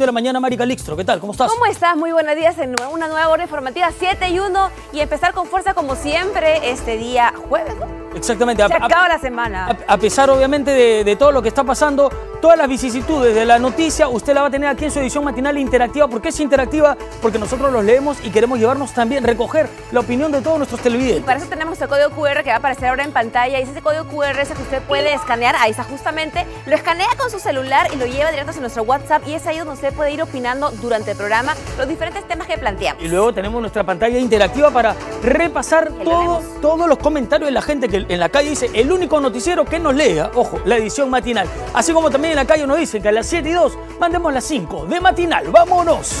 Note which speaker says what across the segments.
Speaker 1: de la mañana, Mari Calixtro. ¿Qué tal? ¿Cómo estás?
Speaker 2: ¿Cómo estás? Muy buenos días en una nueva hora informativa 7 y 1 y empezar con fuerza como siempre este día jueves, ¿no?
Speaker 1: Exactamente.
Speaker 2: Se acaba la semana.
Speaker 1: A, pesar, obviamente, de, todo lo que está pasando, todas las vicisitudes de la noticia, usted la va a tener aquí en su edición matinal interactiva. ¿Por qué es interactiva? Porque nosotros los leemos y queremos llevarnos también, recoger la opinión de todos nuestros televidentes.
Speaker 2: Y para eso tenemos el código QR que va a aparecer ahora en pantalla. Y ese código QR es el que usted puede escanear. Ahí está justamente. Lo escanea con su celular y lo lleva directo a nuestro WhatsApp. Y es ahí donde usted puede ir opinando durante el programa los diferentes temas que planteamos.
Speaker 1: Y luego tenemos nuestra pantalla interactiva para repasar todos los comentarios de la gente que en la calle dice el único noticiero que nos lea, ojo, la edición matinal. Así como también en la calle nos dicen que a las 7 y 2 mandemos las 5 de matinal. ¡Vámonos!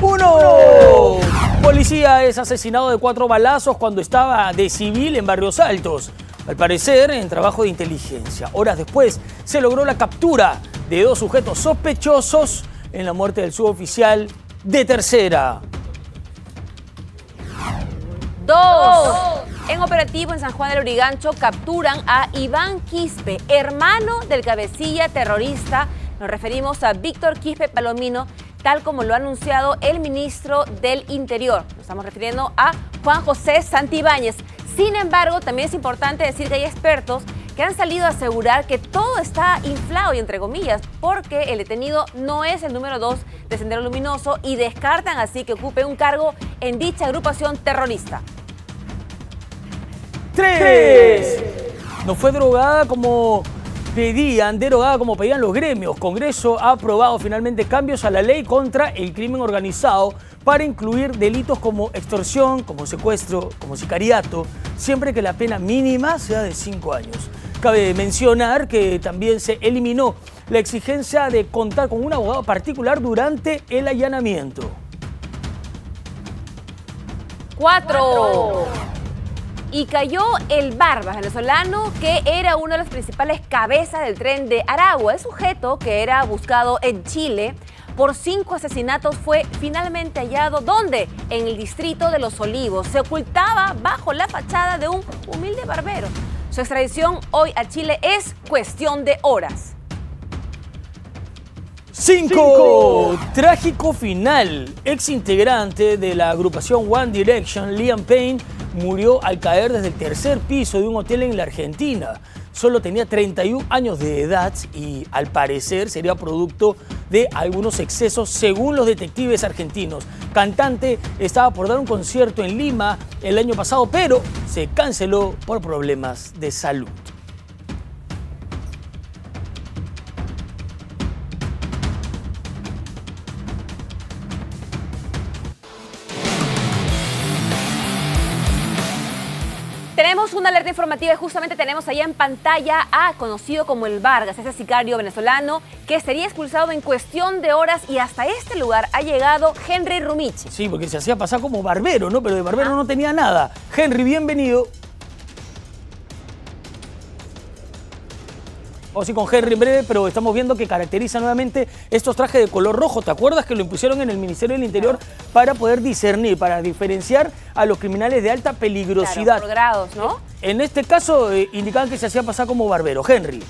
Speaker 1: ¡Uno! Policía es asesinado de cuatro balazos cuando estaba de civil en Barrios Altos. Al parecer, en trabajo de inteligencia. Horas después, se logró la captura de dos sujetos sospechosos en la muerte del suboficial de tercera.
Speaker 2: Dos. En operativo en San Juan del Urigancho capturan a Iván Quispe, hermano del cabecilla terrorista. Nos referimos a Víctor Quispe Palomino, tal como lo ha anunciado el ministro del Interior. Nos estamos refiriendo a Juan José Santibáñez. Sin embargo, también es importante decir que hay expertos que han salido a asegurar que todo está inflado y entre comillas, porque el detenido no es el número dos de Sendero Luminoso y descartan así que ocupe un cargo en dicha agrupación terrorista.
Speaker 1: ¡Tres! No fue drogada como pedían, derogada como pedían los gremios. Congreso ha aprobado finalmente cambios a la ley contra el crimen organizado para incluir delitos como extorsión, como secuestro, como sicariato, siempre que la pena mínima sea de cinco años. Cabe mencionar que también se eliminó la exigencia de contar con un abogado particular durante el allanamiento.
Speaker 2: Cuatro y cayó el Barbas venezolano que era una de las principales cabezas del tren de Aragua. El sujeto que era buscado en Chile por cinco asesinatos fue finalmente hallado ¿dónde? En el distrito de Los Olivos. Se ocultaba bajo la fachada de un humilde barbero. Su extradición hoy a Chile es cuestión de horas.
Speaker 1: 5. Trágico final. Ex integrante de la agrupación One Direction, Liam Payne, murió al caer desde el tercer piso de un hotel en la Argentina. Solo tenía 31 años de edad y al parecer sería producto de algunos excesos según los detectives argentinos. Cantante estaba por dar un concierto en Lima el año pasado, pero se canceló por problemas de salud.
Speaker 2: Tenemos una alerta informativa y justamente tenemos allá en pantalla a conocido como el Vargas, ese sicario venezolano que sería expulsado en cuestión de horas y hasta este lugar ha llegado Henry Rumichi.
Speaker 1: Sí, porque se hacía pasar como barbero, ¿no? Pero de barbero no tenía nada. Henry, bienvenido. Vamos a ir con Henry en breve, pero estamos viendo que caracteriza nuevamente estos trajes de color rojo. ¿Te acuerdas que lo impusieron en el Ministerio del Interior para poder discernir, para diferenciar a los criminales de alta peligrosidad?
Speaker 2: por grados, ¿no?
Speaker 1: En este caso eh, indicaban que se hacía pasar como barbero. Henry.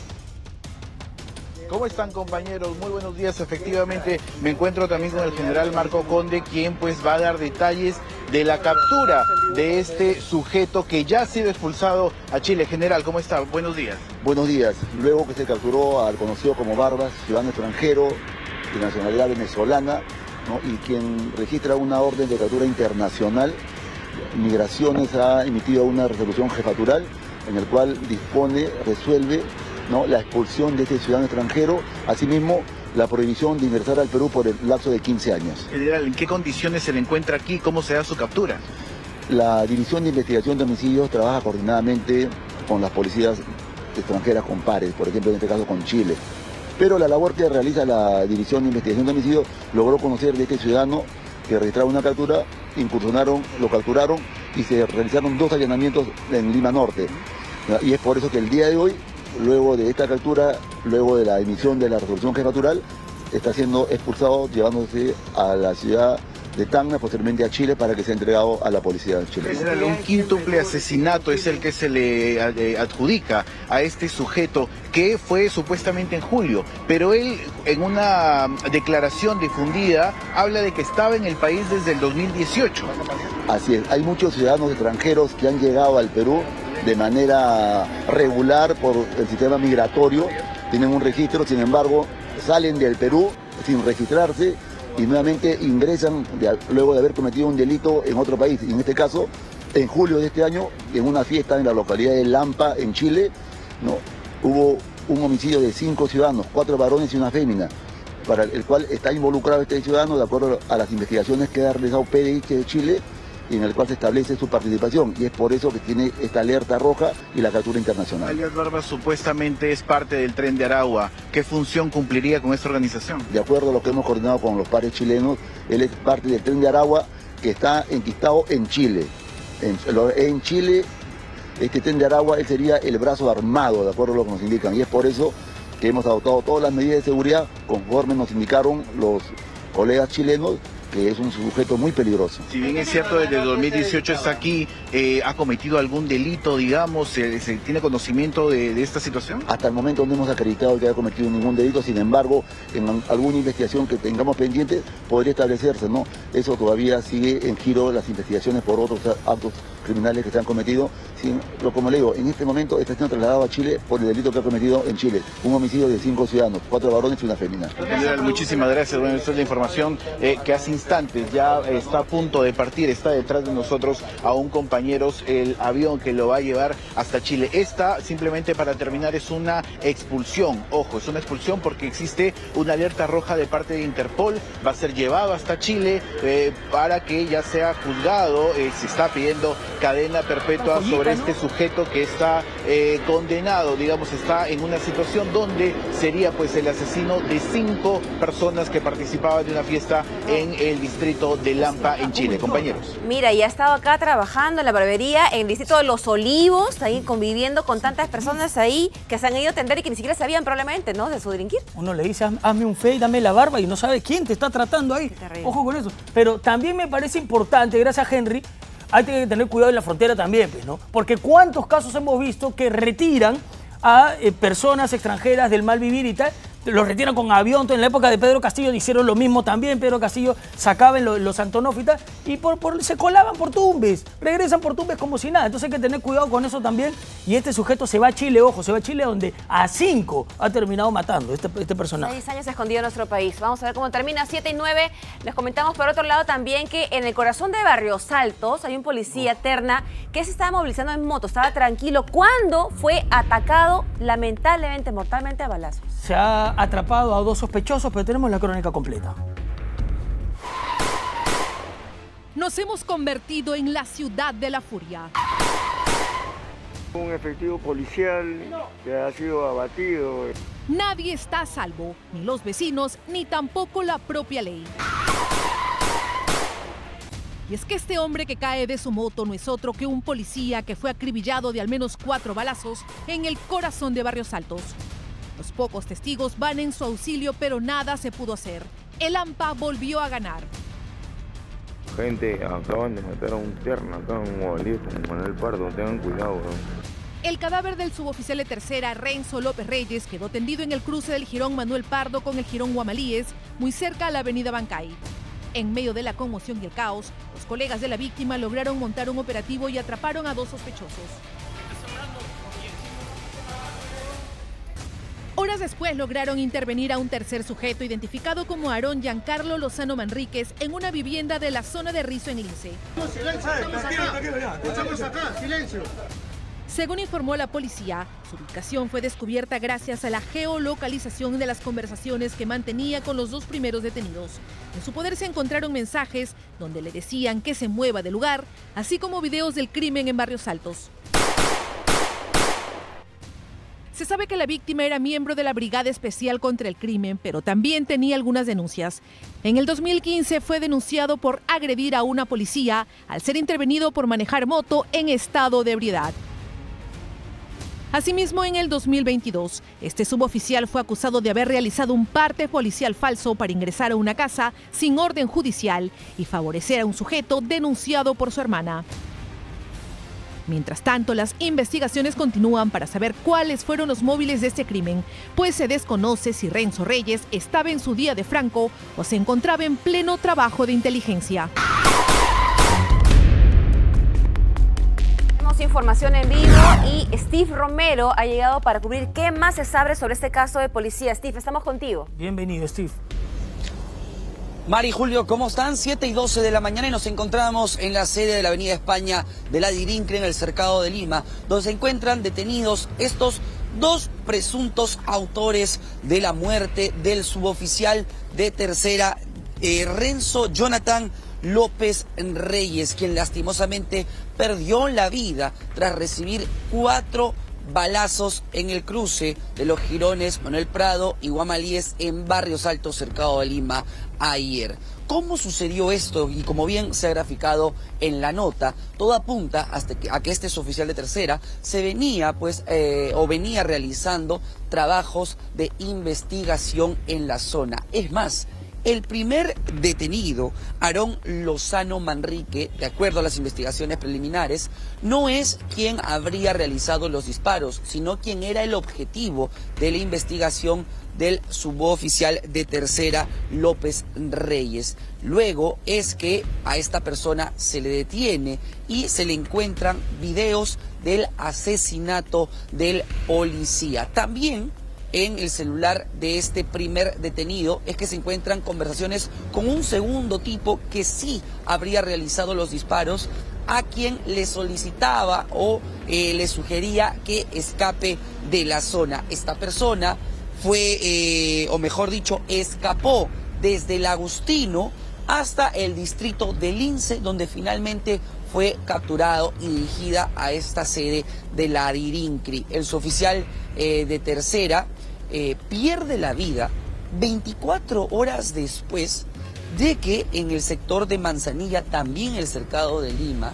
Speaker 3: ¿Cómo están compañeros? Muy buenos días. Efectivamente, me encuentro también con el general Marco Conde, quien pues va a dar detalles de la captura de este sujeto que ya ha sido expulsado a Chile. General, ¿cómo está? Buenos días.
Speaker 4: Buenos días. Luego que se capturó al conocido como Barbas, ciudadano extranjero de nacionalidad venezolana, y quien registra una orden de captura internacional, Migraciones ha emitido una resolución jefatural en el cual dispone, resuelve la expulsión de este ciudadano extranjero, asimismo la prohibición de ingresar al Perú por el lapso de 15 años.
Speaker 3: General, ¿en qué condiciones se le encuentra aquí? ¿Cómo se da su captura?
Speaker 4: La División de Investigación de Homicidios trabaja coordinadamente con las policías extranjeras con pares, por ejemplo en este caso con Chile. Pero la labor que realiza la División de Investigación de Homicidios logró conocer de este ciudadano que registraba una captura, incursionaron, lo capturaron y se realizaron dos allanamientos en Lima Norte. Y es por eso que el día de hoy luego de esta captura, luego de la emisión de la resolución jefatural, está siendo expulsado llevándose a la ciudad de Tacna, posteriormente a Chile, para que sea entregado a la policía chilena.
Speaker 3: un quíntuple asesinato es el que se le eh, adjudica a este sujeto que fue supuestamente en julio, pero él en una declaración difundida habla de que estaba en el país desde el 2018.
Speaker 4: Así es, hay muchos ciudadanos extranjeros que han llegado al Perú de manera regular por el sistema migratorio, tienen un registro, sin embargo, salen del Perú sin registrarse y nuevamente ingresan luego de haber cometido un delito en otro país. En este caso, en julio de este año, en una fiesta en la localidad de Lampa, en Chile, ¿no? hubo un homicidio de cinco ciudadanos, cuatro varones y una fémina, para el cual está involucrado este ciudadano de acuerdo a las investigaciones que ha realizado PDI de Chile y en el cual se establece su participación y es por eso que tiene esta alerta roja y la captura internacional.
Speaker 3: Alias Barba supuestamente es parte del tren de Aragua. ¿Qué función cumpliría con esta organización?
Speaker 4: De acuerdo a lo que hemos coordinado con los pares chilenos, él es parte del tren de Aragua que está enquistado en Chile. En, en Chile, este tren de Aragua él sería el brazo armado, de acuerdo a lo que nos indican, y es por eso que hemos adoptado todas las medidas de seguridad conforme nos indicaron los colegas chilenos que es un sujeto muy peligroso.
Speaker 3: Si bien es cierto, desde 2018 está aquí, eh, ¿ha cometido algún delito, digamos? ¿Se, tiene conocimiento de, esta situación?
Speaker 4: Hasta el momento no hemos acreditado que haya cometido ningún delito, sin embargo, en alguna investigación que tengamos pendiente podría establecerse, ¿no? Eso todavía sigue en giro las investigaciones por otros actos criminales que se han cometido. Sin, lo, como le digo, en este momento está siendo trasladado a Chile por el delito que ha cometido en Chile. Un homicidio de cinco ciudadanos, cuatro varones y una fémina.
Speaker 3: muchísimas gracias. Bueno, esta es la información eh, que hace instantes ya está a punto de partir, está detrás de nosotros aún compañeros el avión que lo va a llevar hasta Chile. Esta, simplemente para terminar, es una expulsión. Ojo, es una expulsión porque existe una alerta roja de parte de Interpol. Va a ser llevado hasta Chile eh, para que ya sea juzgado. Eh, se está pidiendo cadena perpetua sobre este sujeto que está eh, condenado, digamos, está en una situación donde sería pues el asesino de cinco personas que participaban de una fiesta en el distrito de Lampa en Chile. Compañeros.
Speaker 2: Mira, y ha estado acá trabajando en la barbería en el distrito de Los Olivos, ahí conviviendo con tantas personas ahí que se han ido a atender y que ni siquiera sabían probablemente, ¿no? De su delinquir.
Speaker 1: Uno le dice, hazme un fe y dame la barba y no sabe quién te está tratando ahí. Ojo con eso. Pero también me parece importante, gracias a Henry, hay que tener cuidado en la frontera también, pues, ¿no? Porque cuántos casos hemos visto que retiran a eh, personas extranjeras del mal vivir y tal, los retiran con avión. En la época de Pedro Castillo hicieron lo mismo también. Pedro Castillo sacaban los, los antonófitas y por, se colaban por tumbes. Regresan por tumbes como si nada. Entonces hay que tener cuidado con eso también. Y este sujeto se va a Chile, ojo, se va a Chile donde a cinco ha terminado matando este, este personaje.
Speaker 2: Seis años escondido en nuestro país. Vamos a ver cómo termina. Siete y nueve. Les comentamos por otro lado también que en el corazón de Barrios Altos hay un policía terna que se estaba movilizando en moto. Estaba tranquilo cuando fue atacado lamentablemente, mortalmente a balazos.
Speaker 1: Se ha atrapado a dos sospechosos, pero tenemos la crónica completa.
Speaker 5: Nos hemos convertido en la ciudad de la furia.
Speaker 6: Un efectivo policial que ha sido abatido.
Speaker 5: Nadie está a salvo, ni los vecinos, ni tampoco la propia ley. Y es que este hombre que cae de su moto no es otro que un policía que fue acribillado de al menos cuatro balazos en el corazón de Barrios Altos. Los pocos testigos van en su auxilio, pero nada se pudo hacer. El AMPA volvió a ganar.
Speaker 6: Gente, acaban de matar a un terno acá en Guadalajara, Manuel Pardo, tengan cuidado.
Speaker 5: El cadáver del suboficial de tercera, Renzo López Reyes, quedó tendido en el cruce del Girón Manuel Pardo con el Girón Guamalíes, muy cerca a la avenida Bancay. En medio de la conmoción y el caos, los colegas de la víctima lograron montar un operativo y atraparon a dos sospechosos. Horas después lograron intervenir a un tercer sujeto identificado como Aarón Giancarlo Lozano Manríquez en una vivienda de la zona de Rizo en Lince. Según informó la policía, su ubicación fue descubierta gracias a la geolocalización de las conversaciones que mantenía con los dos primeros detenidos. En su poder se encontraron mensajes donde le decían que se mueva del lugar, así como videos del crimen en Barrios Altos. Se sabe que la víctima era miembro de la Brigada Especial contra el Crimen, pero también tenía algunas denuncias. En el 2015 fue denunciado por agredir a una policía al ser intervenido por manejar moto en estado de ebriedad. Asimismo, en el 2022, este suboficial fue acusado de haber realizado un parte policial falso para ingresar a una casa sin orden judicial y favorecer a un sujeto denunciado por su hermana. Mientras tanto, las investigaciones continúan para saber cuáles fueron los móviles de este crimen, pues se desconoce si Renzo Reyes estaba en su día de Franco o se encontraba en pleno trabajo de inteligencia.
Speaker 2: Tenemos información en vivo y Steve Romero ha llegado para cubrir qué más se sabe sobre este caso de policía. Steve, estamos contigo.
Speaker 1: Bienvenido, Steve.
Speaker 7: Mari y Julio, ¿cómo están? 7 y 12 de la mañana y nos encontramos en la sede de la Avenida España de la Dirincre en el cercado de Lima, donde se encuentran detenidos estos dos presuntos autores de la muerte del suboficial de tercera, eh, Renzo Jonathan López Reyes, quien lastimosamente perdió la vida tras recibir cuatro balazos en el cruce de los jirones Manuel Prado y Guamalíes en Barrios Altos, cercado de Lima, ayer. ¿Cómo sucedió esto? Y como bien se ha graficado en la nota, todo apunta hasta que, a que este oficial de tercera se venía, pues, eh, o venía realizando trabajos de investigación en la zona. Es más, el primer detenido, Aarón Lozano Manrique, de acuerdo a las investigaciones preliminares, no es quien habría realizado los disparos, sino quien era el objetivo de la investigación del suboficial de tercera López Reyes. Luego es que a esta persona se le detiene y se le encuentran videos del asesinato del policía. También en el celular de este primer detenido es que se encuentran conversaciones con un segundo tipo que sí habría realizado los disparos a quien le solicitaba o eh, le sugería que escape de la zona. Esta persona fue, eh, o mejor dicho, escapó desde el Agustino hasta el distrito de Lince, donde finalmente fue capturado y dirigida a esta sede de la Dirincri. El suboficial eh, de tercera eh, pierde la vida 24 horas después de que en el sector de Manzanilla, también el cercado de Lima,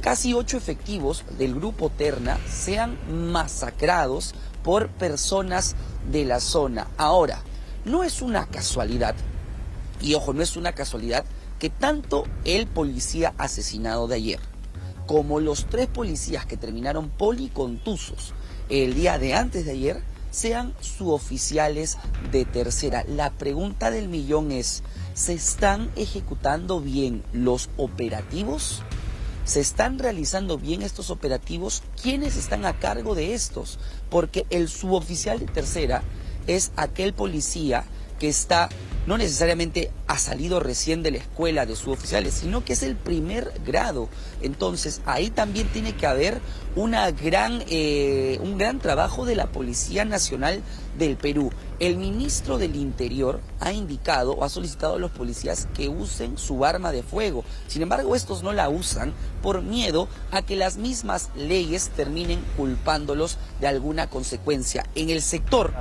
Speaker 7: casi ocho efectivos del grupo Terna sean masacrados por personas de la zona. Ahora, no es una casualidad, y ojo, no es una casualidad que tanto el policía asesinado de ayer como los tres policías que terminaron policontusos el día de antes de ayer sean suboficiales de tercera. La pregunta del millón es, ¿se están ejecutando bien los operativos? ¿Se están realizando bien estos operativos? ¿Quiénes están a cargo de estos? Porque el suboficial de tercera es aquel policía que está no necesariamente ha salido recién de la escuela de suboficiales, sino que es el primer grado. Entonces, ahí también tiene que haber una gran, eh, un gran trabajo de la Policía Nacional del Perú. El ministro del Interior ha indicado o ha solicitado a los policías que usen su arma de fuego. Sin embargo, estos no la usan por miedo a que las mismas leyes terminen culpándolos de alguna consecuencia. En el sector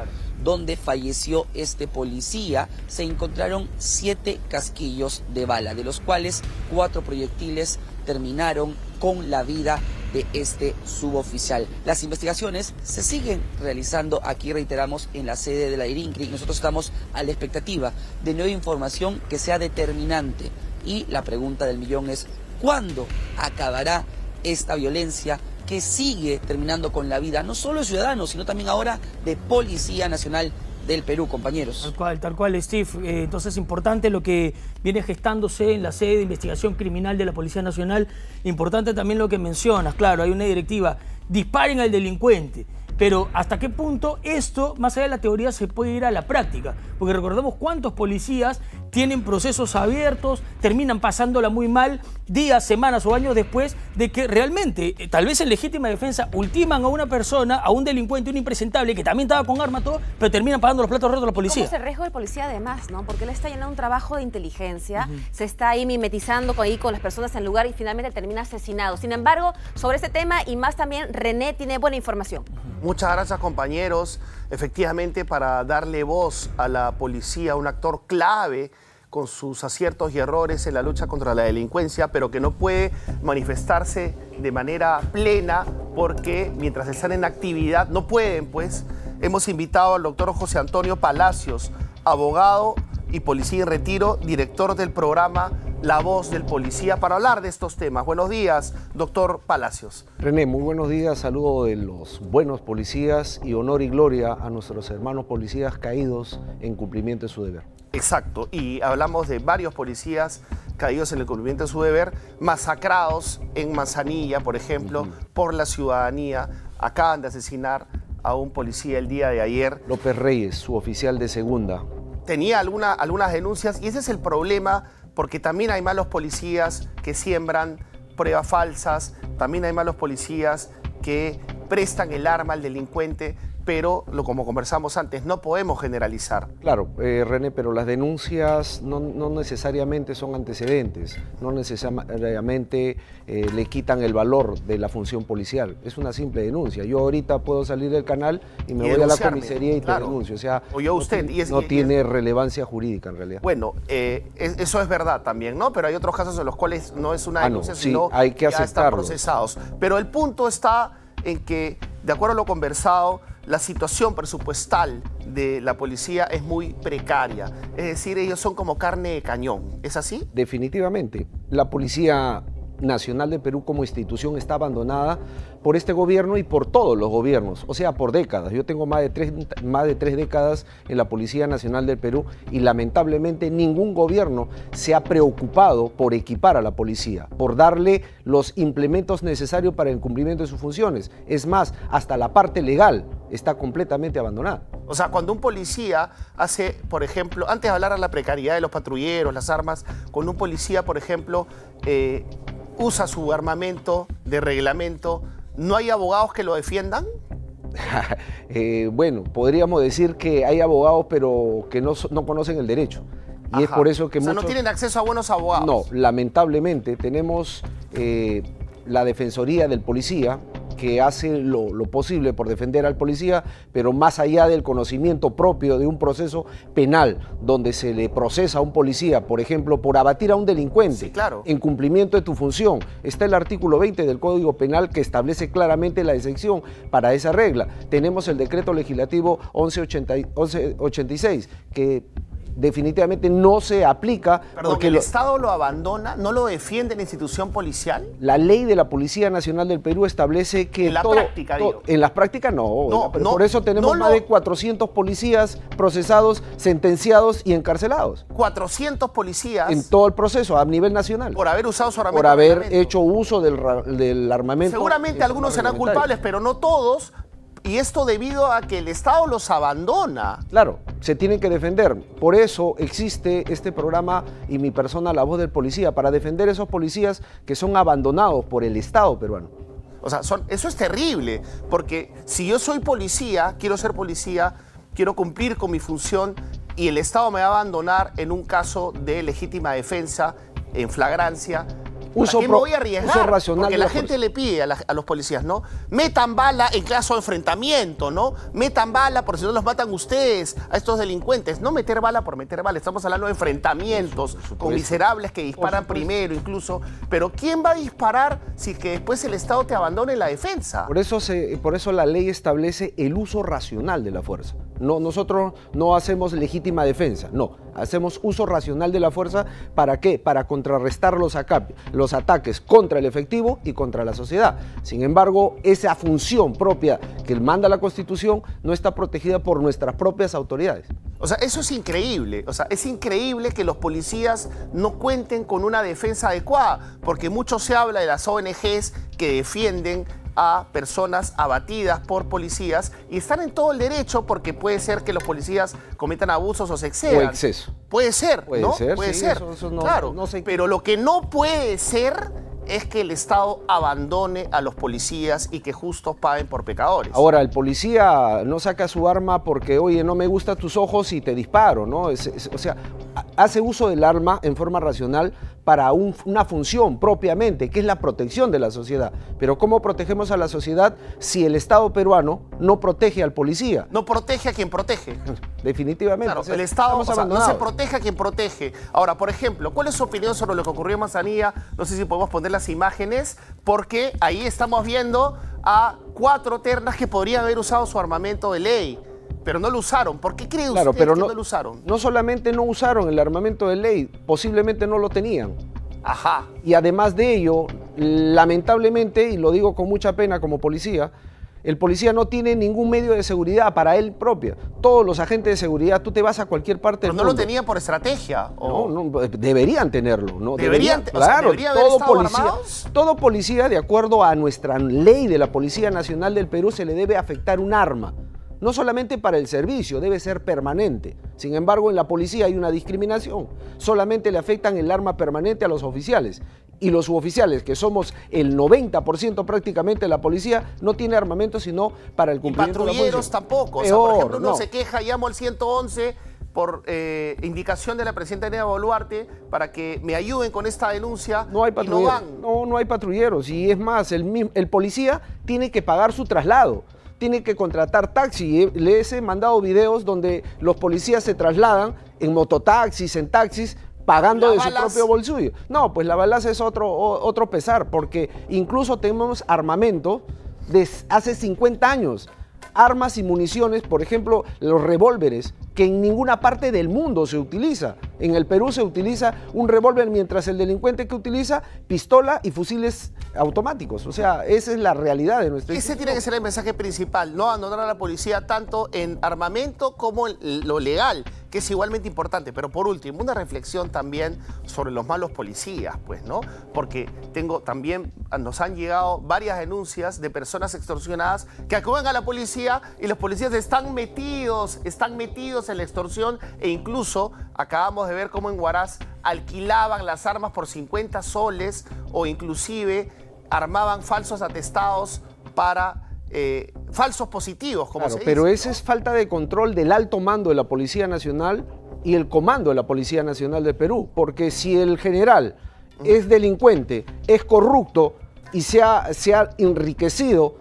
Speaker 7: donde falleció este policía, se encontraron siete casquillos de bala, de los cuales cuatro proyectiles terminaron con la vida de este suboficial. Las investigaciones se siguen realizando aquí, reiteramos, en la sede de la IRINCRI. Nosotros estamos a la expectativa de nueva información que sea determinante. Y la pregunta del millón es, ¿cuándo acabará esta violencia que sigue terminando con la vida, no solo de ciudadanos, sino también ahora de Policía Nacional del Perú, compañeros.
Speaker 1: Tal cual, tal cual, Steve. Eh, entonces es importante lo que viene gestándose en la sede de investigación criminal de la Policía Nacional. Importante también lo que mencionas, claro, hay una directiva, disparen al delincuente. Pero ¿hasta qué punto esto, más allá de la teoría, se puede ir a la práctica? Porque recordemos cuántos policías tienen procesos abiertos, terminan pasándola muy mal días, semanas o años después de que realmente, eh, tal vez en legítima defensa, ultiman a una persona, a un delincuente, un impresentable que también estaba con arma todo, pero terminan pagando los platos rotos a la policía.
Speaker 2: ¿Cómo es el riesgo del policía además, no? Porque él está llenando un trabajo de inteligencia, se está ahí mimetizando con, ahí con las personas en el lugar y finalmente termina asesinado. Sin embargo, sobre este tema y más también, René tiene buena información.
Speaker 8: Muchas gracias compañeros, efectivamente para darle voz a la policía, un actor clave con sus aciertos y errores en la lucha contra la delincuencia, pero que no puede manifestarse de manera plena porque mientras están en actividad no pueden, pues. Hemos invitado al doctor José Antonio Palacios, abogado y policía en retiro, director del programa La Voz del Policía, para hablar de estos temas. Buenos días, doctor Palacios.
Speaker 9: René, muy buenos días, saludo de los buenos policías y honor y gloria a nuestros hermanos policías caídos en cumplimiento de su deber.
Speaker 8: Exacto, y hablamos de varios policías caídos en el cumplimiento de su deber, masacrados en Manzanilla, por ejemplo, por la ciudadanía. Acaban de asesinar a un policía el día de ayer.
Speaker 9: López Reyes, su oficial de segunda.
Speaker 8: Tenía alguna, algunas denuncias y ese es el problema porque también hay malos policías que siembran pruebas falsas, también hay malos policías que prestan el arma al delincuente pero lo, como conversamos antes, no podemos generalizar.
Speaker 9: Claro, eh, René, pero las denuncias no, necesariamente son antecedentes, no necesariamente eh, le quitan el valor de la función policial, es una simple denuncia. Yo ahorita puedo salir del canal y me voy a la comisaría y te denuncio, o sea,
Speaker 8: usted,
Speaker 9: no, tiene relevancia jurídica en realidad.
Speaker 8: Bueno, eh, eso es verdad también, ¿no? Pero hay otros casos en los cuales no es una ah, denuncia, sino
Speaker 9: hay que
Speaker 8: ya están procesados. Pero el punto está en que, de acuerdo a lo conversado, la situación presupuestal de la policía es muy precaria. Es decir, ellos son como carne de cañón. ¿Es así?
Speaker 9: Definitivamente. La Policía Nacional de Perú como institución está abandonada por este gobierno y por todos los gobiernos, o sea, por décadas. Yo tengo más de tres, más de tres décadas en la Policía Nacional del Perú y lamentablemente ningún gobierno se ha preocupado por equipar a la policía, por darle los implementos necesarios para el cumplimiento de sus funciones. Es más, hasta la parte legal está completamente abandonada.
Speaker 8: O sea, cuando un policía hace, por ejemplo, antes de hablar de la precariedad de los patrulleros, las armas, cuando un policía, por ejemplo, eh, usa su armamento de reglamento, ¿no hay abogados que lo defiendan?
Speaker 9: Eh, bueno, podríamos decir que hay abogados, pero que no, conocen el derecho. Y es por eso que
Speaker 8: o sea, no tienen acceso a buenos abogados.
Speaker 9: No, lamentablemente tenemos eh, la Defensoría del Policía, que hace lo, posible por defender al policía, pero más allá del conocimiento propio de un proceso penal, donde se le procesa a un policía, por ejemplo, por abatir a un delincuente en cumplimiento de tu función, está el artículo 20 del Código Penal que establece claramente la excepción para esa regla. Tenemos el decreto legislativo 1186, que definitivamente no se aplica.
Speaker 8: porque el Estado lo abandona, no lo defiende la institución policial.
Speaker 9: La ley de la Policía Nacional del Perú establece que.
Speaker 8: En la práctica,
Speaker 9: En las prácticas no. no, por eso tenemos más de 400 policías procesados, sentenciados y encarcelados.
Speaker 8: 400 policías.
Speaker 9: En todo el proceso, a nivel nacional.
Speaker 8: Por haber usado su armamento.
Speaker 9: Por haber hecho uso del, del armamento.
Speaker 8: Seguramente algunos serán culpables, pero no todos, y esto debido a que el Estado los abandona.
Speaker 9: Claro, se tienen que defender. Por eso existe este programa y mi persona, la voz del policía, para defender esos policías que son abandonados por el Estado peruano.
Speaker 8: O sea, eso es terrible, porque si yo soy policía, quiero ser policía, quiero cumplir con mi función y el Estado me va a abandonar en un caso de legítima defensa, en flagrancia,
Speaker 9: uso,
Speaker 8: qué me voy a arriesgar? racional Porque la, gente le pide a, los policías, ¿no? Metan bala en caso de enfrentamiento, ¿no? Metan bala por si no los matan ustedes a estos delincuentes. No meter bala por meter bala. Estamos hablando de enfrentamientos con miserables que disparan primero incluso. Pero ¿quién va a disparar si que después el Estado te abandone la defensa?
Speaker 9: Por eso, se, por eso la ley establece el uso racional de la fuerza. No, nosotros no hacemos legítima defensa, no. Hacemos uso racional de la fuerza. ¿Para qué? Para contrarrestar los, los ataques contra el efectivo y contra la sociedad. Sin embargo, esa función propia que manda la Constitución no está protegida por nuestras propias autoridades.
Speaker 8: O sea, eso es increíble. O sea, es increíble que los policías no cuenten con una defensa adecuada, porque mucho se habla de las ONGs que defienden a personas abatidas por policías y están en todo el derecho porque puede ser que los policías cometan abusos o se excedan.
Speaker 9: O exceso.
Speaker 8: Puede ser, ¿no? puede ser. claro, pero lo que no puede ser es que el Estado abandone a los policías y que justos paguen por pecadores.
Speaker 9: Ahora, el policía no saca su arma porque, oye, no me gustan tus ojos y te disparo, ¿no? o sea, hace uso del arma en forma racional para una función propiamente, que es la protección de la sociedad. Pero ¿cómo protegemos a la sociedad si el Estado peruano no protege al policía?
Speaker 8: No protege a quien protege.
Speaker 9: Definitivamente.
Speaker 8: Claro, el Estado no se protege a quien protege. Ahora, por ejemplo, ¿cuál es su opinión sobre lo que ocurrió en Manzanilla? No sé si podemos poner las imágenes, porque ahí estamos viendo a cuatro ternas que podrían haber usado su armamento de ley pero no lo usaron. ¿Por qué cree usted
Speaker 9: pero
Speaker 8: que
Speaker 9: no,
Speaker 8: no, lo usaron?
Speaker 9: No solamente no usaron el armamento de ley, posiblemente no lo tenían.
Speaker 8: Ajá.
Speaker 9: Y además de ello, lamentablemente, y lo digo con mucha pena como policía, el policía no tiene ningún medio de seguridad para él propia. Todos los agentes de seguridad, tú te vas a cualquier parte
Speaker 8: Pero
Speaker 9: no
Speaker 8: lo tenían por estrategia.
Speaker 9: No, no, deberían tenerlo. ¿no?
Speaker 8: Deberían,
Speaker 9: claro,
Speaker 8: todo
Speaker 9: policía, todo policía, de acuerdo a nuestra ley de la Policía Nacional del Perú, se le debe afectar un arma no solamente para el servicio, debe ser permanente. Sin embargo, en la policía hay una discriminación. Solamente le afectan el arma permanente a los oficiales. Y los suboficiales, que somos el 90% prácticamente de la policía, no tiene armamento sino para el cumplimiento
Speaker 8: y patrulleros
Speaker 9: de
Speaker 8: la tampoco. o sea, por ejemplo, uno se queja, llamo al 111 por eh, indicación de la presidenta Enea Boluarte para que me ayuden con esta denuncia
Speaker 9: no hay patrulleros.
Speaker 8: no.
Speaker 9: No, no hay patrulleros. Y es más, el, el policía tiene que pagar su traslado tiene que contratar taxi. Les he mandado videos donde los policías se trasladan en mototaxis, en taxis, pagando de su propio bolsillo. No, pues la balaza es otro, otro pesar, porque incluso tenemos armamento de hace 50 años armas y municiones, por ejemplo, los revólveres, que en ninguna parte del mundo se utiliza. En el Perú se utiliza un revólver mientras el delincuente que utiliza pistola y fusiles automáticos. O sea, esa es la realidad de nuestra
Speaker 8: Ese tiene que ser el mensaje principal, no abandonar a la policía tanto en armamento como en lo legal que es igualmente importante. Pero por último, una reflexión también sobre los malos policías, pues, ¿no? Porque tengo también, nos han llegado varias denuncias de personas extorsionadas que acuden a la policía y los policías están metidos, están metidos en la extorsión e incluso acabamos de ver cómo en Huaraz alquilaban las armas por 50 soles o inclusive armaban falsos atestados para eh, falsos positivos, como se dice.
Speaker 9: Pero esa es falta de control del alto mando de la Policía Nacional y el comando de la Policía Nacional de Perú, porque si el general es delincuente, es corrupto y se ha, se ha enriquecido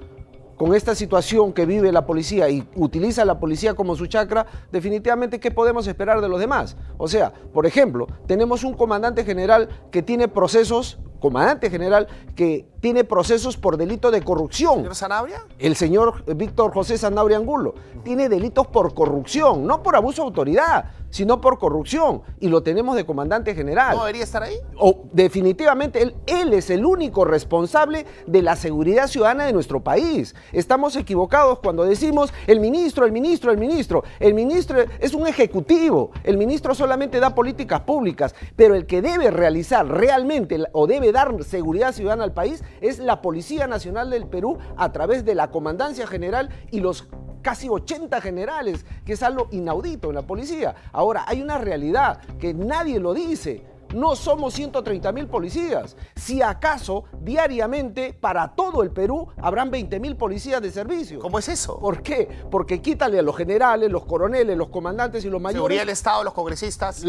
Speaker 9: con esta situación que vive la policía y utiliza la policía como su chacra, definitivamente, ¿qué podemos esperar de los demás? O sea, por ejemplo, tenemos un comandante general que tiene procesos comandante general que tiene procesos por delito de corrupción.
Speaker 8: ¿Señor Sanabria?
Speaker 9: El señor Víctor José Sanabria Angulo. Tiene delitos por corrupción, no por abuso de autoridad, sino por corrupción. Y lo tenemos de comandante general.
Speaker 8: ¿No debería estar ahí?
Speaker 9: O, definitivamente, él, él es el único responsable de la seguridad ciudadana de nuestro país. Estamos equivocados cuando decimos el ministro, el ministro, el ministro. El ministro es un ejecutivo. El ministro solamente da políticas públicas, pero el que debe realizar realmente o debe dar seguridad ciudadana al país es la Policía Nacional del Perú a través de la Comandancia General y los casi 80 generales, que es algo inaudito en la policía. Ahora, hay una realidad que nadie lo dice. No somos 130 mil policías. Si acaso diariamente para todo el Perú habrán 20 mil policías de servicio.
Speaker 8: ¿Cómo es eso?
Speaker 9: ¿Por qué? Porque quítale a los generales, los coroneles, los comandantes y los mayores.
Speaker 8: Seguridad del Estado, los congresistas.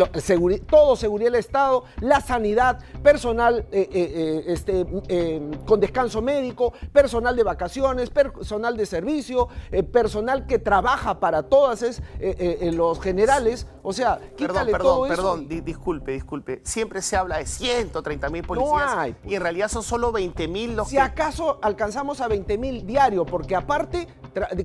Speaker 9: todo seguridad del Estado, la sanidad, personal eh, eh, eh, este, con descanso médico, personal de vacaciones, personal de servicio, personal que trabaja para todas es, los generales. O sea, quítale
Speaker 8: perdón,
Speaker 9: todo
Speaker 8: perdón, Perdón, disculpe, disculpe siempre se habla de 130 mil policías y en pues. realidad son solo 20 mil los
Speaker 9: si acaso alcanzamos a 20 mil diarios, porque aparte,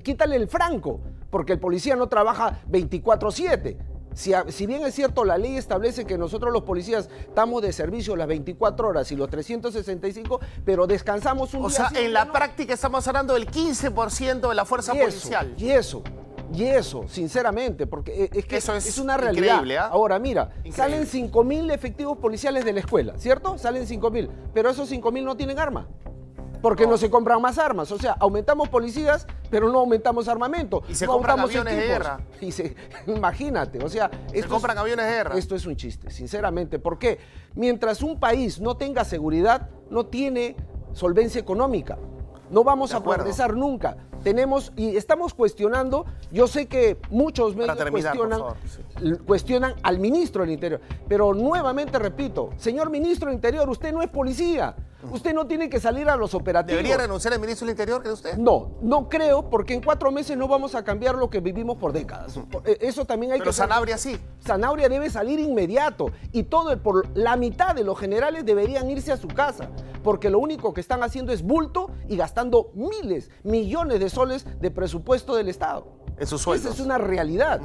Speaker 9: quítale el franco, porque el policía no trabaja 24-7. Si, si, bien es cierto, la ley establece que nosotros los policías estamos de servicio las 24 horas y los 365, pero descansamos un
Speaker 8: o
Speaker 9: día.
Speaker 8: O sea, en la práctica estamos hablando del 15% de la fuerza policial.
Speaker 9: y eso, y eso, sinceramente, porque eh, es que eso es, una realidad. ¿ah? Ahora, mira, salen 5 mil efectivos policiales de la escuela, ¿cierto? Salen 5 mil, pero esos 5 mil no tienen arma. Porque no. se compran más armas. O sea, aumentamos policías, pero no aumentamos armamento.
Speaker 8: Y se compran aviones de guerra.
Speaker 9: Y imagínate, o sea...
Speaker 8: Se compran aviones de guerra.
Speaker 9: Esto es un chiste, sinceramente. ¿Por qué? Mientras un país no tenga seguridad, no tiene solvencia económica. No vamos a progresar nunca tenemos y estamos cuestionando, yo sé que muchos medios cuestionan, cuestionan al ministro del Interior, pero nuevamente repito, señor ministro del Interior, usted no es policía. Usted no tiene que salir a los operativos.
Speaker 8: ¿Debería renunciar el ministro del Interior, cree usted?
Speaker 9: No, no creo, porque en cuatro meses no vamos a cambiar lo que vivimos por décadas. Eh, eso también hay
Speaker 8: Pero
Speaker 9: que...
Speaker 8: Sanabria sí.
Speaker 9: Sanabria debe salir inmediato y todo, el, por la mitad de los generales deberían irse a su casa, porque lo único que están haciendo es bulto y gastando miles, millones de soles de presupuesto del Estado.
Speaker 8: En sus sueldos.
Speaker 9: Esa es una realidad.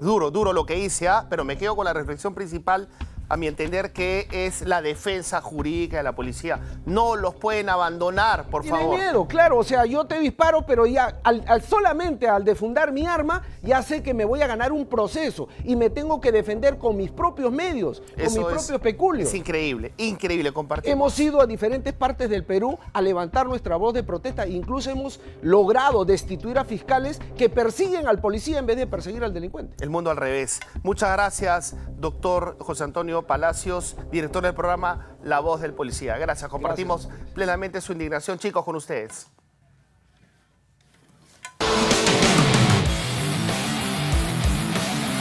Speaker 8: Duro, duro lo que hice, ¿ah? pero me quedo con la reflexión principal a mi entender, que es la defensa jurídica de la policía. No los pueden abandonar, por
Speaker 9: Tiene
Speaker 8: favor.
Speaker 9: miedo, claro. O sea, yo te disparo, pero ya al, solamente al defundar mi arma, ya sé que me voy a ganar un proceso y me tengo que defender con mis propios medios, con mis propios peculios.
Speaker 8: Es increíble, increíble compartir.
Speaker 9: Hemos ido a diferentes partes del Perú a levantar nuestra voz de protesta e incluso hemos logrado destituir a fiscales que persiguen al policía en vez de perseguir al delincuente.
Speaker 8: El mundo al revés. Muchas gracias, doctor José Antonio Palacios, director del programa La Voz del Policía. Gracias, compartimos plenamente su indignación, chicos, con ustedes.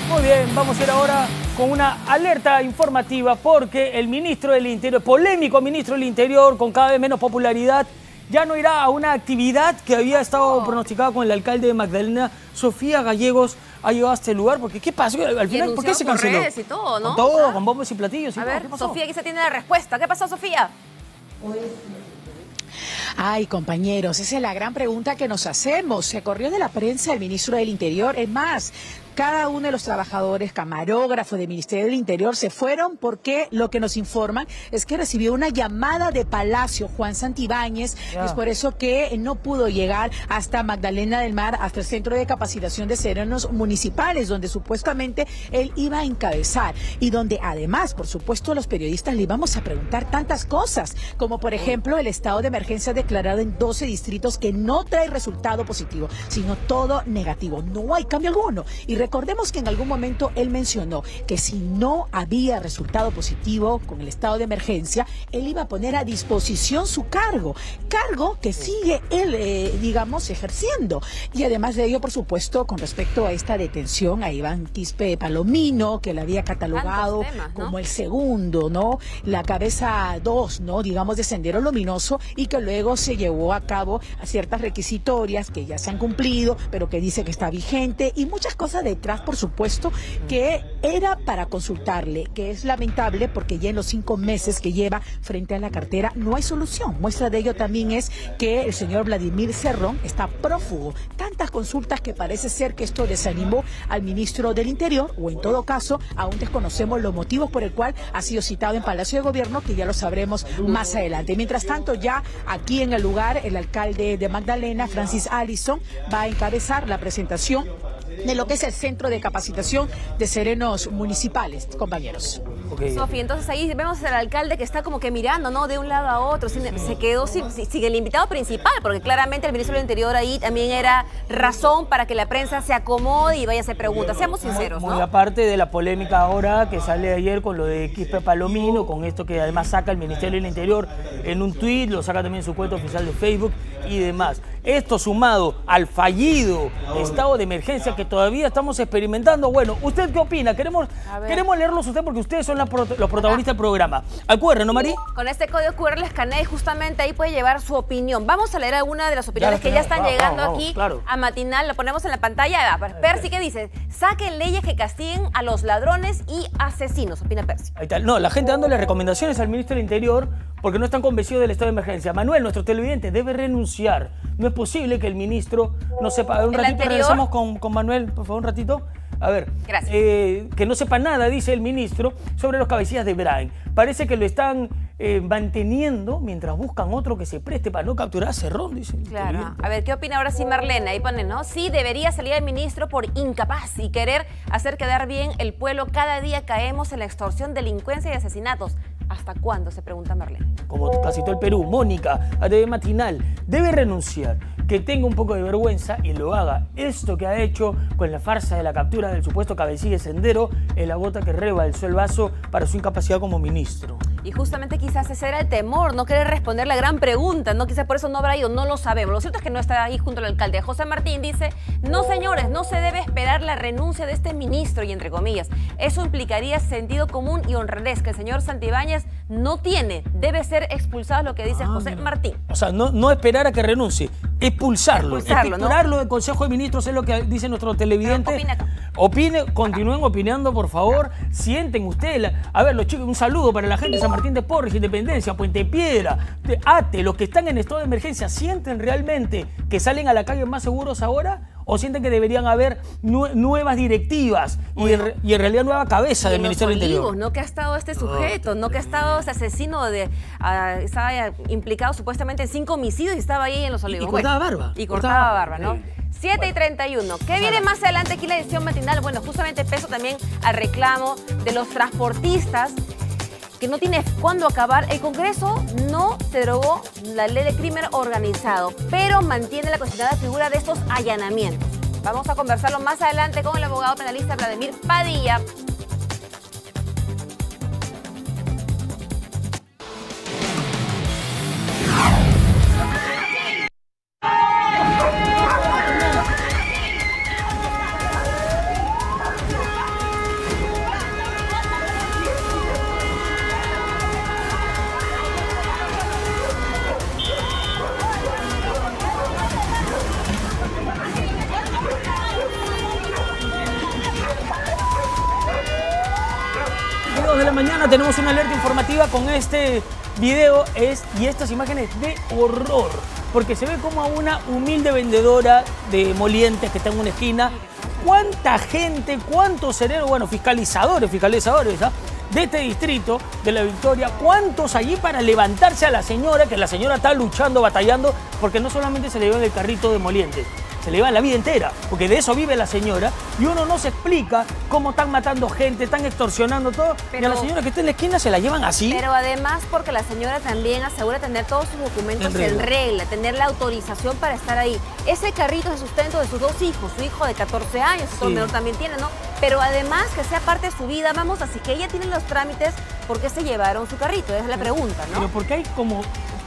Speaker 1: Muy bien, vamos a ir ahora con una alerta informativa porque el ministro del Interior, polémico ministro del Interior con cada vez menos popularidad, ya no irá a una actividad que había estado pronosticada con el alcalde de Magdalena, Sofía Gallegos, ha llegado a este lugar? Porque ¿qué pasó? Al final, ¿por qué se canceló?
Speaker 2: Redes y todo, ¿no?
Speaker 1: Con todo, con bombos y platillos. Y
Speaker 2: a ver, Sofía, aquí se tiene la respuesta. ¿Qué pasó, Sofía?
Speaker 10: Ay, compañeros, esa es la gran pregunta que nos hacemos. Se corrió de la prensa el ministro del Interior. Es más, cada uno de los trabajadores, camarógrafos del Ministerio del Interior se fueron porque lo que nos informan es que recibió una llamada de Palacio Juan Santibáñez. Es por eso que no pudo llegar hasta Magdalena del Mar, hasta el Centro de Capacitación de Serenos Municipales, donde supuestamente él iba a encabezar y donde además, por supuesto, los periodistas le íbamos a preguntar tantas cosas, como por ejemplo el estado de emergencia declarado en 12 distritos que no trae resultado positivo, sino todo negativo. No hay cambio alguno. Y recordemos que en algún momento él mencionó que si no había resultado positivo con el estado de emergencia, él iba a poner a disposición su cargo, cargo que sigue él, eh, digamos, ejerciendo. Y además de ello, por supuesto, con respecto a esta detención a Iván Quispe Palomino, que le había catalogado como el segundo, ¿no? La cabeza dos, ¿no? Digamos, de Sendero Luminoso y que luego se llevó a cabo a ciertas requisitorias que ya se han cumplido, pero que dice que está vigente y muchas cosas de detrás, por supuesto, que era para consultarle, que es lamentable porque ya en los cinco meses que lleva frente a la cartera no hay solución. Muestra de ello también es que el señor Vladimir Cerrón está prófugo. Tantas consultas que parece ser que esto desanimó al ministro del Interior, o en todo caso, aún desconocemos los motivos por el cual ha sido citado en Palacio de Gobierno, que ya lo sabremos más adelante. Mientras tanto, ya aquí en el lugar, el alcalde de Magdalena, Francis Allison, va a encabezar la presentación de lo que es el Centro de Capacitación de Serenos Municipales, compañeros.
Speaker 2: Sofía, entonces ahí vemos al alcalde que está como que mirando, ¿no? De un lado a otro, se quedó sin, el invitado principal, porque claramente el ministro del Interior ahí también era razón para que la prensa se acomode y vaya a hacer preguntas. Seamos sinceros,
Speaker 1: ¿no? Muy aparte de la polémica ahora que sale ayer con lo de Quispe Palomino, con esto que además saca el Ministerio del Interior en un tuit, lo saca también en su cuenta oficial de Facebook y demás. Esto sumado al fallido estado de emergencia que todavía estamos experimentando. Bueno, ¿usted qué opina? Queremos, queremos leerlos usted porque ustedes son los protagonistas del programa. Al QR, ¿no, Marí?
Speaker 2: Con este código QR le escanea y justamente ahí puede llevar su opinión. Vamos a leer alguna de las opiniones que ya están llegando aquí a Matinal. Lo ponemos en la pantalla. Percy, ¿qué dice? Saquen leyes que castiguen a los ladrones y asesinos, opina Percy.
Speaker 1: Ahí está. No, la gente dándole recomendaciones al ministro del Interior porque no están convencidos del estado de emergencia. Manuel, nuestro televidente, debe renunciar. No es posible que el ministro no sepa. Un ratito regresamos con, con, Manuel, por favor, un ratito. A ver, eh, que no sepa nada, dice el ministro, sobre los cabecillas de Brian. Parece que lo están eh, manteniendo mientras buscan otro que se preste para no capturar a Cerrón, dice.
Speaker 2: Claro. A ver, ¿qué opina ahora sí Marlena? Ahí pone, ¿no? Sí, debería salir el ministro por incapaz y querer hacer quedar bien el pueblo. Cada día caemos en la extorsión, delincuencia y asesinatos ¿Hasta cuándo? Se pregunta Marlene.
Speaker 1: Como casi todo el Perú, Mónica, a TV Matinal, debe renunciar, que tenga un poco de vergüenza y lo haga. Esto que ha hecho con la farsa de la captura del supuesto cabecilla Sendero es la gota que rebalsó el vaso para su incapacidad como ministro.
Speaker 2: Y justamente quizás ese era el temor, no querer responder la gran pregunta, ¿no? Quizás por eso no habrá ido, no lo sabemos. Lo cierto es que no está ahí junto al alcalde. José Martín dice, no señores, no se debe esperar la renuncia de este ministro, y entre comillas, eso implicaría sentido común y honradez que el señor Santibáñez no tiene. Debe ser expulsado, lo que dice
Speaker 1: Ah,
Speaker 2: José. Martín.
Speaker 1: O sea, no, no esperar a que renuncie, expulsarlo.
Speaker 2: Expulsarlo, ¿no?
Speaker 1: Expulsarlo del Consejo de Ministros es lo que dice nuestro televidente.
Speaker 2: Opina.
Speaker 1: Opine, continúen opinando, por favor. Sienten ustedes. la- A ver, los chicos, un saludo para la gente de San Martín de Porres, Independencia, Puente Piedra, Ate, los que están en estado de emergencia, ¿sienten realmente que salen a la calle más seguros ahora? ¿O sienten que deberían haber nue- nuevas directivas y, en, y en realidad nueva cabeza
Speaker 2: Y
Speaker 1: del Ministerio del Interior?
Speaker 2: ¿no? Que ha estado este sujeto, ¿no? Que ha estado ese asesino de. ah, estaba implicado supuestamente en cinco homicidios y estaba ahí en los olivos.
Speaker 1: y cortaba barba.
Speaker 2: Y
Speaker 1: Cortaba
Speaker 2: cortaba
Speaker 1: barba,
Speaker 2: barba, ¿no?
Speaker 1: eh.
Speaker 2: 7 y 31. ¿Qué viene más adelante aquí en la edición matinal? Bueno, justamente peso también al reclamo de los transportistas que no tiene cuándo acabar. El Congreso no derogó la ley de crimen organizado, pero mantiene la cuestionada figura de estos allanamientos. Vamos a conversarlo más adelante con el abogado penalista Vladimir Padilla.
Speaker 1: Tenemos una alerta informativa con este video es, y estas imágenes de horror. Porque se ve como a una humilde vendedora de molientes que está en una esquina. ¿Cuánta gente, cuántos cerebros, bueno, fiscalizadores, fiscalizadores ¿ah? de este distrito de la Victoria, cuántos allí para levantarse a la señora, que la señora está luchando, batallando, porque no solamente se le lleva en el carrito de molientes, se le lleva la vida entera, porque de eso vive la señora, y uno no se explica cómo están matando gente, están extorsionando todo, y a la
Speaker 2: Pero-
Speaker 1: señora que está en la esquina se la llevan así.
Speaker 2: Pero además porque la señora también asegura tener todos sus documentos
Speaker 1: En
Speaker 2: en
Speaker 1: regla.
Speaker 2: regla, tener la autorización para estar ahí. Ese carrito es el sustento de sus dos hijos, su hijo de 14 años, su
Speaker 1: Sí.
Speaker 2: menor también tiene, ¿no? Pero además que sea parte de su vida, vamos, así que ella tiene los trámites, ¿por qué se llevaron su carrito? Es la pregunta,
Speaker 1: Pero
Speaker 2: ¿no?
Speaker 1: porque hay como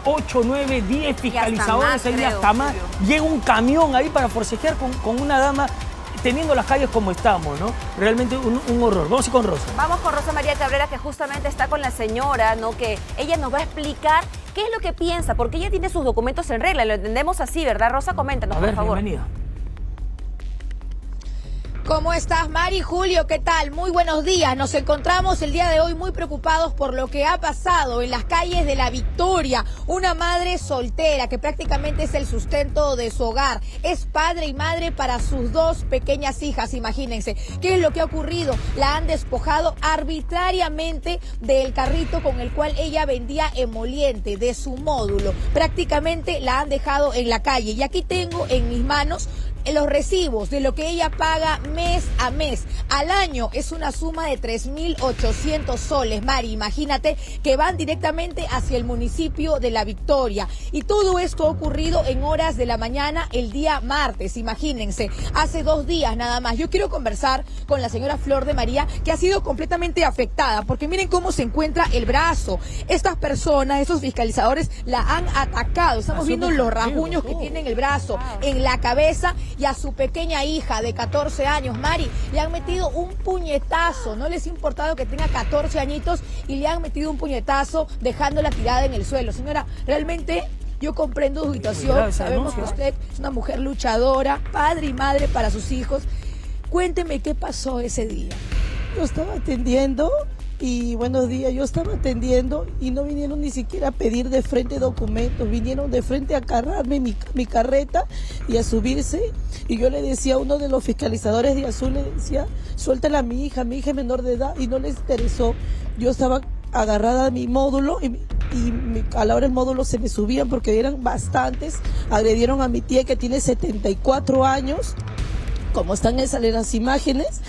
Speaker 1: 8, 9, 10 fiscalizadores
Speaker 2: más, creo,
Speaker 1: hasta más. Llega un camión ahí para forcejear con, con una dama teniendo las calles como estamos, ¿no? Realmente un, un horror. Vamos a ir con Rosa.
Speaker 2: Vamos con Rosa María Cabrera, que justamente está con la señora, ¿no? Que ella nos va a explicar qué es lo que piensa, porque ella tiene sus documentos en regla, lo entendemos así, ¿verdad? Rosa, coméntanos,
Speaker 1: A ver,
Speaker 2: por favor.
Speaker 1: bienvenida.
Speaker 11: ¿Cómo estás, Mari? Julio, ¿qué tal? Muy buenos días. Nos encontramos el día de hoy muy preocupados por lo que ha pasado en las calles de La Victoria. Una madre soltera que prácticamente es el sustento de su hogar. Es padre y madre para sus dos pequeñas hijas, imagínense. ¿Qué es lo que ha ocurrido? La han despojado arbitrariamente del carrito con el cual ella vendía emoliente, de su módulo. Prácticamente la han dejado en la calle. Y aquí tengo en mis manos los recibos de lo que ella paga mes a mes. Al año es una suma de 3.800 soles, Mari. Imagínate que van directamente hacia el municipio de La Victoria. Y todo esto ha ocurrido en horas de la mañana el día martes, imagínense. Hace dos días nada más. Yo quiero conversar con la señora Flor de María, que ha sido completamente afectada, porque miren cómo se encuentra el brazo. Estas personas, esos fiscalizadores, la han atacado. Estamos viendo los rasguños que
Speaker 1: todo.
Speaker 11: tienen en el brazo, en la cabeza y a su pequeña hija de 14 años, Mari, le han metido un puñetazo. No les ha importado que tenga 14 añitos y le han metido un puñetazo dejándola tirada en el suelo. Señora, realmente yo comprendo su situación. Sabemos que usted es una mujer luchadora, padre y madre para sus hijos. Cuénteme qué pasó ese día.
Speaker 12: Yo estaba atendiendo y buenos días, yo estaba atendiendo y no vinieron ni siquiera a pedir de frente documentos, vinieron de frente a cargarme mi, mi carreta y a subirse. Y yo le decía a uno de los fiscalizadores de Azul, le decía, suéltala a mi hija, mi hija es menor de edad y no les interesó. Yo estaba agarrada a mi módulo y, a la hora del módulo se me subían porque eran bastantes. Agredieron a mi tía que tiene 74 años como están esas las imágenes.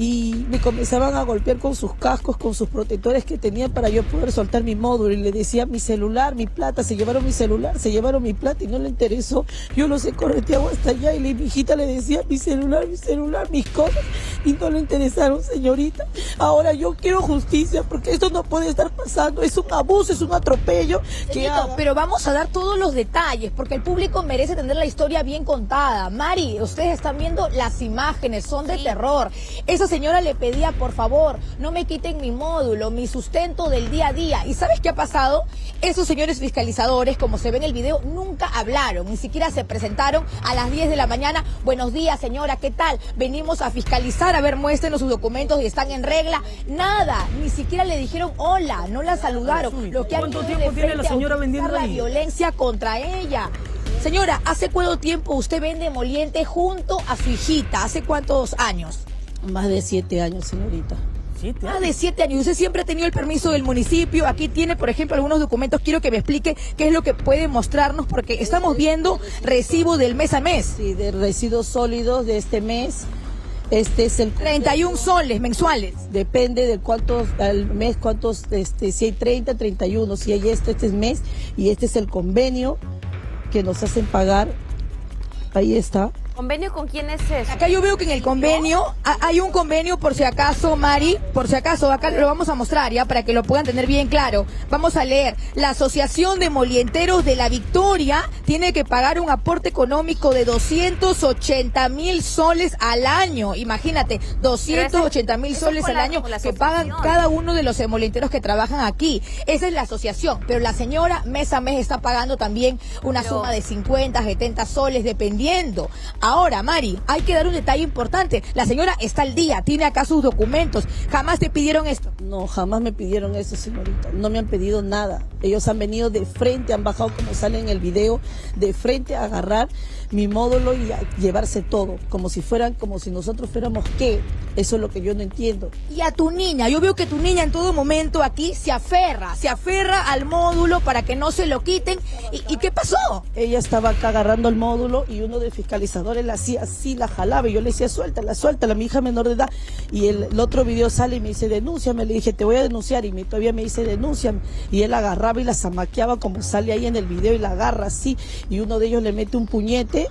Speaker 12: Y me comenzaban a golpear con sus cascos, con sus protectores que tenían para yo poder soltar mi módulo y le decía mi celular, mi plata, se llevaron mi celular, se llevaron mi plata y no le interesó. Yo los he correteado hasta allá y la hijita le decía mi celular, mi celular, mis cosas y no le interesaron, señorita. Ahora yo quiero justicia porque esto no puede estar pasando, es un abuso, es un atropello. Que
Speaker 11: pero vamos a dar todos los detalles porque el público merece tener la historia bien contada. Mari, ustedes están viendo las imágenes, son de terror. Esa señora le pedía, por favor, no me quiten mi módulo, mi sustento del día a día. ¿Y sabes qué ha pasado? Esos señores fiscalizadores, como se ve en el video, nunca hablaron, ni siquiera se presentaron a las 10 de la mañana. Buenos días, señora, ¿qué tal? Venimos a fiscalizar, a ver, muéstrenos sus documentos y están en regla. Nada, ni siquiera le dijeron hola, no la saludaron. Lo que
Speaker 1: ¿Cuánto tiempo tiene la señora vendiendo
Speaker 11: la violencia contra ella. Señora, ¿hace cuánto tiempo usted vende moliente junto a su hijita? ¿Hace cuántos años?
Speaker 12: Más de siete años, señorita.
Speaker 11: ¿Siete Más de siete años. Usted siempre ha tenido el permiso del municipio. Aquí tiene, por ejemplo, algunos documentos. Quiero que me explique qué es lo que puede mostrarnos, porque estamos viendo recibo del mes a mes.
Speaker 12: Sí, de residuos sólidos de este mes. Este es el
Speaker 11: 31 soles mensuales.
Speaker 12: Depende de cuántos al mes, cuántos, este, si hay 30, 31, si hay esto, este es mes y este es el convenio que nos hacen pagar. Ahí está.
Speaker 2: ¿Convenio con quién es eso?
Speaker 11: Acá yo veo que en el convenio hay un convenio por si acaso, Mari, por si acaso, acá lo vamos a mostrar ya para que lo puedan tener bien claro. Vamos a leer. La Asociación de Molienteros de la Victoria tiene que pagar un aporte económico de 280 mil soles al año. Imagínate, 280 mil soles al año que pagan cada uno de los molienteros que trabajan aquí. Esa es la asociación, pero la señora mes a mes está pagando también una suma de 50, 70 soles, dependiendo. Ahora, Mari, hay que dar un detalle importante. La señora está al día, tiene acá sus documentos. ¿Jamás te pidieron esto?
Speaker 12: No, jamás me pidieron eso, señorita. No me han pedido nada. Ellos han venido de frente, han bajado como sale en el video, de frente a agarrar mi módulo y a llevarse todo, como si fueran, como si nosotros fuéramos qué. Eso es lo que yo no entiendo.
Speaker 11: Y a tu niña, yo veo que tu niña en todo momento aquí se aferra, se aferra al módulo para que no se lo quiten. ¿Y, qué pasó?
Speaker 12: Ella estaba acá agarrando el módulo y uno de fiscalizadores la hacía así, la jalaba y yo le decía, suéltala, suéltala, mi hija menor de edad. Y el, otro video sale y me dice, denúnciame. Le dije, te voy a denunciar y me, todavía me dice, denúnciame. Y él agarraba y la zamaqueaba como sale ahí en el video y la agarra así. Y uno de ellos le mete un puñete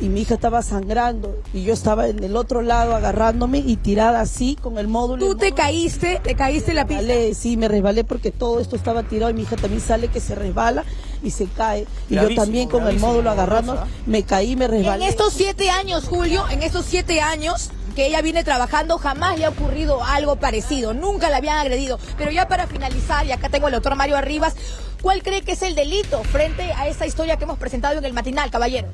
Speaker 12: y mi hija estaba sangrando y yo estaba en el otro lado agarrándome y tirada así con el módulo.
Speaker 11: ¿Tú te caíste? ¿Te caíste la pista?
Speaker 12: Sí, me resbalé porque todo esto estaba tirado y mi hija también sale que se resbala y se cae. Y yo también con el módulo agarrando, me caí, me resbalé.
Speaker 11: En estos siete años, Julio, en estos siete años que ella viene trabajando, jamás le ha ocurrido algo parecido, nunca la habían agredido. Pero ya para finalizar, y acá tengo al doctor Mario Arribas, ¿cuál cree que es el delito frente a esta historia que hemos presentado en el matinal, caballero?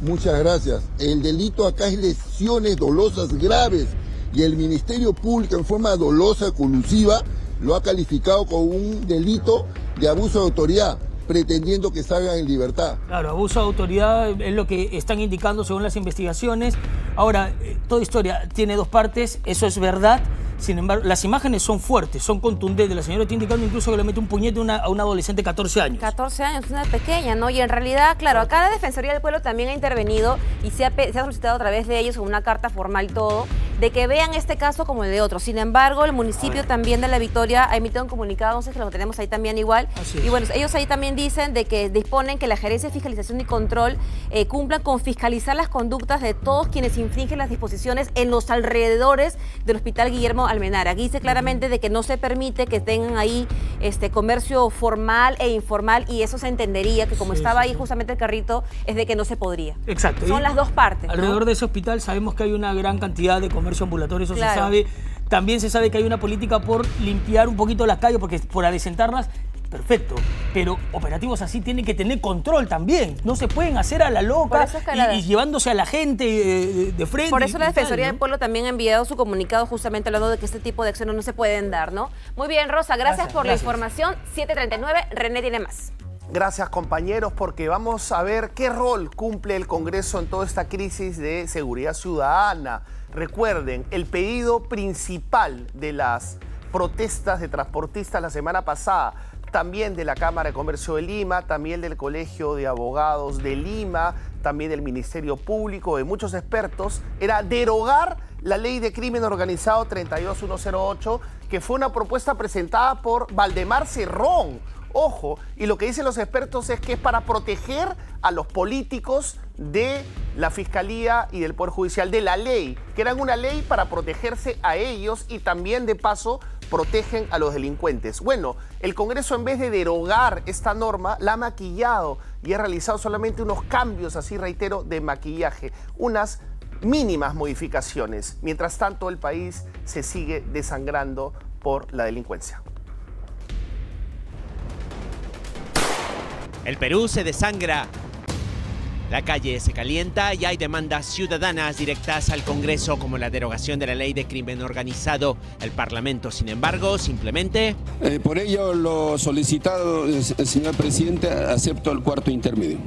Speaker 13: Muchas gracias. El delito acá es lesiones dolosas graves y el Ministerio Público en forma dolosa, colusiva, lo ha calificado como un delito de abuso de autoridad pretendiendo que salgan en libertad.
Speaker 1: Claro, abuso de autoridad es lo que están indicando según las investigaciones. Ahora, eh, toda historia tiene dos partes, eso es verdad. Sin embargo, las imágenes son fuertes, son contundentes. La señora está indicando incluso que le mete un puñete a una, adolescente de 14 años.
Speaker 2: 14 años, una pequeña, ¿no? Y en realidad, claro, acá la Defensoría del Pueblo también ha intervenido y se ha, se ha solicitado a través de ellos una carta formal todo, de que vean este caso como el de otros. Sin embargo, el municipio también de La Victoria ha emitido un comunicado, entonces que lo tenemos ahí también igual. Y bueno, ellos ahí también dicen de que disponen que la Gerencia de Fiscalización y Control eh, cumplan con fiscalizar las conductas de todos quienes infringen las disposiciones en los alrededores del Hospital Guillermo Almenara. Aquí dice claramente de que no se permite que tengan ahí este comercio formal e informal y eso se entendería que como estaba ahí justamente el carrito es de que no se podría.
Speaker 1: Exacto.
Speaker 2: Son las dos partes.
Speaker 1: Alrededor de ese hospital sabemos que hay una gran cantidad de comercio ambulatorio, eso se sabe. También se sabe que hay una política por limpiar un poquito las calles, porque por adecentarlas perfecto. Pero operativos así tienen que tener control también. No se pueden hacer a la loca y, llevándose a la gente eh, de, frente.
Speaker 2: Por eso la Defensoría del Pueblo también ha enviado su comunicado justamente hablando de que este tipo de acciones no se pueden dar, ¿no? Muy bien, Rosa, gracias, por la información. 739, René tiene más.
Speaker 8: Gracias compañeros, porque vamos a ver qué rol cumple el Congreso en toda esta crisis de seguridad ciudadana. Recuerden, el pedido principal de las protestas de transportistas la semana pasada también de la Cámara de Comercio de Lima, también del Colegio de Abogados de Lima, también del Ministerio Público, de muchos expertos, era derogar la ley de crimen organizado 32108, que fue una propuesta presentada por Valdemar Cerrón. Ojo, y lo que dicen los expertos es que es para proteger a los políticos de la Fiscalía y del Poder Judicial, de la ley, que eran una ley para protegerse a ellos y también de paso protegen a los delincuentes. Bueno, el Congreso en vez de derogar esta norma, la ha maquillado y ha realizado solamente unos cambios, así reitero, de maquillaje, unas mínimas modificaciones. Mientras tanto, el país se sigue desangrando por la delincuencia.
Speaker 14: El Perú se desangra la calle se calienta y hay demandas ciudadanas directas al Congreso como la derogación de la ley de crimen organizado. El Parlamento, sin embargo, simplemente...
Speaker 15: Eh, por ello, lo solicitado, eh, señor presidente, acepto el cuarto intermedio.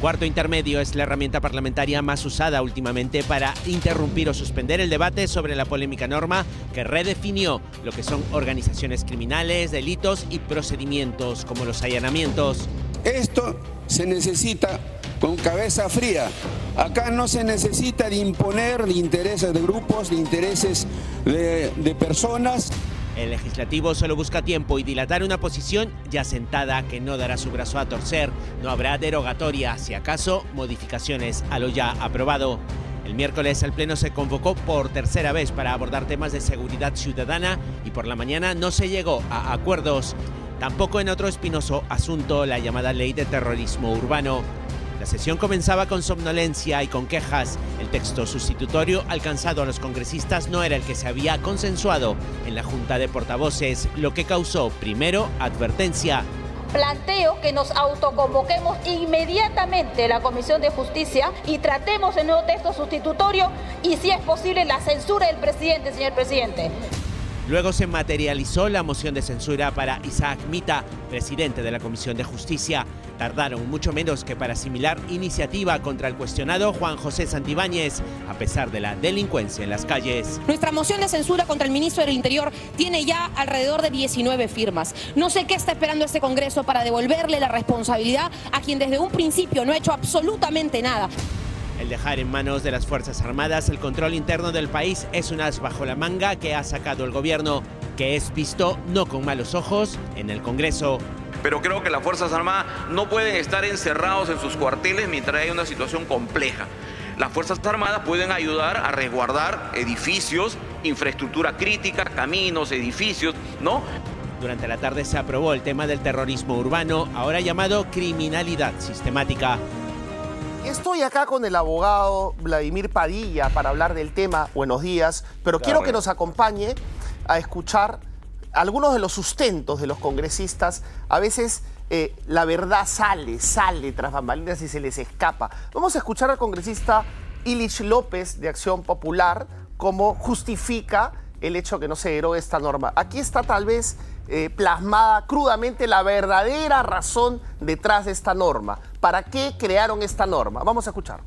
Speaker 14: Cuarto intermedio es la herramienta parlamentaria más usada últimamente para interrumpir o suspender el debate sobre la polémica norma que redefinió lo que son organizaciones criminales, delitos y procedimientos como los allanamientos.
Speaker 15: Esto se necesita con cabeza fría. Acá no se necesita de imponer de intereses de grupos, de intereses de, personas.
Speaker 14: El legislativo solo busca tiempo y dilatar una posición ya sentada que no dará su brazo a torcer. No habrá derogatoria, si acaso modificaciones a lo ya aprobado. El miércoles el Pleno se convocó por tercera vez para abordar temas de seguridad ciudadana y por la mañana no se llegó a acuerdos. Tampoco en otro espinoso asunto, la llamada ley de terrorismo urbano. La sesión comenzaba con somnolencia y con quejas. El texto sustitutorio alcanzado a los congresistas no era el que se había consensuado en la Junta de Portavoces, lo que causó, primero, advertencia.
Speaker 16: Planteo que nos autoconvoquemos inmediatamente la Comisión de Justicia y tratemos el nuevo texto sustitutorio y, si es posible, la censura del presidente, señor presidente.
Speaker 14: Luego se materializó la moción de censura para Isaac Mita, presidente de la Comisión de Justicia. Tardaron mucho menos que para asimilar iniciativa contra el cuestionado Juan José Santibáñez, a pesar de la delincuencia en las calles.
Speaker 17: Nuestra moción de censura contra el ministro del Interior tiene ya alrededor de 19 firmas. No sé qué está esperando este Congreso para devolverle la responsabilidad a quien desde un principio no ha hecho absolutamente nada.
Speaker 14: El dejar en manos de las Fuerzas Armadas el control interno del país es un as bajo la manga que ha sacado el gobierno, que es visto no con malos ojos en el Congreso.
Speaker 18: Pero creo que las Fuerzas Armadas no pueden estar encerrados en sus cuarteles mientras hay una situación compleja. Las Fuerzas Armadas pueden ayudar a resguardar edificios, infraestructura crítica, caminos, edificios, ¿no?
Speaker 14: Durante la tarde se aprobó el tema del terrorismo urbano, ahora llamado criminalidad sistemática.
Speaker 8: Estoy acá con el abogado Vladimir Padilla para hablar del tema. Buenos días, pero quiero que nos acompañe a escuchar algunos de los sustentos de los congresistas. A veces eh, la verdad sale, sale tras bambalinas y se les escapa. Vamos a escuchar al congresista Ilich López de Acción Popular cómo justifica el hecho que no se derogue esta norma. Aquí está tal vez eh, plasmada crudamente la verdadera razón detrás de esta norma. ¿Para qué crearon esta norma? Vamos a escuchar.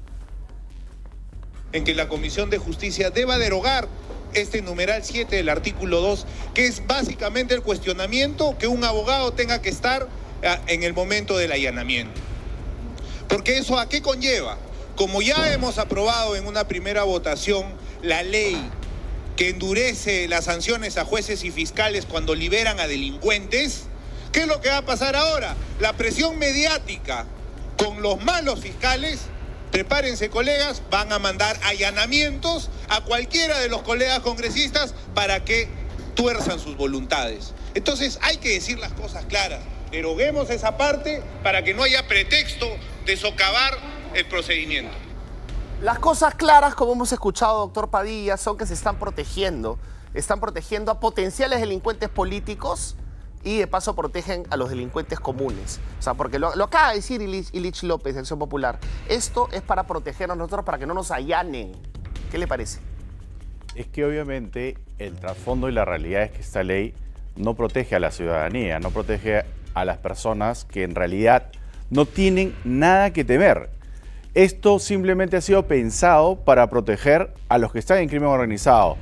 Speaker 19: En que la Comisión de Justicia deba derogar este numeral 7 del artículo 2, que es básicamente el cuestionamiento que un abogado tenga que estar ah, en el momento del allanamiento. Porque eso a qué conlleva? Como ya hemos aprobado en una primera votación la ley que endurece las sanciones a jueces y fiscales cuando liberan a delincuentes, ¿qué es lo que va a pasar ahora? La presión mediática con los malos fiscales, prepárense colegas, van a mandar allanamientos a cualquiera de los colegas congresistas para que tuerzan sus voluntades. Entonces hay que decir las cosas claras. Eroguemos esa parte para que no haya pretexto de socavar el procedimiento.
Speaker 8: Las cosas claras, como hemos escuchado, doctor Padilla, son que se están protegiendo. Están protegiendo a potenciales delincuentes políticos y de paso protegen a los delincuentes comunes. O sea, porque lo, acaba de decir Ilich, López, de Acción Popular. Esto es para proteger a nosotros, para que no nos allanen. ¿Qué le parece?
Speaker 20: Es que obviamente el trasfondo y la realidad es que esta ley no protege a la ciudadanía, no protege a las personas que en realidad no tienen nada que temer. Esto simplemente ha sido pensado para proteger a los que están en crimen organizado.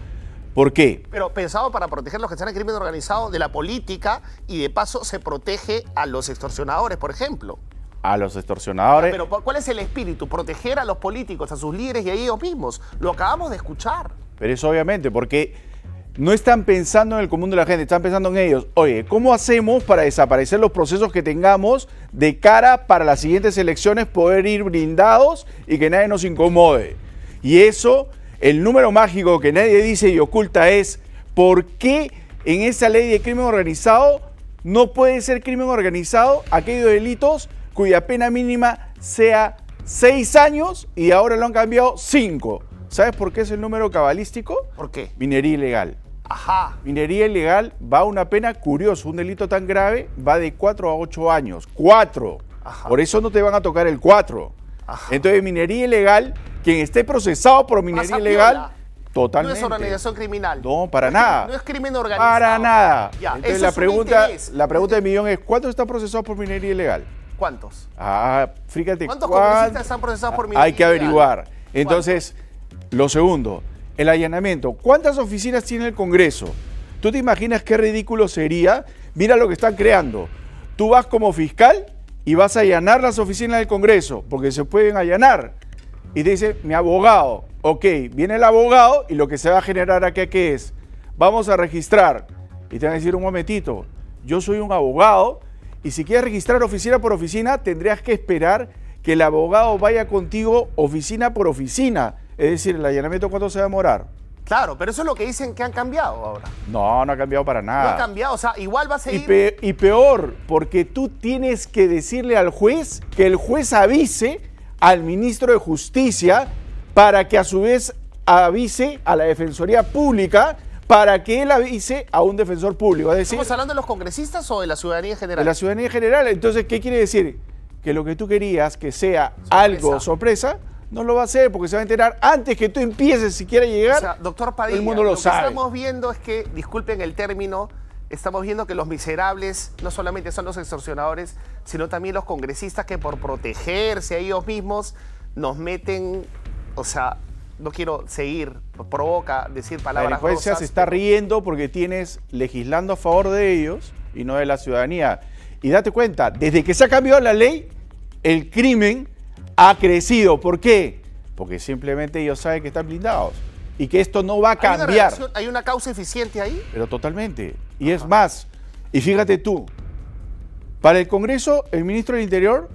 Speaker 20: ¿Por qué?
Speaker 8: Pero pensado para proteger a los que están en crimen organizado de la política y de paso se protege a los extorsionadores, por ejemplo.
Speaker 20: A los extorsionadores.
Speaker 8: Pero ¿cuál es el espíritu? Proteger a los políticos, a sus líderes y a ellos mismos. Lo acabamos de escuchar.
Speaker 20: Pero es obviamente porque no están pensando en el común de la gente, están pensando en ellos. Oye, ¿cómo hacemos para desaparecer los procesos que tengamos de cara para las siguientes elecciones, poder ir blindados y que nadie nos incomode? Y eso, el número mágico que nadie dice y oculta es, ¿por qué en esa ley de crimen organizado no puede ser crimen organizado aquellos delitos cuya pena mínima sea seis años y ahora lo han cambiado cinco? ¿Sabes por qué es el número cabalístico?
Speaker 8: ¿Por qué?
Speaker 20: Minería ilegal.
Speaker 8: Ajá.
Speaker 20: Minería ilegal va a una pena curiosa. Un delito tan grave va de 4 a 8 años. ¡Cuatro! Por eso no te van a tocar el 4. Entonces, minería ilegal, quien esté procesado por minería
Speaker 8: Pasa
Speaker 20: ilegal, totalmente.
Speaker 8: No es organización criminal.
Speaker 20: No, para nada.
Speaker 8: No es crimen organizado.
Speaker 20: Para nada.
Speaker 8: Ya,
Speaker 20: Entonces,
Speaker 8: eso
Speaker 20: la
Speaker 8: es un
Speaker 20: pregunta, la pregunta de millón es: ¿cuántos están procesados por minería ilegal?
Speaker 8: ¿Cuántos?
Speaker 20: Ah, fíjate.
Speaker 8: ¿Cuántos
Speaker 20: cuán-
Speaker 8: congresistas están procesados por minería
Speaker 20: Hay que
Speaker 8: ilegal?
Speaker 20: averiguar. Entonces, lo segundo, el allanamiento. ¿Cuántas oficinas tiene el Congreso? ¿Tú te imaginas qué ridículo sería? Mira lo que están creando. Tú vas como fiscal y vas a allanar las oficinas del Congreso, porque se pueden allanar. Y te dice, mi abogado, ok, viene el abogado y lo que se va a generar aquí, ¿qué es? Vamos a registrar. Y te van a decir un momentito, yo soy un abogado y si quieres registrar oficina por oficina, tendrías que esperar que el abogado vaya contigo oficina por oficina. Es decir, el allanamiento, ¿cuánto se va a demorar?
Speaker 8: Claro, pero eso es lo que dicen que han cambiado ahora.
Speaker 20: No, no ha cambiado para
Speaker 8: No
Speaker 20: nada.
Speaker 8: han cambiado, o sea, igual va a
Speaker 20: Y,
Speaker 8: seguir.
Speaker 20: pe- y peor, porque tú tienes que decirle al juez que el juez avise al ministro de Justicia para que a su vez avise a la Defensoría Pública para que él avise a un defensor público. Es decir,
Speaker 8: ¿Estamos hablando de los congresistas o de la ciudadanía en general?
Speaker 20: de la ciudadanía en general. Entonces, ¿qué quiere decir? Que lo que tú querías que sea algo sorpresa, no lo va a hacer porque se va a enterar antes que tú empieces siquiera a llegar.
Speaker 8: O sea, doctor Padilla,
Speaker 20: el mundo lo,
Speaker 8: que
Speaker 20: sabe.
Speaker 8: estamos viendo es que, disculpen el término, estamos viendo que los miserables no solamente son los extorsionadores, sino también los congresistas que por protegerse a ellos mismos nos meten, o sea, no quiero seguir, provoca decir
Speaker 20: La
Speaker 8: palabras
Speaker 20: delincuencia
Speaker 8: grosas,
Speaker 20: se está
Speaker 8: pero-
Speaker 20: riendo porque tienes legislando a favor de ellos y no de la ciudadanía. Y date cuenta, desde que se ha cambiado la ley, el crimen ha crecido. ¿Por qué? Porque simplemente ellos saben que están blindados y que esto no va a
Speaker 8: ¿Hay una,
Speaker 20: cambiar.
Speaker 8: relación- ¿Hay una causa eficiente ahí?
Speaker 20: Pero totalmente. Y es más, y fíjate tú, para el Congreso, el ministro del Interior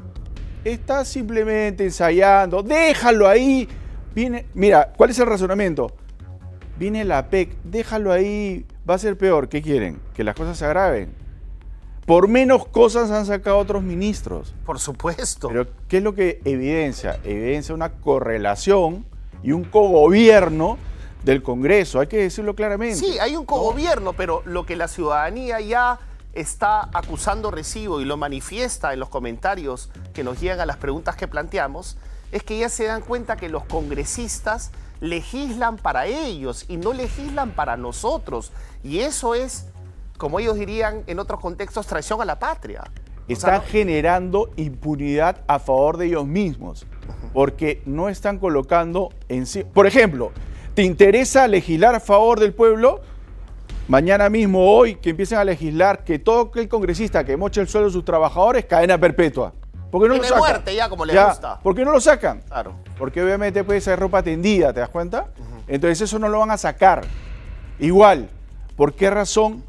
Speaker 20: está simplemente ensayando, déjalo ahí. Viene, mira, ¿cuál es el razonamiento? Viene la PEC, déjalo ahí, va a ser peor. ¿Qué quieren? Que las cosas se agraven. Por menos cosas han sacado otros ministros.
Speaker 8: Por supuesto.
Speaker 20: Pero ¿qué es lo que evidencia? Evidencia una correlación y un cogobierno del Congreso, hay que decirlo claramente.
Speaker 8: Sí, hay un cogobierno, pero lo que la ciudadanía ya está acusando recibo y lo manifiesta en los comentarios que nos llegan a las preguntas que planteamos, es que ya se dan cuenta que los congresistas legislan para ellos y no legislan para nosotros. Y eso es, como ellos dirían en otros contextos, traición a la patria.
Speaker 20: están generando impunidad a favor de ellos mismos, porque no están colocando en sí. Por ejemplo, ¿te interesa legislar a favor del pueblo? Mañana mismo, hoy, que empiecen a legislar que todo aquel congresista que moche el sueldo de sus trabajadores, cadena perpetua. Porque no
Speaker 8: Tiene
Speaker 20: lo sacan.
Speaker 8: muerte ya, como les
Speaker 20: Ya,
Speaker 8: gusta.
Speaker 20: ¿Por qué no lo sacan?
Speaker 8: Claro.
Speaker 20: Porque obviamente puede ser ropa tendida, ¿te das cuenta? Entonces eso no lo van a sacar. Igual, ¿por qué razón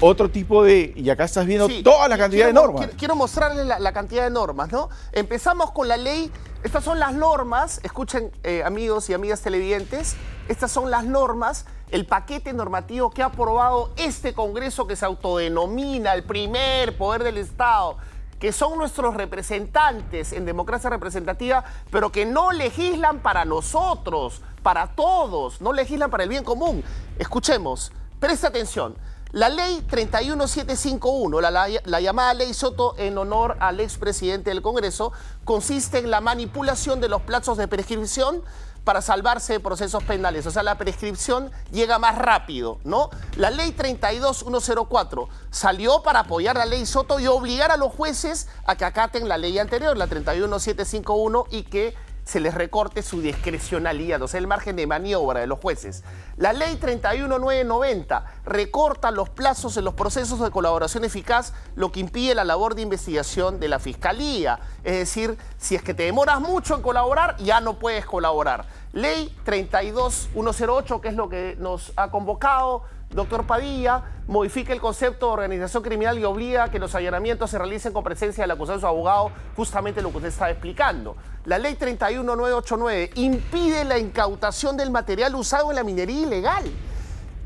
Speaker 20: otro tipo de... Y acá estás viendo
Speaker 8: Sí,
Speaker 20: toda la cantidad de normas.
Speaker 8: Quiero, quiero mostrarles la, la cantidad de normas, ¿no? Empezamos con la ley. Estas son las normas. Escuchen, eh, amigos y amigas televidentes. Estas son las normas, el paquete normativo que ha aprobado este Congreso que se autodenomina el primer poder del Estado que son nuestros representantes en democracia representativa, pero que no legislan para nosotros, para todos, no legislan para el bien común. Escuchemos, presta atención. La ley 31751, la, la- la llamada ley Soto en honor al expresidente del Congreso, consiste en la manipulación de los plazos de prescripción para salvarse de procesos penales. O sea, la prescripción llega más rápido, ¿no? La ley 32104 salió para apoyar la ley Soto y obligar a los jueces a que acaten la ley anterior, la 31751, y que se les recorte su discrecionalidad, o sea, el margen de maniobra de los jueces. La ley 31990 recorta los plazos en los procesos de colaboración eficaz, lo que impide la labor de investigación de la Fiscalía. Es decir, si es que te demoras mucho en colaborar, ya no puedes colaborar. Ley 32108, que es lo que nos ha convocado, doctor Padilla, modifica el concepto de organización criminal y obliga a que los allanamientos se realicen con presencia del acusado y su abogado, justamente lo que usted estaba explicando. La ley 31989 impide la incautación del material usado en la minería ilegal,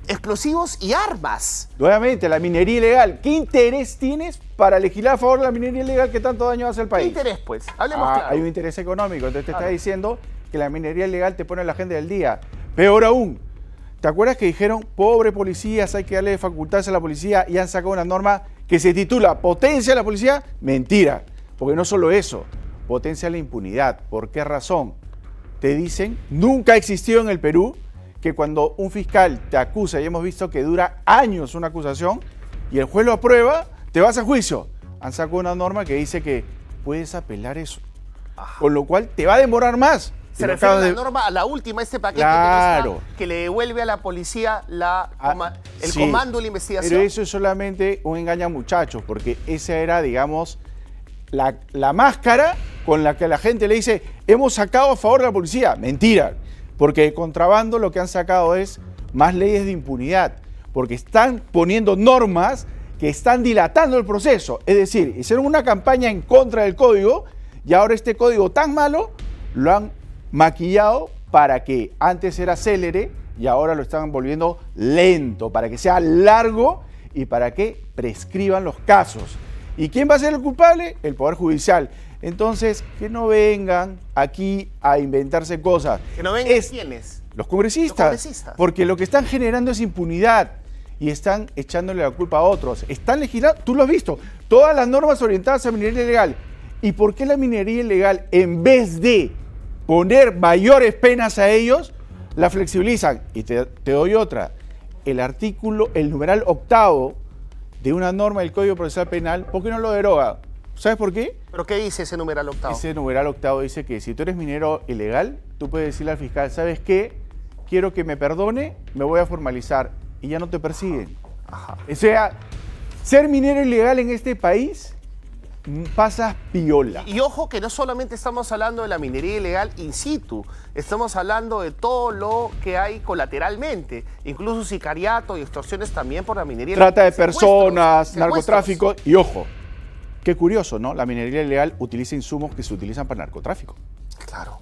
Speaker 8: explosivos y armas.
Speaker 20: Nuevamente, la minería ilegal. ¿Qué interés tienes para legislar a favor de la minería ilegal que tanto daño hace al país?
Speaker 8: ¿Qué interés, pues? Hablemos
Speaker 20: Ah,
Speaker 8: claro.
Speaker 20: Hay un interés económico. Entonces te
Speaker 8: Claro.
Speaker 20: está diciendo que la minería ilegal te pone en la agenda del día. Peor aún, ¿te acuerdas que dijeron, pobre policías, hay que darle facultades a la policía y han sacado una norma que se titula Potencia a la policía? Mentira, porque no solo eso, potencia la impunidad. ¿Por qué razón? Te dicen, nunca ha existido en el Perú que cuando un fiscal te acusa, y hemos visto que dura años una acusación, y el juez lo aprueba, te vas a juicio. Han sacado una norma que dice que puedes apelar eso. Con lo cual te va a demorar más.
Speaker 8: Se refiere a
Speaker 20: acabas
Speaker 8: la
Speaker 20: de-
Speaker 8: norma, a la última, este paquete
Speaker 20: Claro.
Speaker 8: que, no está, que le devuelve a la policía la, coma- el
Speaker 20: Sí,
Speaker 8: comando de la investigación.
Speaker 20: Pero eso es solamente un engaño a muchachos, porque esa era, digamos, la, la máscara con la que la gente le dice, hemos sacado a favor de la policía. Mentira, porque de contrabando lo que han sacado es más leyes de impunidad, porque están poniendo normas que están dilatando el proceso. Es decir, hicieron una campaña en contra del código y ahora este código tan malo lo han maquillado para que antes era célere y ahora lo están volviendo lento, para que sea largo y para que prescriban los casos. ¿Y quién va a ser el culpable? El Poder Judicial. Entonces, que no vengan aquí a inventarse cosas.
Speaker 8: Que no vengan
Speaker 20: Es-
Speaker 8: quiénes.
Speaker 20: los congresistas.
Speaker 8: Los congresistas.
Speaker 20: Porque lo que están generando es impunidad y están echándole la culpa a otros. Están legislando, tú lo has visto, todas las normas orientadas a minería ilegal. ¿Y por qué la minería ilegal, en vez de poner mayores penas a ellos, la flexibilizan? Y te, te doy otra. El artículo, el numeral octavo de una norma del Código Procesal Penal, ¿por qué no lo deroga? ¿Sabes por qué?
Speaker 8: ¿Pero qué dice ese numeral octavo?
Speaker 20: Ese numeral octavo dice que si tú eres minero ilegal, tú puedes decirle al fiscal, ¿sabes qué? Quiero que me perdone, me voy a formalizar y ya no te persiguen. O sea, ser minero ilegal en este país mm, pasa piola.
Speaker 8: Y ojo que no solamente estamos hablando de la minería ilegal in situ, estamos hablando de todo lo que hay colateralmente, incluso sicariato y extorsiones también por la minería
Speaker 20: Trata de
Speaker 8: ilegal.
Speaker 20: personas,
Speaker 8: Secuestros,
Speaker 20: narcotráfico y ojo, qué curioso, ¿no? La minería ilegal utiliza insumos que se utilizan para narcotráfico.
Speaker 8: Claro.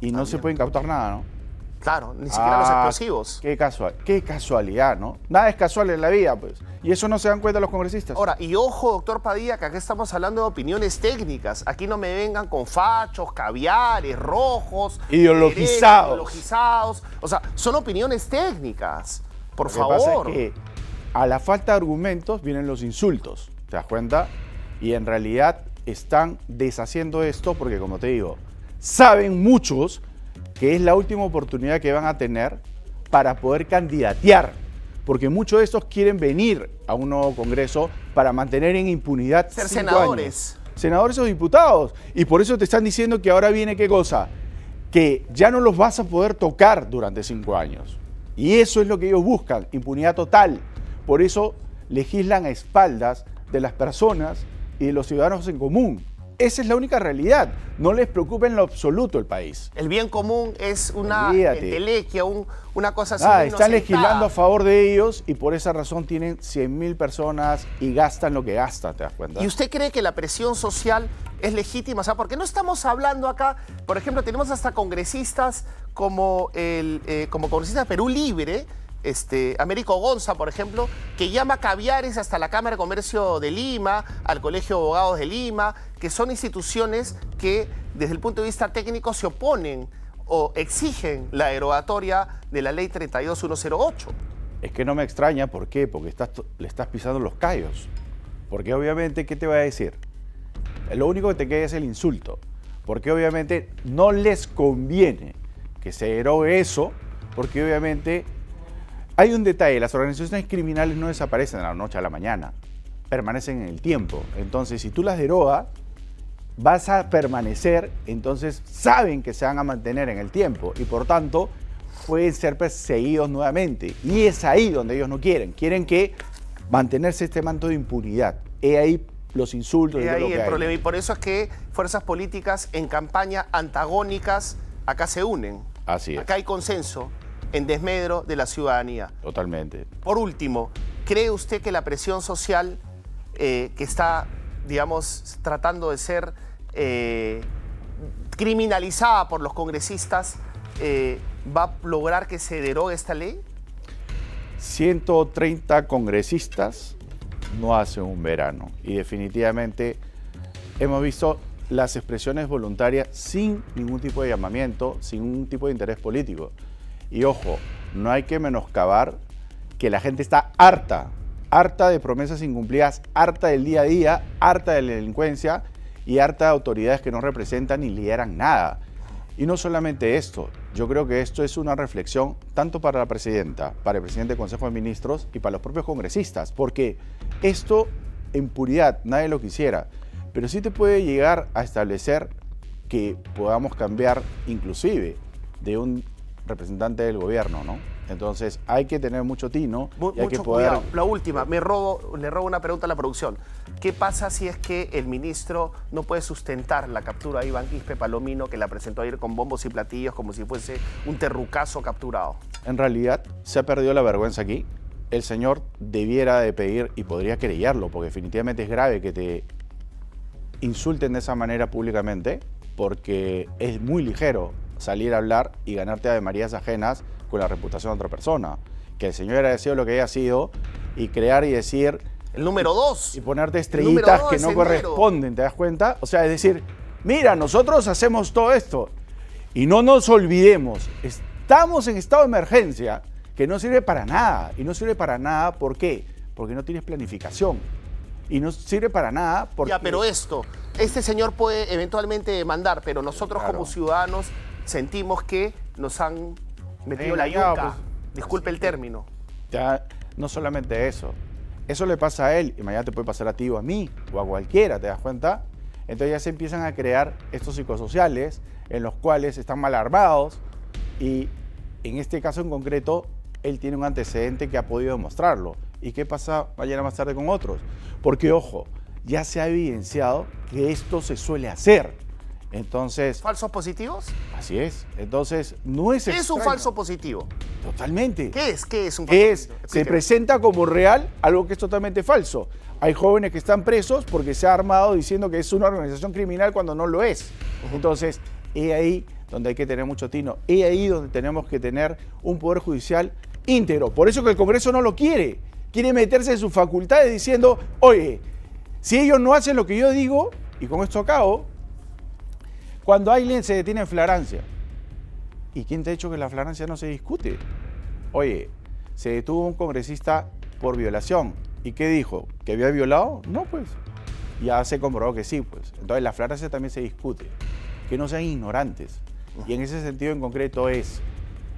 Speaker 20: Y no se puede incautar nada, ¿no?
Speaker 8: Claro, ni siquiera los
Speaker 20: Ah,
Speaker 8: explosivos.
Speaker 20: Qué, casual, qué casualidad, ¿no? Nada es casual en la vida, pues. Y eso no se dan cuenta los congresistas.
Speaker 8: Ahora, y ojo, doctor Padilla, que acá estamos hablando de opiniones técnicas. Aquí no me vengan con fachos, caviares, rojos.
Speaker 20: Ideologizados.
Speaker 8: derechos, ideologizados. O sea, son opiniones técnicas. Por
Speaker 20: Lo que
Speaker 8: favor.
Speaker 20: pasa es que a la falta de argumentos vienen los insultos, ¿te das cuenta? Y en realidad están deshaciendo esto porque, como te digo, saben muchos que es la última oportunidad que van a tener para poder candidatear. Porque muchos de estos quieren venir a un nuevo Congreso para mantener en impunidad
Speaker 8: Ser senadores.
Speaker 20: años. Senadores o diputados. Y por eso te están diciendo que ahora viene qué cosa? Que ya no los vas a poder tocar durante cinco años. Y eso es lo que ellos buscan, impunidad total. Por eso legislan a espaldas de las personas y de los ciudadanos en común. Esa es la única realidad. No les preocupa en lo absoluto el país.
Speaker 8: El bien común es una un- una cosa así.
Speaker 20: Ah, están legislando a favor de ellos y por esa razón tienen 100 mil personas y gastan lo que gastan, ¿te das cuenta?
Speaker 8: ¿Y usted cree que la presión social es legítima? O sea, porque no estamos hablando acá, por ejemplo, tenemos hasta congresistas como el eh, como congresista Perú Libre, este, Américo Gonza, por ejemplo, que llama caviares hasta la Cámara de Comercio de Lima, al Colegio de Abogados de Lima, que son instituciones que desde el punto de vista técnico se oponen o exigen la derogatoria de la ley 32108.
Speaker 20: Es que no me extraña, ¿por qué? Porque le estás pisando los callos. Porque obviamente, ¿qué te va a decir? Lo único que te queda es el insulto. Porque obviamente no les conviene que se derogue eso, porque obviamente hay un detalle, las organizaciones criminales no desaparecen de la noche a la mañana, permanecen en el tiempo. Entonces, si tú las derogas, vas a permanecer, entonces saben que se van a mantener en el tiempo y por tanto pueden ser perseguidos nuevamente. Y es ahí donde ellos no quieren, quieren que mantenerse este manto de impunidad. He ahí los insultos y
Speaker 8: Y
Speaker 20: lo
Speaker 8: ahí
Speaker 20: que
Speaker 8: el
Speaker 20: hay.
Speaker 8: problema. Y por eso es que fuerzas políticas en campaña antagónicas acá se unen.
Speaker 20: Así es.
Speaker 8: Acá hay consenso en desmedro de la ciudadanía.
Speaker 20: Totalmente.
Speaker 8: Por último, ¿cree usted que la presión social eh, que está, digamos, tratando de ser eh, criminalizada por los congresistas eh, va a lograr que se derogue esta ley?
Speaker 20: 130 congresistas no hacen un verano y definitivamente hemos visto las expresiones voluntarias sin ningún tipo de llamamiento, sin ningún tipo de interés político. Y ojo, no hay que menoscabar que la gente está harta, harta de promesas incumplidas, harta del día a día, harta de la delincuencia y harta de autoridades que no representan ni lideran nada. Y no solamente esto, yo creo que esto es una reflexión tanto para la presidenta, para el presidente del Consejo de Ministros y para los propios congresistas, porque esto en puridad nadie lo quisiera, pero sí te puede llegar a establecer que podamos cambiar inclusive de un representante del gobierno, ¿no? Entonces hay que tener mucho tino y hay que
Speaker 8: Mucho
Speaker 20: poder...
Speaker 8: cuidado. La última, me robo, le robo una pregunta a la producción. ¿Qué pasa si es que el ministro no puede sustentar la captura de Iván Quispe Palomino que la presentó ayer con bombos y platillos como si fuese un terrucazo capturado?
Speaker 20: En realidad se ha perdido la vergüenza aquí. El señor debiera de pedir y podría querellarlo, porque definitivamente es grave que te insulten de esa manera públicamente, porque es muy ligero salir a hablar y ganarte a de marías ajenas con la reputación de otra persona. Que el señor haya sido lo que haya sido y crear y decir...
Speaker 8: El número dos.
Speaker 20: Y ponerte estrellitas que no
Speaker 8: enero.
Speaker 20: corresponden, ¿te das cuenta? O sea, es decir, mira, nosotros hacemos todo esto y no nos olvidemos, estamos en estado de emergencia que no sirve para nada. Y no sirve para nada, ¿por qué? Porque no tienes planificación. Y no sirve para nada porque...
Speaker 8: Ya, pero esto, este señor puede eventualmente demandar, pero nosotros
Speaker 20: Claro.
Speaker 8: como ciudadanos sentimos que nos han metido la yuca.
Speaker 20: pues.
Speaker 8: Disculpe el término.
Speaker 20: Ya, no solamente eso. Eso le pasa a él y mañana te puede pasar a ti o a mí o a cualquiera, ¿te das cuenta? Entonces ya se empiezan a crear estos psicosociales en los cuales están mal armados y en este caso en concreto él tiene un antecedente que ha podido demostrarlo. ¿Y qué pasa mañana más tarde con otros? Porque ojo, ya se ha evidenciado que esto se suele hacer. Entonces,
Speaker 8: ¿Falsos positivos?
Speaker 20: así es. Entonces, no es
Speaker 8: ¿Qué es un falso positivo?
Speaker 20: Totalmente.
Speaker 8: ¿Qué es? ¿Qué es un falso
Speaker 20: ¿Qué es?
Speaker 8: positivo?
Speaker 20: Se presenta como real algo que es totalmente falso. Hay jóvenes que están presos porque se ha armado diciendo que es una organización criminal cuando no lo es. Entonces, es ahí donde hay que tener mucho tino. Es ahí donde tenemos que tener un poder judicial íntegro. Por eso que el Congreso no lo quiere. Quiere meterse en sus facultades diciendo, oye, si ellos no hacen lo que yo digo, y con esto acabo, cuando alguien se detiene en flagrancia, ¿y quién te ha dicho que la flagrancia no se discute? Oye, se detuvo un congresista por violación. ¿Y qué dijo? ¿Que había violado? No, pues. Ya se comprobó que sí, pues. Entonces la flagrancia también se discute. Que no sean ignorantes. Y en ese sentido en concreto es,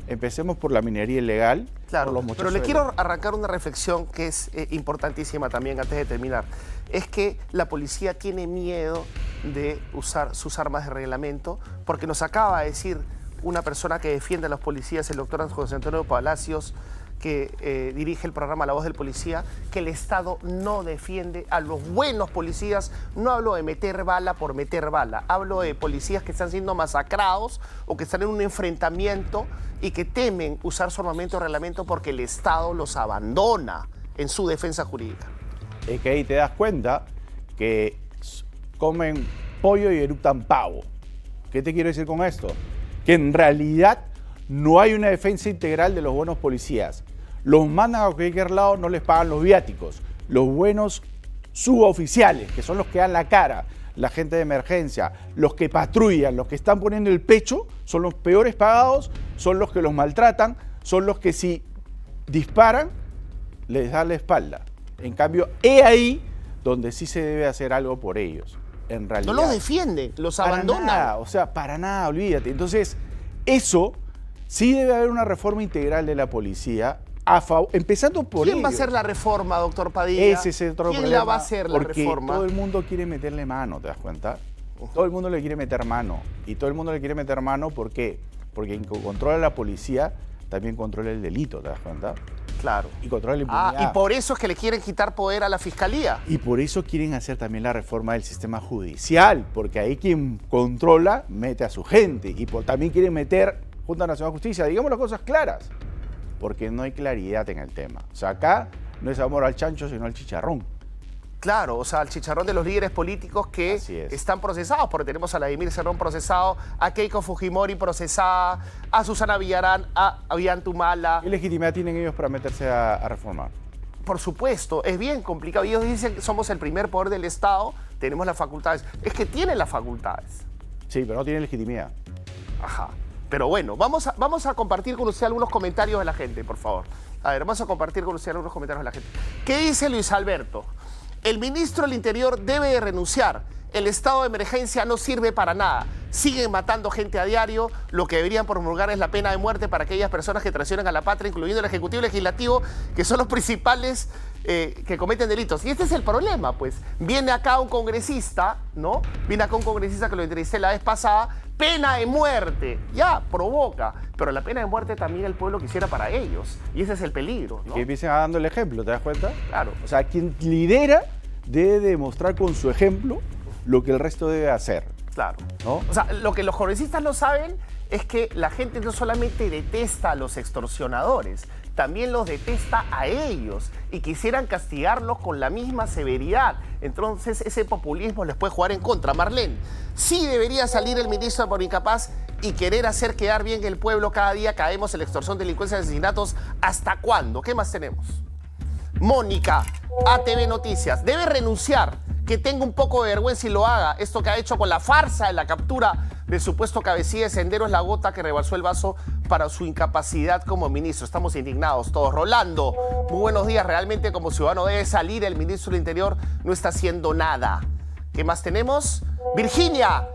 Speaker 20: empecemos por la minería ilegal.
Speaker 8: Claro,
Speaker 20: los
Speaker 8: pero le quiero arrancar una reflexión que es eh, importantísima también antes de terminar. Es que la policía tiene miedo de usar sus armas de reglamento porque nos acaba de decir una persona que defiende a los policías, el doctor José Antonio Palacios, que eh, dirige el programa La Voz del Policía, que el Estado no defiende a los buenos policías. No hablo de meter bala por meter bala, hablo de policías que están siendo masacrados o que están en un enfrentamiento y que temen usar su armamento de reglamento porque el Estado los abandona en su defensa jurídica.
Speaker 20: es que ahí te das cuenta que comen pollo y eructan pavo. ¿Qué te quiero decir con esto? Que en realidad no hay una defensa integral de los buenos policías. Los mandan a cualquier lado, no les pagan los viáticos. Los buenos suboficiales, que son los que dan la cara, la gente de emergencia, los que patrullan, los que están poniendo el pecho, son los peores pagados, son los que los maltratan, son los que si disparan, les da la espalda. En cambio, he ahí donde sí se debe hacer algo por ellos. En realidad.
Speaker 8: No los defienden, los
Speaker 20: Para
Speaker 8: abandonan.
Speaker 20: nada, o sea, para nada, olvídate. Entonces, eso sí debe haber una reforma integral de la policía, a empezando por
Speaker 8: ¿Quién va a hacer la reforma, doctor Padilla?
Speaker 20: Ese es otro
Speaker 8: ¿Quién
Speaker 20: problema.
Speaker 8: la va a hacer la
Speaker 20: porque
Speaker 8: reforma?
Speaker 20: todo el mundo quiere meterle mano, ¿te das cuenta? Todo el mundo le quiere meter mano. Y todo el mundo le quiere meter mano, ¿por qué? Porque quien controla la policía también controla el delito, ¿te das cuenta?
Speaker 8: Claro.
Speaker 20: Y controla la
Speaker 8: Ah,
Speaker 20: impunidad.
Speaker 8: y por eso es que le quieren quitar poder a la fiscalía.
Speaker 20: Y por eso quieren hacer también la reforma del sistema judicial, porque ahí quien controla mete a su gente y por, también quieren meter Junta Nacional de Justicia. Digamos las cosas claras, porque no hay claridad en el tema. O sea, acá no es amor al chancho, sino al chicharrón.
Speaker 8: Claro, o sea, el chicharrón de los líderes políticos que están procesados, porque tenemos a Vladimir Cerrón procesado, a Keiko Fujimori procesada, a Susana Villarán, a Villantumala.
Speaker 20: ¿Qué legitimidad tienen ellos para meterse a, a reformar?
Speaker 8: Por supuesto, es bien complicado. Ellos dicen que somos el primer poder del Estado, tenemos las facultades. Es que tienen las facultades.
Speaker 20: Sí, pero no tienen legitimidad.
Speaker 8: Ajá. Pero bueno, vamos a, vamos a compartir con usted algunos comentarios de la gente, por favor. A ver, vamos a compartir con usted algunos comentarios de la gente. ¿Qué dice Luis Alberto? El ministro del Interior debe de renunciar. El estado de emergencia no sirve para nada. Siguen matando gente a diario. Lo que deberían promulgar es la pena de muerte para aquellas personas que traicionan a la patria, incluyendo el Ejecutivo y Legislativo, que son los principales eh, que cometen delitos. Y este es el problema, pues. Viene acá un congresista, ¿no? Viene acá un congresista que lo entrevisté la vez pasada. Pena de muerte. Ya, provoca. Pero la pena de muerte también el pueblo quisiera para ellos. Y ese es el peligro, ¿no?
Speaker 20: Que empiecen dando el ejemplo, ¿te das cuenta?
Speaker 8: Claro.
Speaker 20: O sea, quien lidera debe demostrar con su ejemplo lo que el resto debe hacer.
Speaker 8: Claro.
Speaker 20: ¿no?
Speaker 8: O sea, lo que los congresistas no saben es que la gente no solamente detesta a los extorsionadores, también los detesta a ellos y quisieran castigarlos con la misma severidad. Entonces ese populismo les puede jugar en contra. Marlene, sí debería salir el ministro por incapaz y querer hacer quedar bien el pueblo cada día caemos en la extorsión, delincuencia y asesinatos. ¿Hasta cuándo? ¿Qué más tenemos? Mónica, ATV Noticias, debe renunciar, que tenga un poco de vergüenza y lo haga. Esto que ha hecho con la farsa de la captura del supuesto cabecilla de Sendero es la gota que rebalsó el vaso para su incapacidad como ministro. Estamos indignados todos. Rolando, muy buenos días. Realmente como ciudadano debe salir. El ministro del Interior no está haciendo nada. ¿Qué más tenemos? Virginia,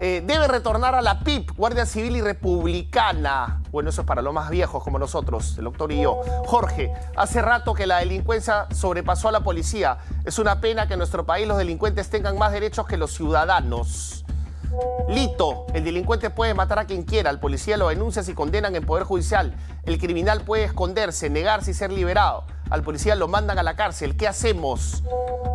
Speaker 8: eh, debe retornar a la PIP, Guardia Civil y Republicana. Bueno, eso es para los más viejos como nosotros, el doctor y yo. Jorge, hace rato que la delincuencia sobrepasó a la policía. Es una pena que en nuestro país los delincuentes tengan más derechos que los ciudadanos. Lito, el delincuente puede matar a quien quiera, el policía lo denuncia si condenan en Poder Judicial, el criminal puede esconderse, negarse y ser liberado, al policía lo mandan a la cárcel, ¿qué hacemos?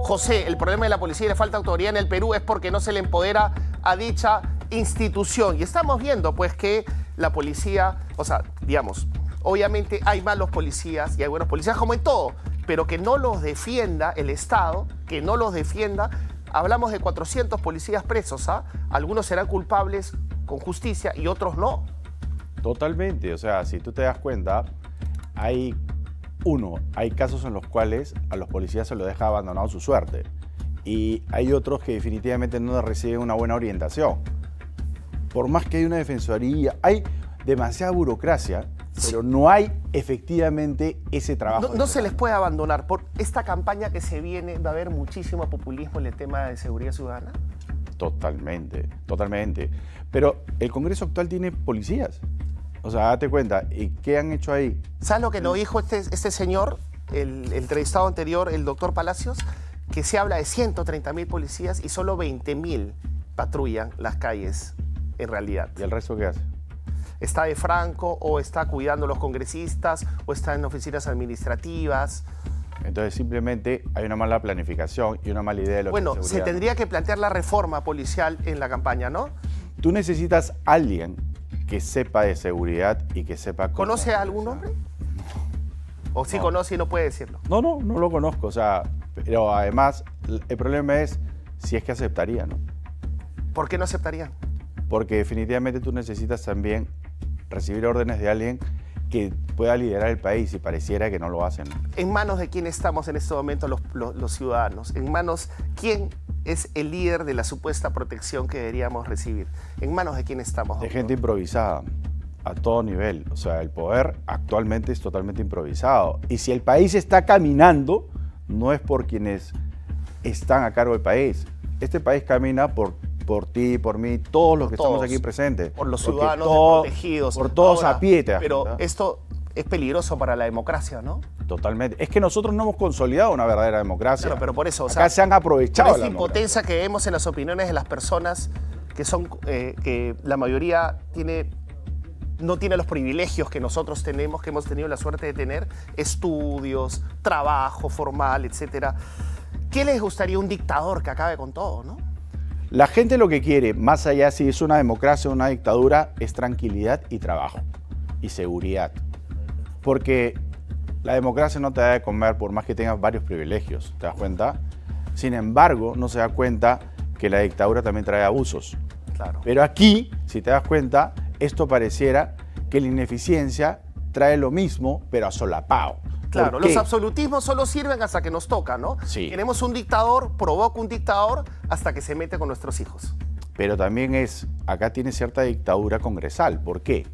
Speaker 8: José, el problema de la policía y la falta de autoridad en el Perú es porque no se le empodera a dicha institución. Y estamos viendo pues que la policía, o sea, digamos, obviamente hay malos policías y hay buenos policías como en todo, pero que no los defienda el Estado, que no los defienda. Hablamos de 400 policías presos, ¿ah? Algunos serán culpables con justicia y otros no.
Speaker 20: Totalmente, o sea, si tú te das cuenta, hay uno, hay casos en los cuales a los policías se los deja abandonado su suerte y hay otros que definitivamente no reciben una buena orientación. Por más que hay una defensoría, hay demasiada burocracia, pero no hay efectivamente ese trabajo.
Speaker 8: No, no se les puede abandonar. Por esta campaña que se viene, va a haber muchísimo populismo en el tema de seguridad ciudadana.
Speaker 20: Totalmente, totalmente. Pero el Congreso actual tiene policías. O sea, date cuenta, ¿y qué han hecho ahí?
Speaker 8: ¿Sabes lo que nos dijo este, este señor, el, el entrevistado anterior, el doctor Palacios? Que se habla de 130 mil policías y solo 20 mil patrullan las calles en realidad.
Speaker 20: ¿Y el resto qué hace?
Speaker 8: Está de franco o está cuidando a los congresistas o está en oficinas administrativas.
Speaker 20: Entonces simplemente hay una mala planificación y una mala idea de lo
Speaker 8: bueno,
Speaker 20: que es
Speaker 8: se tendría que plantear la reforma policial en la campaña, ¿no?
Speaker 20: Tú necesitas alguien que sepa de seguridad y que sepa cómo...
Speaker 8: ¿Conoce a algún hombre? ¿O sí
Speaker 20: No.
Speaker 8: conoce y no puede decirlo?
Speaker 20: No, no, no lo conozco. O sea, pero además el problema es si es que aceptaría, ¿no?
Speaker 8: ¿Por qué no aceptarían?
Speaker 20: Porque definitivamente tú necesitas también recibir órdenes de alguien que pueda liderar el país y pareciera que no lo hacen.
Speaker 8: ¿En manos de quién estamos en este momento los, los- los ciudadanos? ¿En manos quién es el líder de la supuesta protección que deberíamos recibir? ¿En manos de quién estamos?
Speaker 20: De gente improvisada a todo nivel. O sea, el poder actualmente es totalmente improvisado. Y si el país está caminando, no es por quienes están a cargo del país. Este país camina por, por ti, por mí, todos los que estamos aquí presentes.
Speaker 8: Por los ciudadanos desprotegidos.
Speaker 20: Por todos
Speaker 8: Ahora,
Speaker 20: a pie,
Speaker 8: Pero esto es peligroso para la democracia, ¿no?
Speaker 20: Totalmente. Es que nosotros no hemos consolidado una verdadera democracia.
Speaker 8: Claro, pero por eso, o sea,
Speaker 20: se han aprovechado la democracia.
Speaker 8: impotencia que vemos en las opiniones de las personas que son, eh, que la mayoría tiene, no tiene los privilegios que nosotros tenemos, que hemos tenido la suerte de tener, estudios, trabajo formal, etcétera. ¿Qué les gustaría un dictador que acabe con todo, no?
Speaker 20: La gente lo que quiere, más allá si es una democracia o una dictadura, es tranquilidad y trabajo y seguridad. Porque la democracia no te da de comer por más que tengas varios privilegios, ¿te das cuenta? Sin embargo, no se da cuenta que la dictadura también trae abusos.
Speaker 8: Claro.
Speaker 20: Pero aquí, si te das cuenta, esto pareciera que la ineficiencia trae lo mismo, pero a solapao.
Speaker 8: Claro,
Speaker 20: ¿Por
Speaker 8: los absolutismos solo sirven hasta que nos toca, ¿no?
Speaker 20: Sí.
Speaker 8: Queremos un dictador, provoca un dictador hasta que se mete con nuestros hijos.
Speaker 20: Pero también es, acá tiene cierta dictadura congresal. ¿Por qué?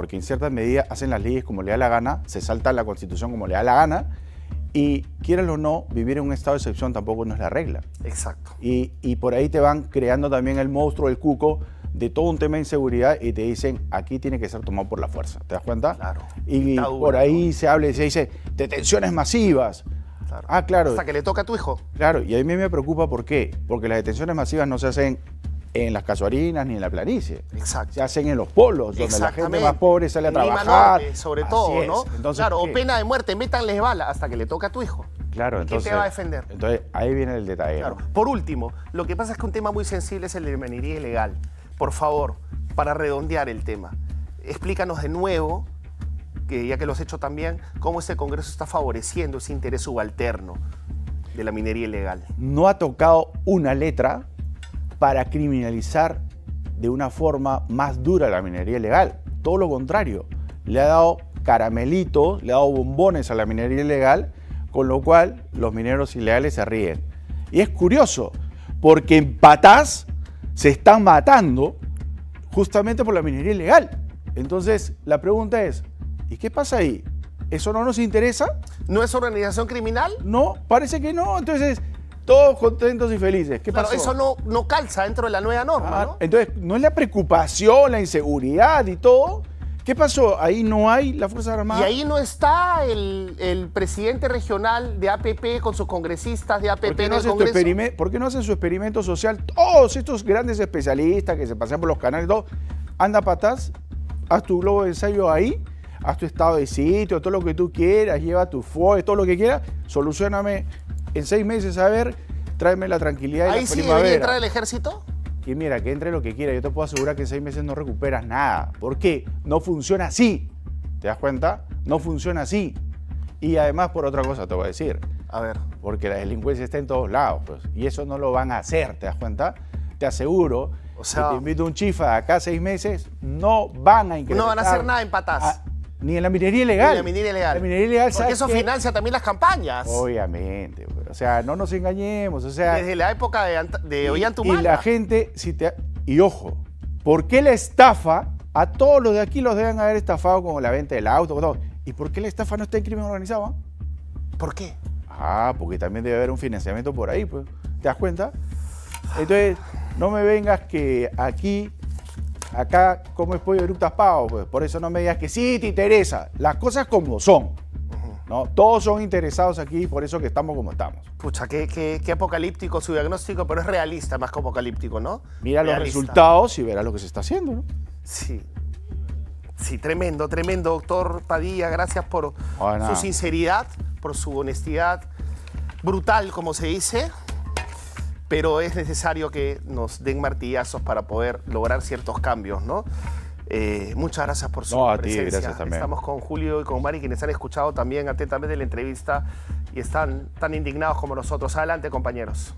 Speaker 20: Porque en ciertas medidas hacen las leyes como le da la gana, se salta la constitución como le da la gana, y quieran o no, vivir en un estado de excepción tampoco no es la regla.
Speaker 8: Exacto.
Speaker 20: Y, y por ahí te van creando también el monstruo, el cuco, de todo un tema de inseguridad y te dicen, aquí tiene que ser tomado por la fuerza. ¿Te das cuenta?
Speaker 8: Claro.
Speaker 20: Y
Speaker 8: Dictadura,
Speaker 20: por ahí se habla y se dice, detenciones masivas. Ah, claro.
Speaker 8: Hasta que le toca a tu hijo.
Speaker 20: Claro, y a mí me preocupa por qué. Porque las detenciones masivas no se hacen en las casuarinas ni en la planicie.
Speaker 8: Exacto.
Speaker 20: Se hacen en los polos, donde la gente más pobre sale a trabajar.
Speaker 8: Norte, sobre
Speaker 20: Así
Speaker 8: todo,
Speaker 20: es.
Speaker 8: ¿no?
Speaker 20: Entonces,
Speaker 8: claro,
Speaker 20: ¿qué?
Speaker 8: o pena de muerte, métanles bala hasta que le toca a tu hijo.
Speaker 20: Claro,
Speaker 8: ¿Y quién
Speaker 20: entonces.
Speaker 8: te va a defender?
Speaker 20: Entonces, ahí viene el detalle.
Speaker 8: Claro.
Speaker 20: ¿no?
Speaker 8: Por último, lo que pasa es que un tema muy sensible es el de minería ilegal. Por favor, para redondear el tema, explícanos de nuevo, que ya que lo has hecho también, cómo este Congreso está favoreciendo ese interés subalterno de la minería ilegal.
Speaker 20: no ha tocado una letra para criminalizar de una forma más dura la minería ilegal. Todo lo contrario, le ha dado caramelitos, le ha dado bombones a la minería ilegal, con lo cual los mineros ilegales se ríen. Y es curioso, porque en Patás se están matando justamente por la minería ilegal. Entonces, la pregunta es, ¿y qué pasa ahí? ¿Eso no nos interesa?
Speaker 8: ¿No es organización criminal?
Speaker 20: No, parece que no. Entonces, todos contentos y felices. ¿Qué
Speaker 8: Claro,
Speaker 20: pasó?
Speaker 8: eso no, no calza dentro de la nueva norma,
Speaker 20: Ah,
Speaker 8: ¿no?
Speaker 20: Entonces, ¿no es la preocupación, la inseguridad y todo? ¿Qué pasó? Ahí no hay la Fuerza Armada.
Speaker 8: Y ahí no está el, el presidente regional de APP con sus congresistas de APP
Speaker 20: ¿Por qué,
Speaker 8: en
Speaker 20: no
Speaker 8: el
Speaker 20: hacen su
Speaker 8: Congreso.
Speaker 20: experime- por qué no hacen su experimento social? Todos estos grandes especialistas que se pasean por los canales, todo, anda patas, haz tu globo de ensayo ahí, haz tu estado de sitio, todo lo que tú quieras, lleva tu FOE, todo lo que quieras, solucioname en seis meses, a ver, tráeme la tranquilidad y
Speaker 8: Ahí
Speaker 20: la
Speaker 8: sí
Speaker 20: primavera.
Speaker 8: debería entrar el ejército.
Speaker 20: que mira, que entre lo que quiera, yo te puedo asegurar que en seis meses no recuperas nada. ¿Por qué? No funciona así. ¿Te das cuenta? No funciona así. Y además, por otra cosa te voy a decir.
Speaker 8: A ver.
Speaker 20: Porque la delincuencia está en todos lados, pues. Y eso no lo van a hacer, ¿te das cuenta? Te aseguro,
Speaker 8: O sea-
Speaker 20: si te invito un chifa de acá a seis meses, no van a incrementar.
Speaker 8: No van a hacer nada en patas.
Speaker 20: Ni en la minería ilegal.
Speaker 8: Ni la minería ilegal.
Speaker 20: La minería ilegal,
Speaker 8: Porque
Speaker 20: ¿sabes
Speaker 8: eso financia también las campañas.
Speaker 20: Obviamente, o sea, no nos engañemos, o sea...
Speaker 8: Desde la época de, de
Speaker 20: Y-
Speaker 8: Ollantumala.
Speaker 20: Y la gente, si te, y ojo, ¿por qué la estafa? A todos los de aquí los deben haber estafado con la venta del auto, con todo. ¿Y por qué la estafa no está en crimen organizado? ah?
Speaker 8: ¿Por qué?
Speaker 20: Ah, porque también debe haber un financiamiento por ahí, pues. ¿Te das cuenta? Entonces, no me vengas que aquí, acá, como es pollo eructas pavo, pues. Por eso no me digas que sí te interesa. Las cosas como son. ¿no? Todos son interesados aquí, por eso que estamos como estamos.
Speaker 8: Pucha, qué, qué- qué apocalíptico su diagnóstico, pero es realista más que apocalíptico, ¿no?
Speaker 20: Mira los resultados y verás lo que se está haciendo, ¿no?
Speaker 8: Sí. Sí, tremendo, tremendo, doctor Padilla. Gracias por su sinceridad, por su honestidad brutal, como se dice. Pero es necesario que nos den martillazos para poder lograr ciertos cambios, ¿no? Eh, muchas gracias por su
Speaker 20: No, a ti,
Speaker 8: presencia.
Speaker 20: gracias también.
Speaker 8: Estamos con Julio y con Mari, quienes han escuchado también atentamente la entrevista y están tan indignados como nosotros. Adelante, compañeros.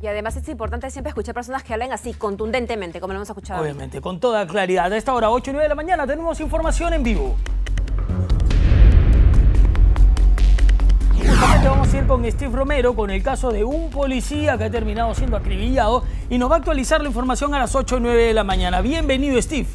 Speaker 2: Y además es importante siempre escuchar personas que hablen así, contundentemente, como lo hemos escuchado.
Speaker 1: Obviamente, con toda claridad. A esta hora, 8 y 9 de la mañana, tenemos información en vivo. Steve Romero con el caso de un policía que ha terminado siendo acribillado y nos va a actualizar la información a las 8 y 9 de la mañana. Bienvenido, Steve.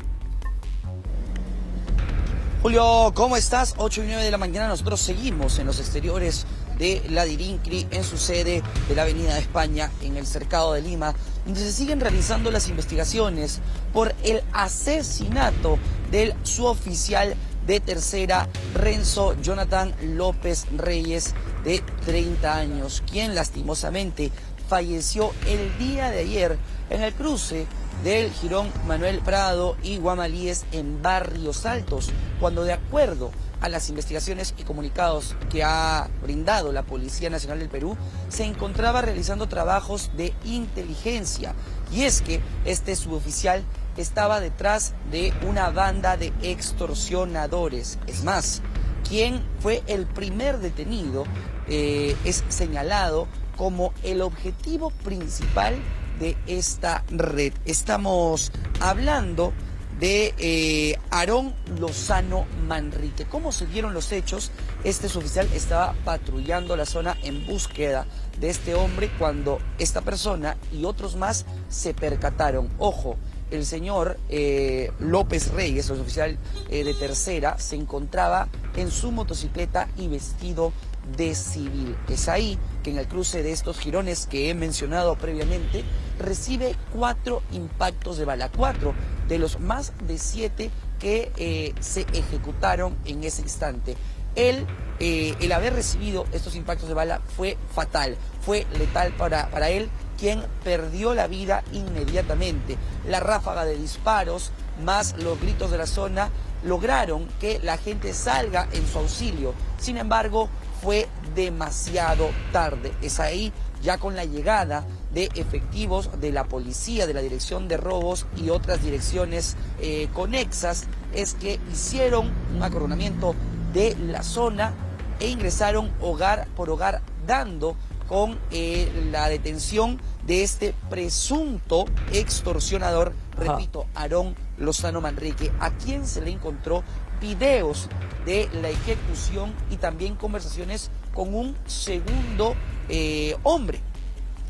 Speaker 7: Julio, ¿cómo estás? 8 y 9 de la mañana nosotros seguimos en los exteriores de la Dirincri en su sede de la Avenida de España en el Cercado de Lima, donde se siguen realizando las investigaciones por el asesinato del suboficial de tercera, Renzo Jonathan López Reyes, de 30 años, quien lastimosamente falleció el día de ayer en el cruce del Girón Manuel Prado y Guamalíes en Barrios Altos, cuando de acuerdo a las investigaciones y comunicados que ha brindado la Policía Nacional del Perú, se encontraba realizando trabajos de inteligencia. Y es que este suboficial estaba detrás de una banda de extorsionadores. Es más, quien fue el primer detenido eh, es señalado como el objetivo principal de esta red. Estamos hablando de eh, Aarón Lozano Manrique. ¿Cómo se dieron los hechos? Este oficial estaba patrullando la zona en búsqueda de este hombre cuando esta persona y otros más se percataron. Ojo, el señor eh, López Reyes, el oficial eh, de tercera, se encontraba en su motocicleta y vestido de civil. Es ahí que en el cruce de estos girones que he mencionado previamente, recibe cuatro impactos de bala, cuatro de los más de siete que eh, se ejecutaron en ese instante. Él, el haber recibido estos impactos de bala fue fatal, fue letal para, para él quien perdió la vida inmediatamente. La ráfaga de disparos más los gritos de la zona lograron que la gente salga en su auxilio. Sin embargo, fue demasiado tarde. Es ahí, ya con la llegada de efectivos de la policía, de la Dirección de Robos y otras direcciones eh, conexas, es que hicieron un acoronamiento de la zona e ingresaron hogar por hogar dando con eh, la detención de este presunto extorsionador, repito, Aarón Lozano Manrique, a quien se le encontró videos de la ejecución y también conversaciones con un segundo eh, hombre.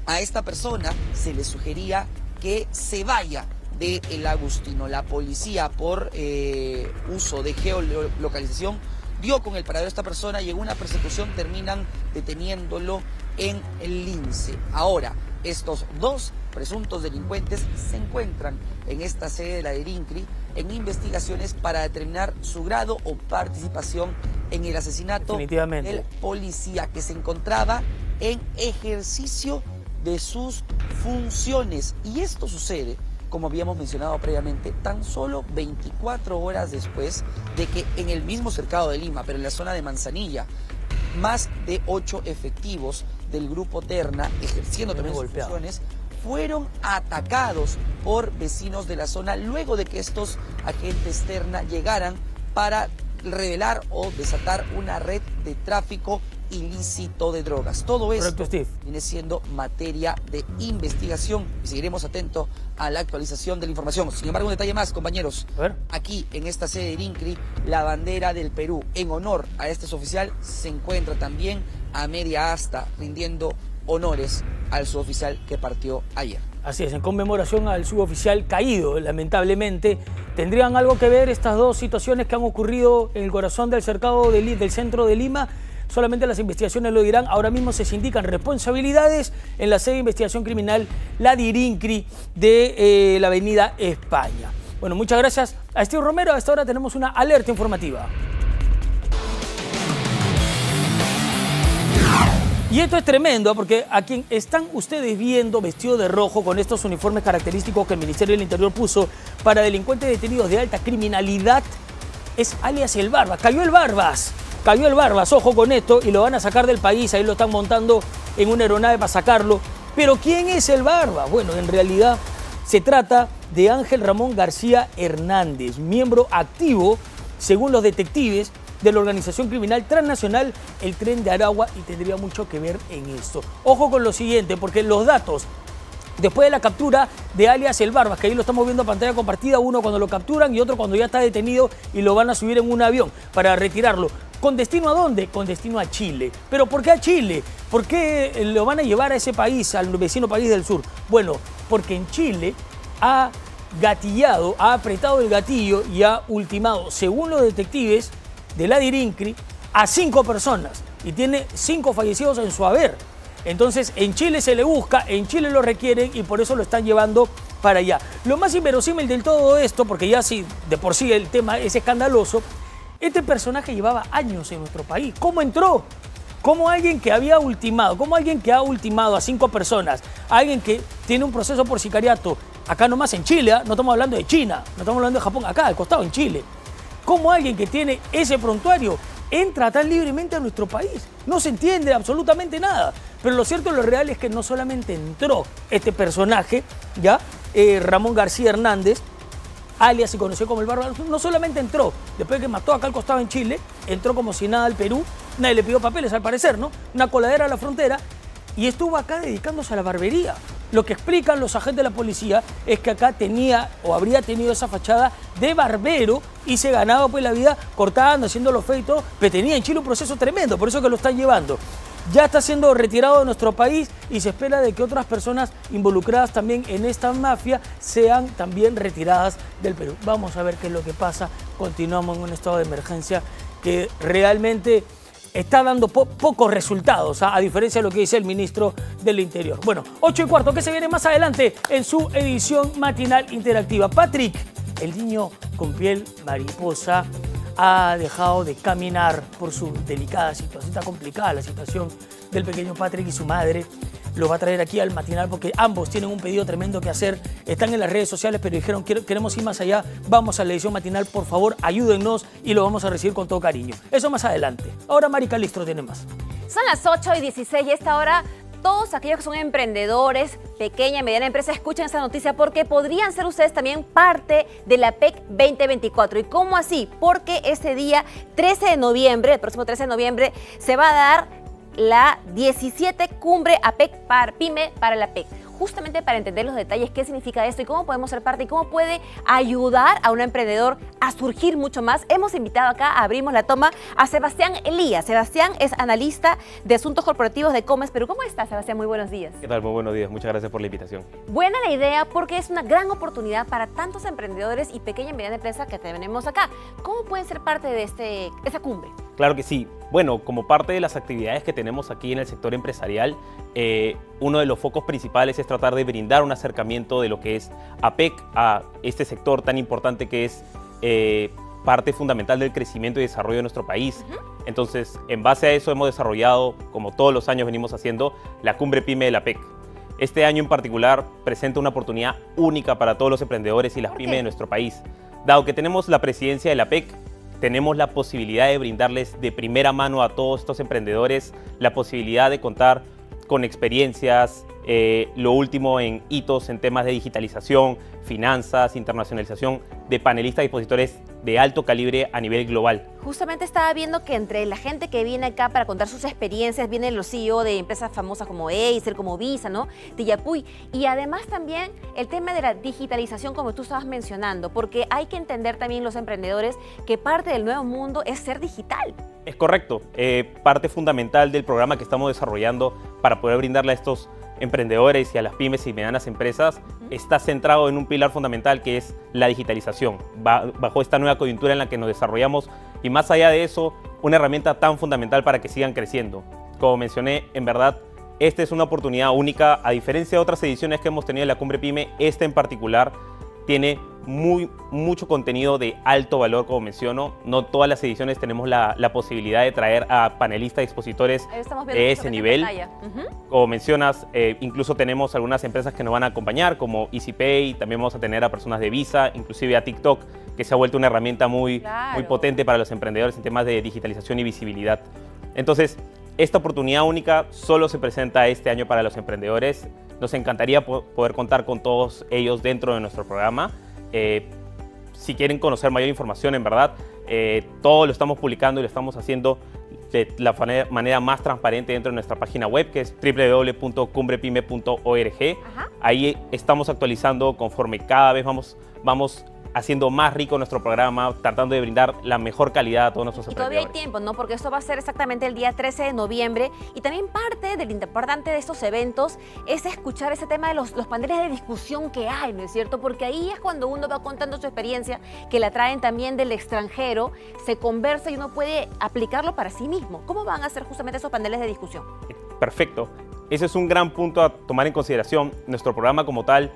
Speaker 7: A esta persona se le sugería que se vaya de El Agustino. La policía, por eh, uso de geolocalización, dio con el paradero de esta persona y en una persecución terminan deteniéndolo en el lince. Ahora, estos dos presuntos delincuentes se encuentran en esta sede de la DERINCRI en investigaciones para determinar su grado o participación en el asesinato del policía que se encontraba en ejercicio de sus funciones. Y esto sucede, como habíamos mencionado previamente, tan solo 24 horas después de que en el mismo cercado de Lima, pero en la zona de Manzanilla, más de ocho efectivos del grupo Terna, ejerciendo también sus funciones, fueron atacados por vecinos de la zona luego de que estos agentes Terna llegaran para revelar o desatar una red de tráfico ilícito de drogas. Todo esto viene siendo materia de investigación y seguiremos atentos a la actualización de la información. Sin embargo, un detalle más, compañeros. Aquí, en esta sede de INCRI, la bandera del Perú, en honor a este oficial, se encuentra también a media asta, rindiendo honores al suboficial que partió ayer.
Speaker 1: Así es, en conmemoración al suboficial caído, lamentablemente. ¿Tendrían algo que ver estas dos situaciones que han ocurrido en el corazón del cercado del centro de Lima? Solamente las investigaciones lo dirán. Ahora mismo se indican responsabilidades en la sede de investigación criminal, la DIRINCRI de eh, la Avenida España. Bueno, muchas gracias a Steve Romero. A esta hora tenemos una alerta informativa. Y esto es tremendo porque a quien están ustedes viendo vestido de rojo con estos uniformes característicos que el Ministerio del Interior puso para delincuentes detenidos de alta criminalidad es alias el Barbas. Cayó el Barbas. Cayó el Barbas, ojo con esto, y lo van a sacar del país. Ahí lo están montando en una aeronave para sacarlo. Pero ¿quién es el Barbas? Bueno, en realidad se trata de Ángel Ramón García Hernández, miembro activo, según los detectives, de la organización criminal transnacional El Tren de Aragua y tendría mucho que ver en esto. Ojo con lo siguiente, porque los datos después de la captura de alias El Barbas, que ahí lo estamos viendo a pantalla compartida, uno cuando lo capturan y otro cuando ya está detenido y lo van a subir en un avión para retirarlo. ¿Con destino a dónde? Con destino a Chile. ¿Pero por qué a Chile? ¿Por qué lo van a llevar a ese país, al vecino país del sur? Bueno, porque en Chile ha gatillado, ha apretado el gatillo y ha ultimado, según los detectives, de la Dirincri a cinco personas y tiene cinco fallecidos en su haber. Entonces en Chile se le busca, en Chile lo requieren y por eso lo están llevando para allá. Lo más inverosímil del todo esto, porque ya sí, de por sí el tema es escandaloso, este personaje llevaba años en nuestro país. ¿Cómo entró? Como alguien que había ultimado, como alguien que ha ultimado a cinco personas, alguien que tiene un proceso por sicariato, acá nomás en Chile, ¿ah? no estamos hablando de China, no estamos hablando de Japón, acá al costado en Chile. ¿Cómo alguien que tiene ese prontuario entra tan libremente a nuestro país. No se entiende absolutamente nada. Pero lo cierto lo real es que no solamente entró este personaje, ¿ya? Eh, Ramón García Hernández, alias se conoció como el Bárbaro, no solamente entró, después de que mató acá al costado en Chile, entró como si nada al Perú, nadie le pidió papeles al parecer, ¿no? Una coladera a la frontera y estuvo acá dedicándose a la barbería. Lo que explican los agentes de la policía es que acá tenía o habría tenido esa fachada de barbero y se ganaba pues la vida cortando, haciendo los feitos, pero tenía en Chile un proceso tremendo, por eso que lo están llevando. Ya está siendo retirado de nuestro país y se espera de que otras personas involucradas también en esta mafia sean también retiradas del Perú. Vamos a ver qué es lo que pasa. Continuamos en un estado de emergencia que realmente está dando pocos resultados, ¿ah? a diferencia de lo que dice el ministro del Interior. Bueno, 8 y cuarto, ¿qué se viene más adelante en su edición matinal interactiva? Patrick, el niño con piel mariposa, ha dejado de caminar por su delicada situación, está complicada la situación del pequeño Patrick y su madre lo va a traer aquí al matinal porque ambos tienen un pedido tremendo que hacer. Están en las redes sociales, pero dijeron queremos ir más allá. Vamos a la edición matinal, por favor, ayúdennos y lo vamos a recibir con todo cariño. Eso más adelante. Ahora Mari Calistro tiene más.
Speaker 2: Son las 8 y 16 y esta hora todos aquellos que son emprendedores, pequeña y mediana empresa, escuchen esta noticia porque podrían ser ustedes también parte de la PEC 2024. ¿Y cómo así? Porque ese día 13 de noviembre, el próximo 13 de noviembre, se va a dar la 17 Cumbre APEC para PYME para la PEC justamente para entender los detalles, qué significa esto y cómo podemos ser parte y cómo puede ayudar a un emprendedor a surgir mucho más. Hemos invitado acá, abrimos la toma, a Sebastián Elías. Sebastián es analista de asuntos corporativos de Comes pero ¿Cómo está, Sebastián? Muy buenos días.
Speaker 21: ¿Qué tal? Muy buenos días. Muchas gracias por la invitación.
Speaker 2: Buena la idea porque es una gran oportunidad para tantos emprendedores y pequeña y mediana empresa que tenemos acá. ¿Cómo pueden ser parte de este, esa cumbre?
Speaker 21: Claro que sí. Bueno, como parte de las actividades que tenemos aquí en el sector empresarial, eh, uno de los focos principales es tratar de brindar un acercamiento de lo que es APEC a este sector tan importante que es eh, parte fundamental del crecimiento y desarrollo de nuestro país. Entonces, en base a eso hemos desarrollado, como todos los años venimos haciendo, la cumbre PYME de la APEC. Este año en particular presenta una oportunidad única para todos los emprendedores y las pymes de nuestro país. Dado que tenemos la presidencia de la APEC, tenemos la posibilidad de brindarles de primera mano a todos estos emprendedores la posibilidad de contar con experiencias, eh, lo último en hitos en temas de digitalización, finanzas, internacionalización, de panelistas y expositores de alto calibre a nivel global.
Speaker 2: Justamente estaba viendo que entre la gente que viene acá para contar sus experiencias, vienen los CEO de empresas famosas como Acer, como Visa, ¿no? Tillapuy. Y además también el tema de la digitalización, como tú estabas mencionando, porque hay que entender también los emprendedores que parte del nuevo mundo es ser digital.
Speaker 21: Es correcto. Eh, parte fundamental del programa que estamos desarrollando para poder brindarle a estos emprendedores y a las pymes y medianas empresas está centrado en un pilar fundamental que es la digitalización, bajo esta nueva coyuntura en la que nos desarrollamos y más allá de eso, una herramienta tan fundamental para que sigan creciendo. Como mencioné, en verdad, esta es una oportunidad única, a diferencia de otras ediciones que hemos tenido en la Cumbre Pyme, esta en particular tiene muy, mucho contenido de alto valor, como menciono. No todas las ediciones tenemos la, posibilidad de traer a panelistas y expositores de ese nivel. Como mencionas, eh, incluso tenemos algunas empresas que nos van a acompañar, como EasyPay, también vamos a tener a personas de Visa, inclusive a TikTok, que se ha vuelto una herramienta muy, muy potente para los emprendedores en temas de digitalización y visibilidad. Entonces, esta oportunidad única solo se presenta este año para los emprendedores. Nos encantaría poder contar con todos ellos dentro de nuestro programa. Eh, si quieren conocer mayor información, en verdad, eh, todo lo estamos publicando y lo estamos haciendo de la manera más transparente dentro de nuestra página web, que es www.cumbrepyme.org. Ahí estamos actualizando conforme cada vez vamos, vamos haciendo más rico nuestro programa, tratando de brindar la mejor calidad a todos nuestros y
Speaker 2: todavía hay tiempo, ¿no? Porque esto va a ser exactamente el día 13 de noviembre y también parte del importante de estos eventos es escuchar ese tema de los, los paneles de discusión que hay, ¿no es cierto? Porque ahí es cuando uno va contando su experiencia, que la traen también del extranjero, se conversa y uno puede aplicarlo para sí mismo. ¿Cómo van a ser justamente esos paneles de discusión?
Speaker 21: Perfecto. Ese es un gran punto a tomar en consideración. Nuestro programa como tal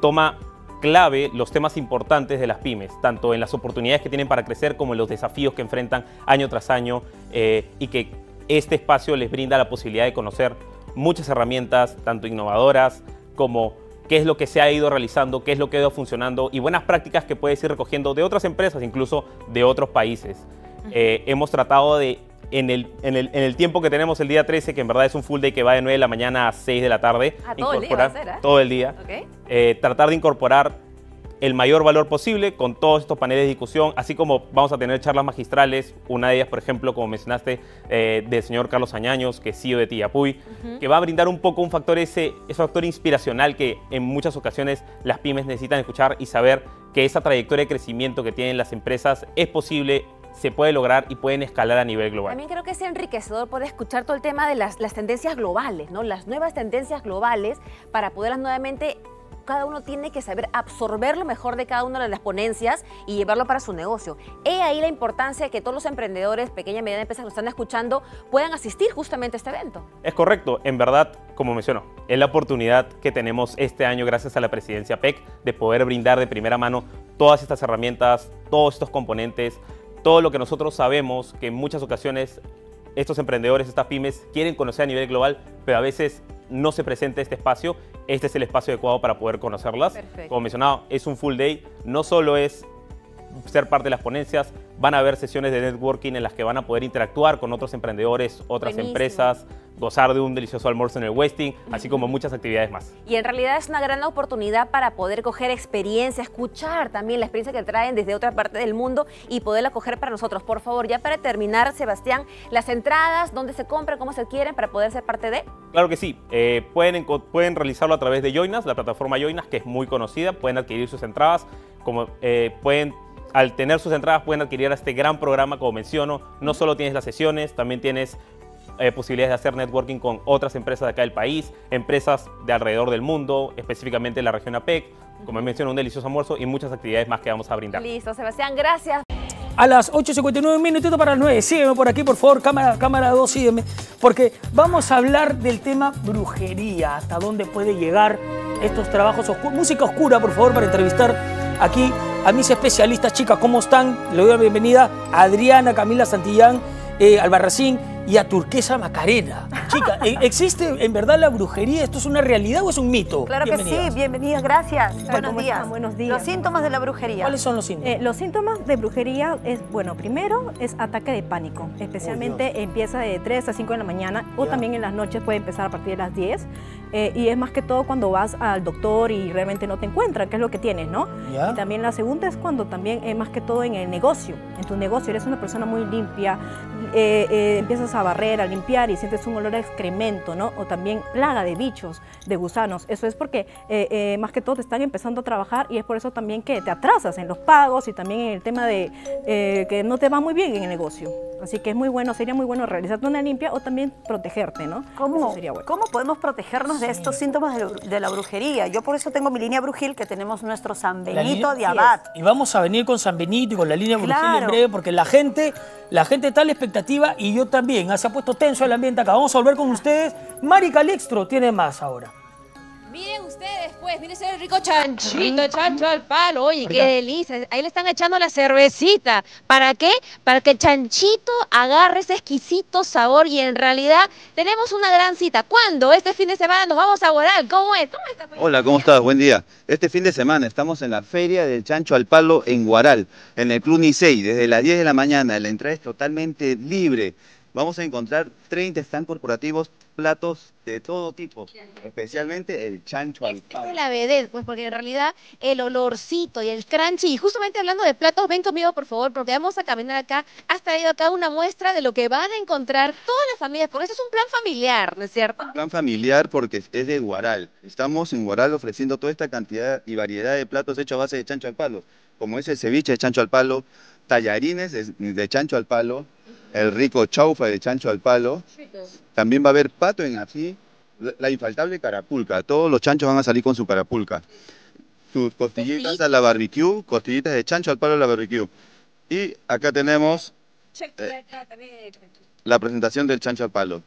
Speaker 21: toma clave los temas importantes de las pymes, tanto en las oportunidades que tienen para crecer como en los desafíos que enfrentan año tras año eh, y que este espacio les brinda la posibilidad de conocer muchas herramientas, tanto innovadoras como qué es lo que se ha ido realizando, qué es lo que ha ido funcionando y buenas prácticas que puedes ir recogiendo de otras empresas, incluso de otros países. Eh, hemos tratado de, en el, en, el, en el tiempo que tenemos el día 13, que en verdad es un full day que va de 9 de la mañana a 6 de la tarde,
Speaker 2: Ah, todo el día va a ser, ¿eh?
Speaker 21: todo el día, eh, tratar de incorporar el mayor valor posible con todos estos paneles de discusión, así como vamos a tener charlas magistrales, una de ellas, por ejemplo, como mencionaste, eh, del señor Carlos Añaños, que es CEO de
Speaker 22: Ujú.
Speaker 21: que va a brindar un poco un factor, ese, ese factor inspiracional que en muchas ocasiones las pymes necesitan escuchar y saber que esa trayectoria de crecimiento que tienen las empresas es posible, se puede lograr y pueden escalar a nivel global.
Speaker 2: También creo que es enriquecedor poder escuchar todo el tema de las, las tendencias globales, ¿no? Las nuevas tendencias globales para poderlas nuevamente cada uno tiene que saber absorber lo mejor de cada una de las ponencias y llevarlo para su negocio. He ahí la importancia de que todos los emprendedores, pequeñas y medianas empresas que nos están escuchando, puedan asistir justamente a este evento.
Speaker 21: Es correcto, en verdad, como mencionó, es la oportunidad que tenemos este año gracias a la presidencia PEC de poder brindar de primera mano todas estas herramientas, todos estos componentes, todo lo que nosotros sabemos que en muchas ocasiones estos emprendedores, estas pymes quieren conocer a nivel global, pero a veces no se presenta este espacio. Este es el espacio adecuado para poder conocerlas.
Speaker 2: Perfecto.
Speaker 21: Como mencionado, es un full day, no solo es ser parte de las ponencias, van a haber sesiones de networking en las que van a poder interactuar con otros emprendedores, otras
Speaker 2: Buenísimo.
Speaker 21: empresas, gozar de un delicioso almuerzo en el Westing, así como muchas actividades más.
Speaker 2: Y en realidad es una gran oportunidad para poder coger experiencia, escuchar también la experiencia que traen desde otra parte del mundo y poderla coger para nosotros. Por favor, ya para terminar, Sebastián, las entradas, dónde se compran, cómo se adquieren para poder ser parte de...
Speaker 21: Claro que sí, eh, pueden, pueden realizarlo a través de Joinas, la plataforma Joinas, que es muy conocida, pueden adquirir sus entradas, como eh, pueden... Al tener sus entradas pueden adquirir este gran programa, como menciono. No solo tienes las sesiones, también tienes eh, posibilidades de hacer networking con otras empresas de acá del país, empresas de alrededor del mundo, específicamente en la región APEC, como menciono, un delicioso almuerzo y muchas actividades más que vamos a brindar.
Speaker 2: Listo, Sebastián, gracias.
Speaker 1: A las 8.59 minutitos para las 9. Sígueme por aquí, por favor, cámara, cámara 2, sígueme. Porque vamos a hablar del tema brujería, hasta dónde puede llegar estos trabajos oscuros. Música oscura, por favor, para entrevistar aquí a mis especialistas. Chicas, ¿cómo están? Le doy la bienvenida a Adriana, Camila Santillán, eh, Albarracín y a Turquesa Macarena. Chica, ¿e- ¿existe en verdad la brujería? ¿Esto es una realidad o es un mito?
Speaker 23: Claro que sí, bienvenidas, gracias.
Speaker 1: ¿Cómo
Speaker 23: Buenos días.
Speaker 1: están?
Speaker 23: Buenos días. Los síntomas de la brujería.
Speaker 1: ¿Cuáles son los síntomas?
Speaker 23: Eh, los síntomas de brujería es, bueno, primero es ataque de pánico, especialmente empieza de 3 a 5 de la mañana o también en las noches puede empezar a partir de las 10. eh, y es más que todo cuando vas al doctor y realmente no te encuentran, qué es lo que tienes, ¿no? Y también la segunda es cuando también es más que todo en el negocio, en tu negocio eres una persona muy limpia, eh, eh, empiezas a barrer, a limpiar y sientes un olor a excremento, ¿no? O también plaga de bichos, de gusanos. Eso es porque eh, eh, más que todo te están empezando a trabajar y es por eso también que te atrasas en los pagos y también en el tema de eh, que no te va muy bien en el negocio. Así que es muy bueno, sería muy bueno realizarte una limpia o también protegerte, ¿no?
Speaker 24: ¿Cómo,
Speaker 23: Eso sería bueno.
Speaker 24: ¿Cómo podemos protegernos de estos síntomas de, de la brujería? Yo por eso tengo mi línea brujil, que tenemos nuestro San Benito
Speaker 1: línea-
Speaker 24: de Abad.
Speaker 1: Y vamos a venir con San Benito y con la línea Brujil en breve, porque la gente, la gente está a la expectativa y yo también. Se ha puesto tenso el ambiente acá. Vamos a volver con ustedes. Mari Calixtro tiene más ahora.
Speaker 25: Miren ustedes, pues, miren ese rico chanchito, chancho al palo. Oye, qué delicia. Ahí le están echando la cervecita. ¿Para qué? Para que el chanchito agarre ese exquisito sabor y en realidad tenemos una gran cita. ¿Cuándo? Este fin de semana nos vamos a volar. ¿Cómo es? ¿Cómo está?
Speaker 26: Hola, ¿cómo estás? Buen día. Este fin de semana estamos en la Feria del Chancho al Palo en Guaral, en el Club Nicey, desde las 10 de la mañana. La entrada es totalmente libre. Vamos a encontrar 30 stands corporativos, platos de todo tipo, especialmente el chancho al
Speaker 25: de
Speaker 26: palo.
Speaker 25: la vedette, pues porque en realidad el olorcito y el crunchy, y justamente hablando de platos, ven conmigo por favor, porque vamos a caminar acá, has traído acá una muestra de lo que van a encontrar todas las familias, porque este es un plan familiar, ¿no es cierto?
Speaker 26: Plan familiar porque es de Guaral. Estamos en Guaral ofreciendo toda esta cantidad y variedad de platos hechos a base de chancho al palo, como es el ceviche de chancho al palo, tallarines de, de chancho al palo, el rico chaufa de chancho al palo, También va a haber pato en ají, la, la infaltable carapulca. Todos los chanchos van a salir con su carapulca. Sus costillitas a la barbecue, costillitas de chancho al palo a la barbecue. Y acá tenemos eh, la presentación del chancho al palo.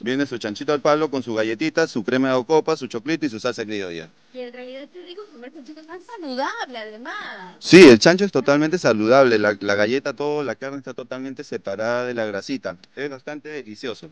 Speaker 26: Viene su chanchito al palo con su galletita, su crema de copa, su choclito y su salsa criolla.
Speaker 25: Y en realidad te digo, comer chanchito es tan saludable además.
Speaker 26: Sí, el chancho es totalmente saludable. La, la galleta, todo, la carne está totalmente separada de la grasita. Es bastante delicioso.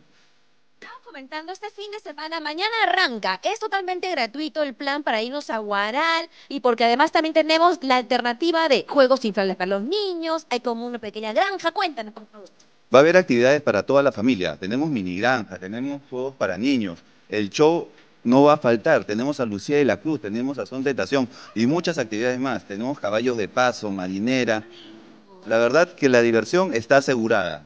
Speaker 25: comentando este fin de semana, mañana arranca. Es totalmente gratuito el plan para irnos a Guaral y porque además también tenemos la alternativa de juegos inflables para los niños, hay como una pequeña granja. Cuéntanos, por favor.
Speaker 26: Va a haber actividades para toda la familia. Tenemos mini granjas, tenemos juegos para niños. El show no va a faltar. Tenemos a Lucía de la Cruz, tenemos a Son Tentación y muchas actividades más. Tenemos caballos de paso, marinera. La verdad que la diversión está asegurada.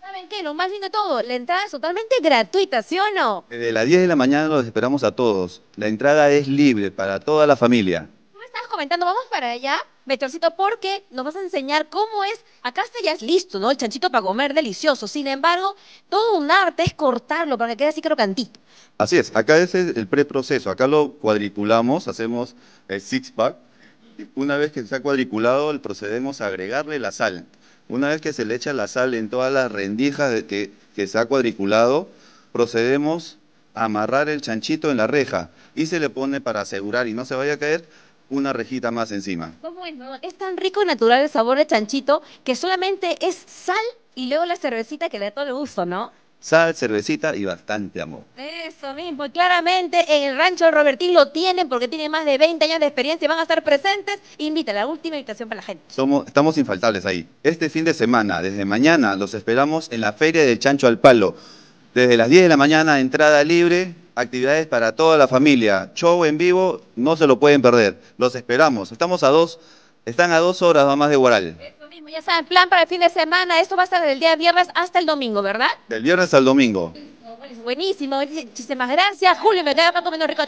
Speaker 25: ¿Saben qué? Lo más lindo de todo, la entrada es totalmente gratuita, ¿sí o no?
Speaker 26: Desde las 10 de la mañana los esperamos a todos. La entrada es libre para toda la familia.
Speaker 25: Estabas comentando, vamos para allá, Betorcito, porque nos vas a enseñar cómo es. Acá está ya es listo, ¿no? El chanchito para comer delicioso. Sin embargo, todo un arte es cortarlo para que quede así crocantito.
Speaker 26: Así es, acá es el preproceso. Acá lo cuadriculamos, hacemos el six pack. Y Una vez que está cuadriculado, procedemos a agregarle la sal. Una vez que se le echa la sal en todas las rendijas de que, que se ha cuadriculado, procedemos a amarrar el chanchito en la reja y se le pone para asegurar y no se vaya a caer una rejita más encima.
Speaker 25: ¿Cómo es, no? Es tan rico y natural el sabor de chanchito que solamente es sal y luego la cervecita que le da todo el gusto, ¿no?
Speaker 26: Sal, cervecita y bastante amor.
Speaker 25: Eso mismo, y claramente en el rancho Robertín lo tienen porque tienen más de 20 años de experiencia y van a estar presentes. Invita, la última invitación para la gente.
Speaker 26: Somos, estamos infaltables ahí. Este fin de semana, desde mañana, los esperamos en la Feria del Chancho al Palo. Desde las 10 de la mañana, entrada libre, actividades para toda la familia. Show en vivo, no se lo pueden perder. Los esperamos. Estamos a dos, están a dos horas más de Guaral.
Speaker 25: Eso mismo, ya saben, plan para el fin de semana. Esto va a estar del día viernes hasta el domingo, ¿verdad?
Speaker 26: Del viernes al domingo.
Speaker 25: Buenísimo, muchísimas gracias. Julio, me queda comiendo rico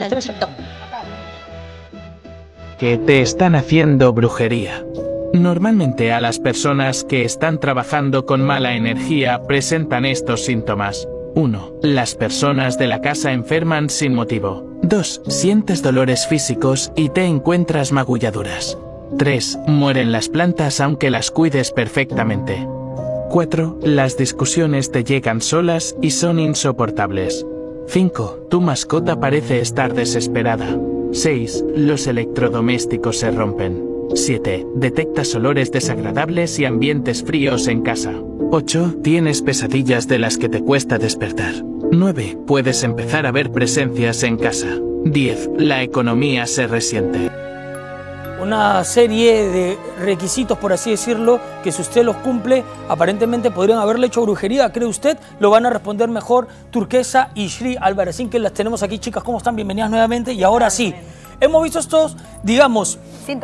Speaker 27: que te están haciendo brujería. Normalmente a las personas que están trabajando con mala energía presentan estos síntomas. 1. Las personas de la casa enferman sin motivo. 2. Sientes dolores físicos y te encuentras magulladuras. 3. Mueren las plantas aunque las cuides perfectamente. 4. Las discusiones te llegan solas y son insoportables. 5. Tu mascota parece estar desesperada. 6. Los electrodomésticos se rompen. 7. Detectas olores desagradables y ambientes fríos en casa. 8. Tienes pesadillas de las que te cuesta despertar. 9. Puedes empezar a ver presencias en casa. 10. La economía se resiente.
Speaker 1: Una serie de requisitos, por así decirlo, que si usted los cumple, aparentemente podrían haberle hecho brujería. ¿Cree usted? Lo van a responder mejor Turquesa y Shri Alvarezín, que las tenemos aquí, chicas. ¿Cómo están? Bienvenidas nuevamente. Y ahora sí, hemos visto estos, digamos,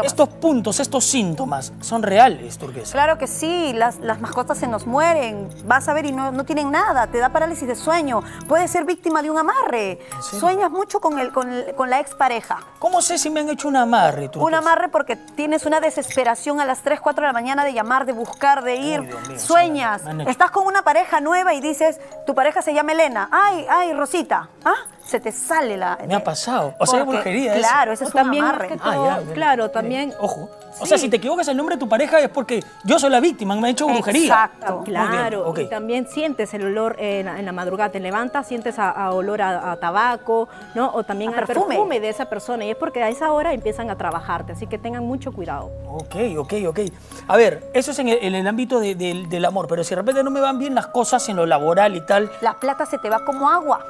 Speaker 1: estos puntos, estos síntomas. ¿Son reales, Turquesa?
Speaker 24: Claro que sí, las, las mascotas se nos mueren, vas a ver y no, no tienen nada, te da parálisis de sueño, puedes ser víctima de un amarre, sueñas mucho con, el, con, el- con la expareja.
Speaker 1: ¿Cómo sé si me han hecho un amarre, Turquesa?
Speaker 24: Un amarre porque tienes una desesperación a las 3, 4 de la mañana de llamar, de buscar, de ir, sueñas, estás con una pareja nueva y dices, tu pareja se llama Elena, ay, ay, Rosita, ¿ah? Se te sale la...
Speaker 1: Me ha pasado. O sea, es brujería eso.
Speaker 24: Claro, ese es un
Speaker 23: También
Speaker 24: amarre.
Speaker 23: que todo,
Speaker 1: Ah, ya,
Speaker 23: claro, también...
Speaker 1: Ojo. O sea, si te equivocas el nombre de tu pareja es porque yo soy la víctima, me han hecho brujería. Bien,
Speaker 23: Claro, y también sientes el olor en, la- en la madrugada, te levantas, sientes a, a olor a, a tabaco, ¿no? O también
Speaker 24: A perfume.
Speaker 23: perfume. de esa persona, y es porque a esa hora empiezan a trabajarte, así que tengan mucho cuidado.
Speaker 1: Ok, ok, ok. A ver, eso es en el, en el ámbito de- del- del amor, pero si de repente no me van bien las cosas en lo laboral y tal.
Speaker 24: La plata se te va como agua.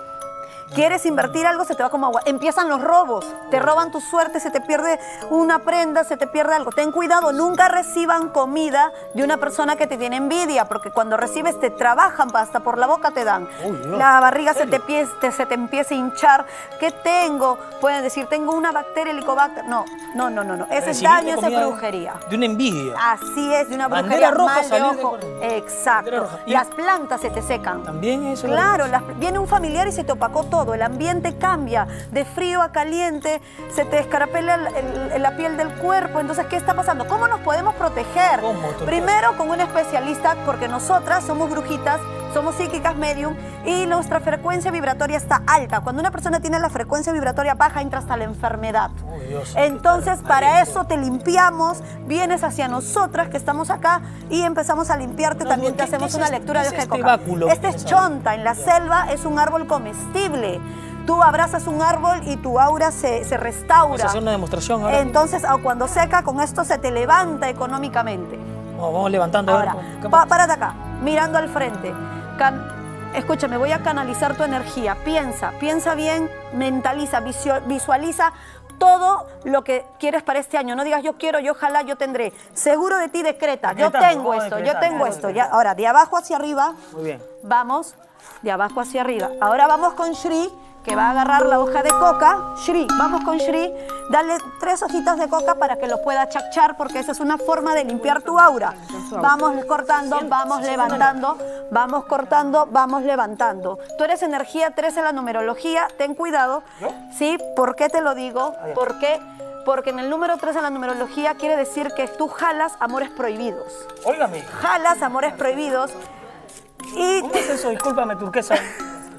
Speaker 24: Quieres invertir algo, se te va como agua. Empiezan los robos, te roban tu suerte, se te pierde una prenda, se te pierde algo. Ten cuidado, nunca reciban comida de una persona que te tiene envidia, porque cuando recibes te trabajan, hasta por la boca te dan. La barriga
Speaker 1: ¿en
Speaker 24: se te, se empieza a hinchar. ¿Qué tengo? Pueden decir, tengo una bacteria helicobacter. No, no, no, no, no. Ese es daño, esa es brujería.
Speaker 1: De una envidia.
Speaker 24: Así es, de una
Speaker 1: Bandera
Speaker 24: brujería
Speaker 1: roja
Speaker 24: mal de
Speaker 1: de
Speaker 24: ojo.
Speaker 1: corriente.
Speaker 24: Exacto.
Speaker 1: Y-
Speaker 24: Las plantas se te secan.
Speaker 1: También eso. es
Speaker 24: Claro, las- viene un familiar y se te opacó todo. El ambiente cambia de frío a caliente, se te escarapela el- el- la piel del cuerpo. Entonces, ¿qué está pasando? ¿Cómo nos podemos proteger? Primero con un especialista, porque nosotras somos brujitas, somos psíquicas medium y nuestra frecuencia vibratoria está alta. Cuando una persona tiene la frecuencia vibratoria baja, entra hasta la enfermedad. Entonces, para eso te limpiamos, vienes hacia nosotras que estamos acá y empezamos a limpiarte. También te hacemos una lectura de
Speaker 1: este
Speaker 24: Ojecoca.
Speaker 1: báculo?
Speaker 24: Este es chonta, en la selva es un árbol comestible. Tú abrazas un árbol y tu aura se, se restaura.
Speaker 1: Vamos a hacer una demostración ahora.
Speaker 24: Entonces, ah, cuando seca, con esto se te levanta económicamente.
Speaker 1: Vamos, vamos levantando
Speaker 24: Ahora,
Speaker 1: ahora. ¿Qué
Speaker 24: pa- párate acá, mirando al frente. Can- escúchame, voy a canalizar tu energía. Piensa, piensa bien, mentaliza, visualiza todo lo que quieres para este año. No digas yo quiero, yo ojalá, yo tendré. Seguro de ti decreta. Yo tengo esto, yo tengo esto. Ya, ahora, de abajo hacia arriba,
Speaker 1: Muy bien.
Speaker 24: vamos de abajo hacia arriba. Ahora vamos con Shri, que va a agarrar la hoja de coca. Shri, vamos con Shri. Dale tres hojitas de coca para que lo pueda chachar, porque esa es una forma de limpiar tu aura. Vamos cortando, vamos levantando, vamos cortando, vamos levantando. Tú eres energía 3 en la numerología, ten cuidado. ¿Sí? ¿Por qué te lo digo? ¿Por qué? Porque en el número 3 en la numerología quiere decir que tú jalas amores prohibidos.
Speaker 1: Óigame.
Speaker 24: Jalas amores prohibidos y...
Speaker 1: ¿Cómo es eso? Discúlpame, turquesa.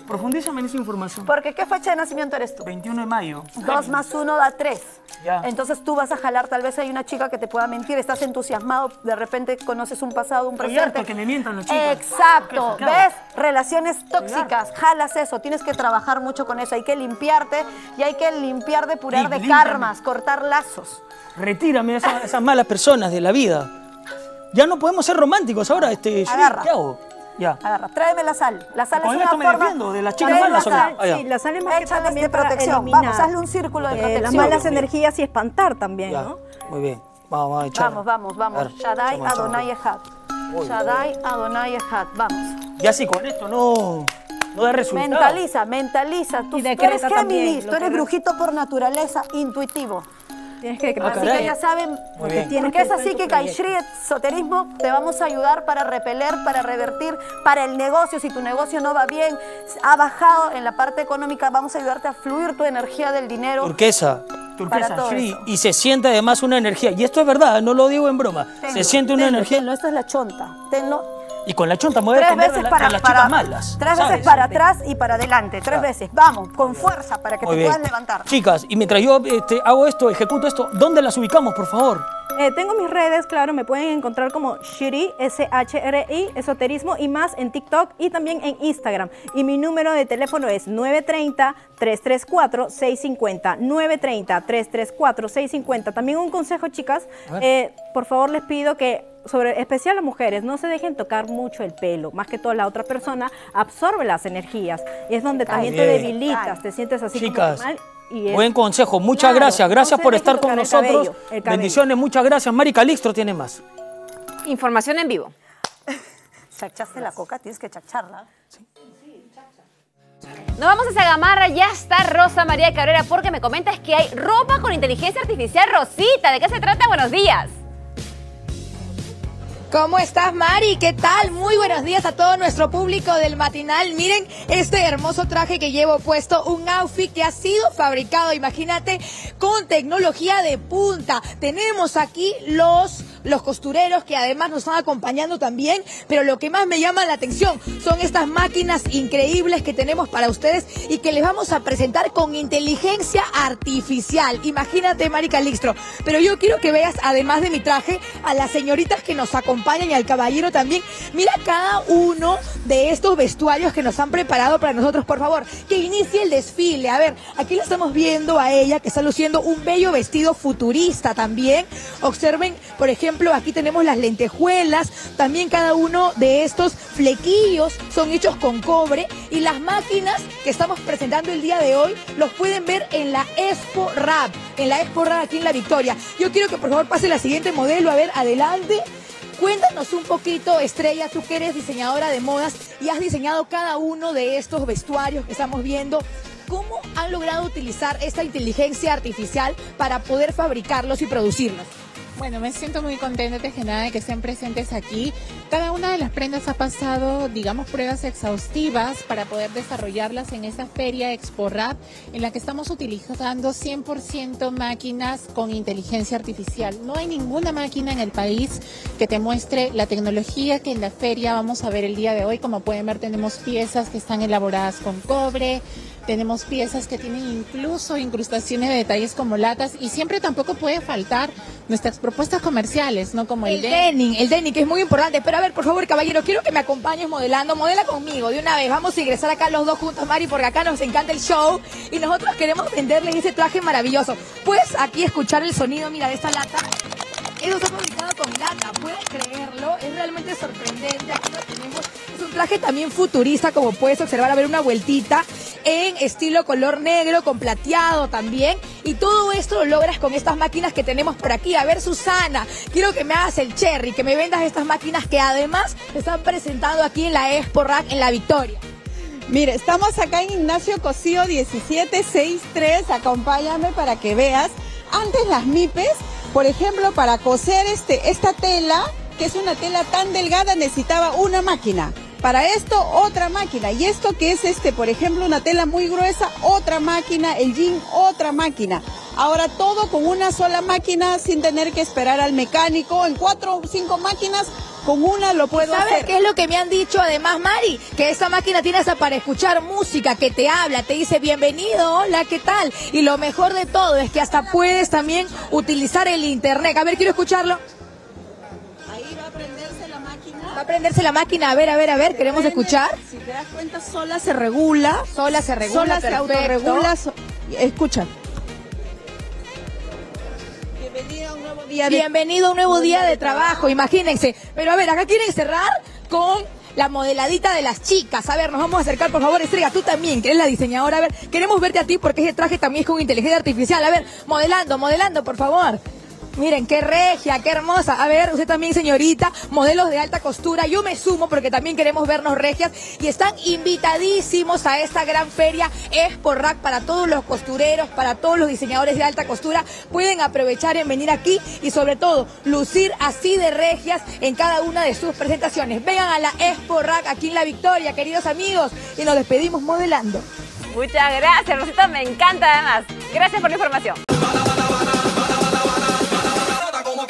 Speaker 1: Profundízame en esa información.
Speaker 24: Porque ¿qué fecha de nacimiento eres tú?
Speaker 1: 21 de mayo.
Speaker 24: 2 más 1 da 3.
Speaker 1: Ya.
Speaker 24: Entonces tú vas a jalar, tal vez hay una chica que te pueda mentir, estás entusiasmado, de repente conoces un pasado, un
Speaker 1: Estoy
Speaker 24: presente.
Speaker 1: harto que me mientan las chicas.
Speaker 24: Exacto,
Speaker 1: ¿Qué- qué?
Speaker 24: ¿ves? Relaciones tóxicas, jalas eso, tienes que trabajar mucho con eso, hay que limpiarte y hay que limpiar, depurar de karmas, cortar lazos.
Speaker 1: Retírame a esa- esas malas personas de la vida. Ya no podemos ser románticos ahora, este.
Speaker 24: Agarra.
Speaker 1: ¿Qué hago? Ya.
Speaker 24: Agarra, tráeme la sal. La sal
Speaker 1: Con
Speaker 24: es una
Speaker 1: esto me
Speaker 24: forma...
Speaker 1: defiendo de las chicas
Speaker 24: Tráeme
Speaker 1: malas,
Speaker 24: la sal.
Speaker 1: Ah.
Speaker 23: Sí, la sal es más que
Speaker 24: Échales
Speaker 23: también
Speaker 24: de
Speaker 23: para
Speaker 24: protección.
Speaker 23: eliminar,
Speaker 24: Vamos, hazle un círculo de
Speaker 23: eh,
Speaker 24: protección.
Speaker 23: las malas energías y espantar también,
Speaker 1: Ya.
Speaker 23: ¿no?
Speaker 1: Muy bien. Vamos, vamos a echar.
Speaker 24: Vamos, vamos, vamos.
Speaker 1: ver,
Speaker 24: Shaddai. Adonai Echad. Shaddai Adonai Echad. Vamos.
Speaker 1: Ya sí, con esto no, no da resultado.
Speaker 24: Mentaliza, mentaliza. Tú,
Speaker 23: Y
Speaker 24: tú eres Géminis, tú eres brujito por naturaleza, intuitivo.
Speaker 23: Tienes que
Speaker 1: Ah,
Speaker 24: Así que ya saben, porque
Speaker 23: que
Speaker 24: es así que. Kaishri Esoterismo te vamos a ayudar para repeler, para revertir, para el negocio. Si tu negocio no va bien, ha bajado en la parte económica, vamos a ayudarte a fluir tu energía del dinero.
Speaker 1: Turquesa.
Speaker 24: Para
Speaker 1: Turquesa,
Speaker 24: eso.
Speaker 1: Y se siente además una energía. Y esto es verdad, no lo digo en broma.
Speaker 24: Tenlo,
Speaker 1: se siente una
Speaker 24: tenlo,
Speaker 1: energía.
Speaker 24: tenlo, esta es la chonta. Tenlo.
Speaker 1: Y con la chonta me voy
Speaker 24: Tres veces
Speaker 1: la-
Speaker 24: para,
Speaker 1: las
Speaker 24: para-
Speaker 1: chicas malas.
Speaker 24: Tres
Speaker 1: ¿sabes?
Speaker 24: veces para atrás y para adelante. Tres veces. Vamos, con fuerza para que
Speaker 1: Muy
Speaker 24: te
Speaker 1: bien.
Speaker 24: puedas levantar.
Speaker 1: Chicas, y mientras yo este, hago esto, ejecuto esto, ¿dónde las ubicamos, por favor?
Speaker 23: Eh, tengo mis redes, claro, me pueden encontrar como Shiri, S-H-R-I, esoterismo y más en TikTok y también en Instagram. Y mi número de teléfono es 930-334-650. 930-334-650. También un consejo, chicas, eh, por favor les pido que, sobre especial a mujeres, no se dejen tocar mucho el pelo. Más que todo la otra persona absorbe las energías. Y es donde también te debilitas, te sientes así
Speaker 1: Chicas,
Speaker 23: como mal. Y es-
Speaker 1: Buen consejo, muchas
Speaker 23: Claro,
Speaker 1: gracias. Gracias por estar con
Speaker 23: el
Speaker 1: nosotros.
Speaker 23: cabello, el cabello.
Speaker 1: Bendiciones, muchas gracias. Mari Calixto tiene más.
Speaker 2: Información en vivo.
Speaker 24: Chachaste la coca, tienes que chacharla.
Speaker 2: Nos vamos a Sagamarra, ya está Rosa María Cabrera porque me comentas que hay ropa con inteligencia artificial. Rosita, ¿de qué se trata? Buenos días.
Speaker 11: ¿Cómo estás, Mari? ¿Qué tal? Muy buenos días a todo nuestro público del matinal. Miren este hermoso traje que llevo puesto, un outfit que ha sido fabricado, imagínate, con tecnología de punta. Tenemos aquí los los costureros que además nos están acompañando también, pero lo que más me llama la atención son estas máquinas increíbles que tenemos para ustedes y que les vamos a presentar con inteligencia artificial. Imagínate, Mari Calixtro. Pero yo quiero que veas, además de mi traje, a las señoritas que nos acompañan y al caballero también. Mira cada uno de estos vestuarios que nos han preparado para nosotros, por favor, que inicie el desfile. A ver, aquí la estamos viendo a ella que está luciendo un bello vestido futurista también. Observen, por ejemplo, aquí tenemos las lentejuelas, también cada uno de estos flequillos son hechos con cobre y las máquinas que estamos presentando el día de hoy los pueden ver en la Expo Rap, en la Expo Rap aquí en La Victoria. Yo quiero que por favor pase la siguiente modelo, a ver, adelante. Cuéntanos un poquito, Estrella, tú que eres diseñadora de modas y has diseñado cada uno de estos vestuarios que estamos viendo. ¿Cómo han logrado utilizar esta inteligencia artificial para poder fabricarlos y producirlos?
Speaker 22: Bueno, me siento muy contenta de de que estén presentes aquí. Cada una de las prendas ha pasado, digamos, pruebas exhaustivas para poder desarrollarlas en esta feria Expo Rap, en la que estamos utilizando 100% máquinas con inteligencia artificial. No hay ninguna máquina en el país que te muestre la tecnología que en la feria vamos a ver el día de hoy. Como pueden ver, tenemos piezas que están elaboradas con cobre, tenemos piezas que tienen incluso incrustaciones de detalles como latas y siempre tampoco puede faltar nuestras propuestas comerciales, ¿no? Como el,
Speaker 11: El denim, el denim, que es muy importante. Pero a por favor, caballero, quiero que me acompañes modelando. Modela conmigo de una vez. Vamos a ingresar acá los dos juntos, Mari, porque acá nos encanta el show y nosotros queremos venderles ese traje maravilloso. Puedes aquí escuchar el sonido, mira, de esta lata. Eso con ¿Puedes creerlo? Es realmente sorprendente. Aquí lo tenemos. Es un traje también futurista, como puedes observar, a ver una vueltita en estilo color negro, con plateado también. Y todo esto lo logras con estas máquinas que tenemos por aquí. A ver, Susana, quiero que me hagas el cherry, que me vendas estas máquinas que además se están presentando aquí en la Expo Rack en La Victoria.
Speaker 28: Mire, estamos acá en Ignacio Cosío 1763. Acompáñame para que veas. Antes las MIPES, por ejemplo, para coser este, esta tela, que es una tela tan delgada, necesitaba una máquina. Para esto, otra máquina. Y esto que es este, por ejemplo, una tela muy gruesa, otra máquina. El jean, otra máquina. Ahora todo con una sola máquina sin tener que esperar al mecánico. En cuatro o cinco máquinas, con una lo puedo
Speaker 11: ¿Sabes
Speaker 28: hacer.
Speaker 11: qué es lo que me han dicho además, Mari? Que esta máquina tiene hasta para escuchar música, que te habla, te dice bienvenido, hola, ¿qué tal? Y lo mejor de todo es que hasta puedes también utilizar el internet. A ver, quiero escucharlo.
Speaker 28: Ahí va a prenderse la máquina.
Speaker 11: Va a prenderse la máquina, a ver, a ver, a ver, queremos escuchar.
Speaker 28: Si te das cuenta, sola se regula.
Speaker 11: Sola se regula,
Speaker 28: Sola se
Speaker 11: perfecto.
Speaker 28: autorregula. so- Escucha. Bienvenida a un nuevo día de-
Speaker 11: Bienvenido a un nuevo día de trabajo, imagínense. Pero a ver, acá quieren cerrar con la modeladita de las chicas. A ver, nos vamos a acercar, por favor, Estrella, tú también, que eres la diseñadora. A ver, queremos verte a ti porque ese traje también es con inteligencia artificial. A ver, modelando, modelando, por favor. Miren, qué regia, qué hermosa. A ver, usted también, señorita, modelos de alta costura. Yo me sumo porque también queremos vernos regias y están invitadísimos a esta gran feria Expo para todos los costureros, para todos los diseñadores de alta costura. Pueden aprovechar en venir aquí y sobre todo lucir así de regias en cada una de sus presentaciones. Vengan a la Expo aquí en La Victoria, queridos amigos, y nos despedimos modelando.
Speaker 2: Muchas gracias, Rosita, me encanta además. Gracias por la información. Y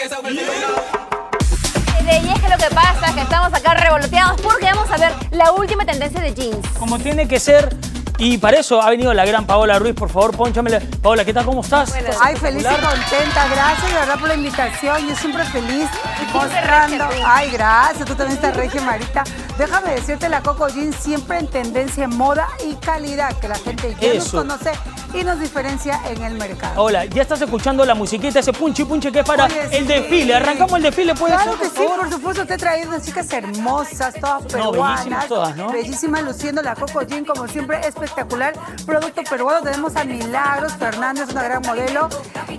Speaker 2: es que lo que pasa es que estamos acá revoloteados porque vamos a ver la última tendencia de jeans.
Speaker 1: Como tiene que ser. Y para eso ha venido la gran Paola Ruiz, por favor, ponchamela. Paola, ¿qué tal? ¿Cómo estás? ¿Estás
Speaker 29: Ay, feliz y contenta. Gracias, de verdad, por la invitación. Yo siempre feliz mostrando. Ay, gracias. Tú también estás regia, Marita. Déjame decirte, la Coco Jeans siempre en tendencia en moda y calidad, que la gente ya nos conoce y nos diferencia en el mercado.
Speaker 1: Hola, ya estás escuchando la musiquita, ese punchi punchi que es para
Speaker 29: Oye,
Speaker 1: el
Speaker 29: sí.
Speaker 1: desfile. Arrancamos el desfile, ¿puede
Speaker 29: Claro
Speaker 1: ser,
Speaker 29: que
Speaker 1: por
Speaker 29: sí, por supuesto. Te he traído unas chicas hermosas, todas
Speaker 1: No,
Speaker 29: peruanas.
Speaker 1: bellísimas todas, ¿no?
Speaker 29: Bellísimas, luciendo la Coco Jean, como siempre, espectacular. Producto peruano. Tenemos a Milagros Fernández, una gran modelo.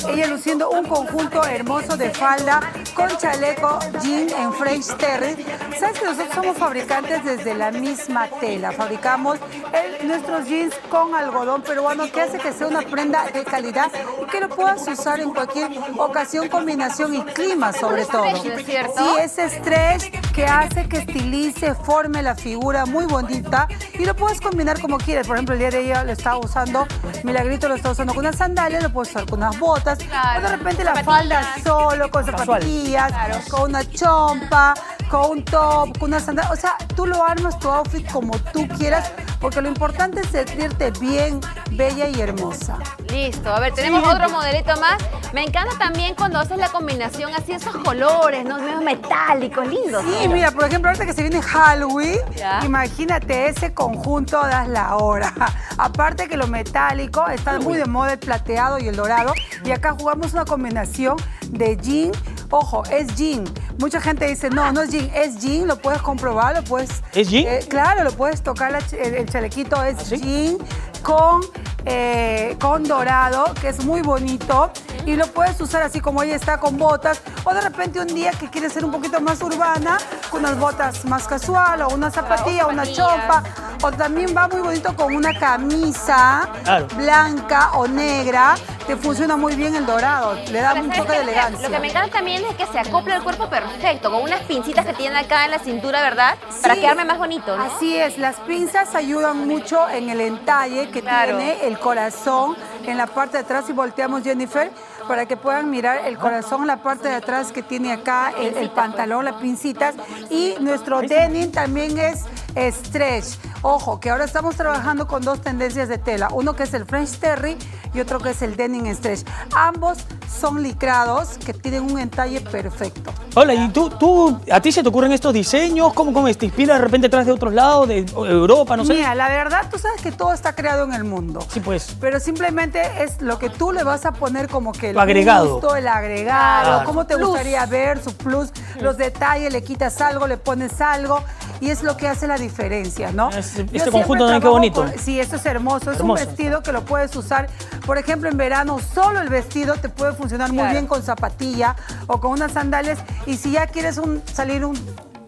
Speaker 29: Ella luciendo un conjunto hermoso de falda con chaleco jean en French Terry. Sabes que nosotros somos fabricantes desde la misma tela. Fabricamos el- nuestros jeans con algodón peruano que hace que sea una prenda de calidad y que lo puedas usar en cualquier ocasión, combinación y clima sobre todo.
Speaker 2: stretch, ¿no es?
Speaker 29: Sí, ese stretch que hace que estilice, forme la figura muy bonita y lo puedes combinar como quieras. Por ejemplo, el día de ella lo estaba usando, Milagrito lo está usando con unas sandalias, lo puedes usar con unas botas, o de repente la falda solo, con zapatillas, con una chompa, con un top, con una sandalia. O sea, tú lo armas tu outfit como tú quieras, porque lo importante es sentirte bien, bella y hermosa.
Speaker 2: Listo, a ver, tenemos
Speaker 29: Sí.
Speaker 2: otro modelito más. Me encanta también cuando haces la combinación así, esos colores, ¿no? Medio metálicos, lindos.
Speaker 29: Sí, mira, por ejemplo, ahorita que se viene Halloween,
Speaker 2: Ya.
Speaker 29: imagínate ese conjunto, das la hora. Aparte que lo metálico, está muy de moda el plateado y el dorado. Y acá jugamos una combinación de jean. Ojo, es jean. Mucha gente dice, no, no es jean, es jean, lo puedes comprobar, lo puedes...
Speaker 1: ¿Es jean?
Speaker 29: eh, claro, lo puedes tocar, la el, el chalequito es jean con, eh, con dorado, que es muy bonito. Y lo puedes usar así como ella está, con botas. O de repente un día que quieres ser un poquito más urbana, con unas botas más casual, o una zapatilla, o una chompa. O también va muy bonito con una camisa
Speaker 1: Claro.
Speaker 29: blanca o negra. Te funciona muy bien el dorado. Le da un
Speaker 2: ¿sabes
Speaker 29: toque de elegancia.
Speaker 2: Lo que me encanta también es que se acopla el cuerpo perfecto, con unas pincitas que tiene acá en la cintura, ¿verdad? Para
Speaker 29: Sí.
Speaker 2: quedarme más bonito, ¿no?
Speaker 29: Así es, las pinzas ayudan mucho en el entalle que
Speaker 2: Claro.
Speaker 29: tiene el corazón en la parte de atrás. Y volteamos, Jennifer, para que puedan mirar el corazón en la parte de atrás que tiene acá el, el pantalón, las pincitas. Y nuestro denim también es stretch. Ojo, que ahora estamos trabajando con dos tendencias de tela. Uno que es el French Terry y otro que es el Denim Stretch. Ambos son licrados que tienen un entalle perfecto.
Speaker 1: Hola, ¿y tú, tú, a ti se te ocurren estos diseños? ¿Cómo, cómo te inspiras de repente atrás de otros lados, de Europa, no sé?
Speaker 29: Mira, la verdad, tú sabes que todo está creado en el mundo.
Speaker 1: Sí, pues.
Speaker 29: Pero simplemente es lo que tú le vas a poner como que el
Speaker 1: Lo agregado.
Speaker 29: gusto, el agregado,
Speaker 1: Claro.
Speaker 29: cómo te
Speaker 1: Plus.
Speaker 29: gustaría ver, su plus, los detalles, le quitas algo, le pones algo y es lo que hace la diferencia, ¿no?
Speaker 1: Este-
Speaker 29: Yo
Speaker 1: este conjunto también qué bonito.
Speaker 29: sí, esto es hermoso. Es
Speaker 1: Hermoso.
Speaker 29: un vestido que lo puedes usar, por ejemplo, en verano, solo el vestido te puede funcionar muy bien con zapatilla o con unas sandalias. Y si ya quieres un, salir un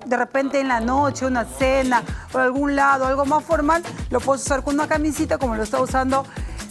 Speaker 29: de repente en la noche, una cena, por algún lado, algo más formal, lo puedes usar con una camisita como lo está usando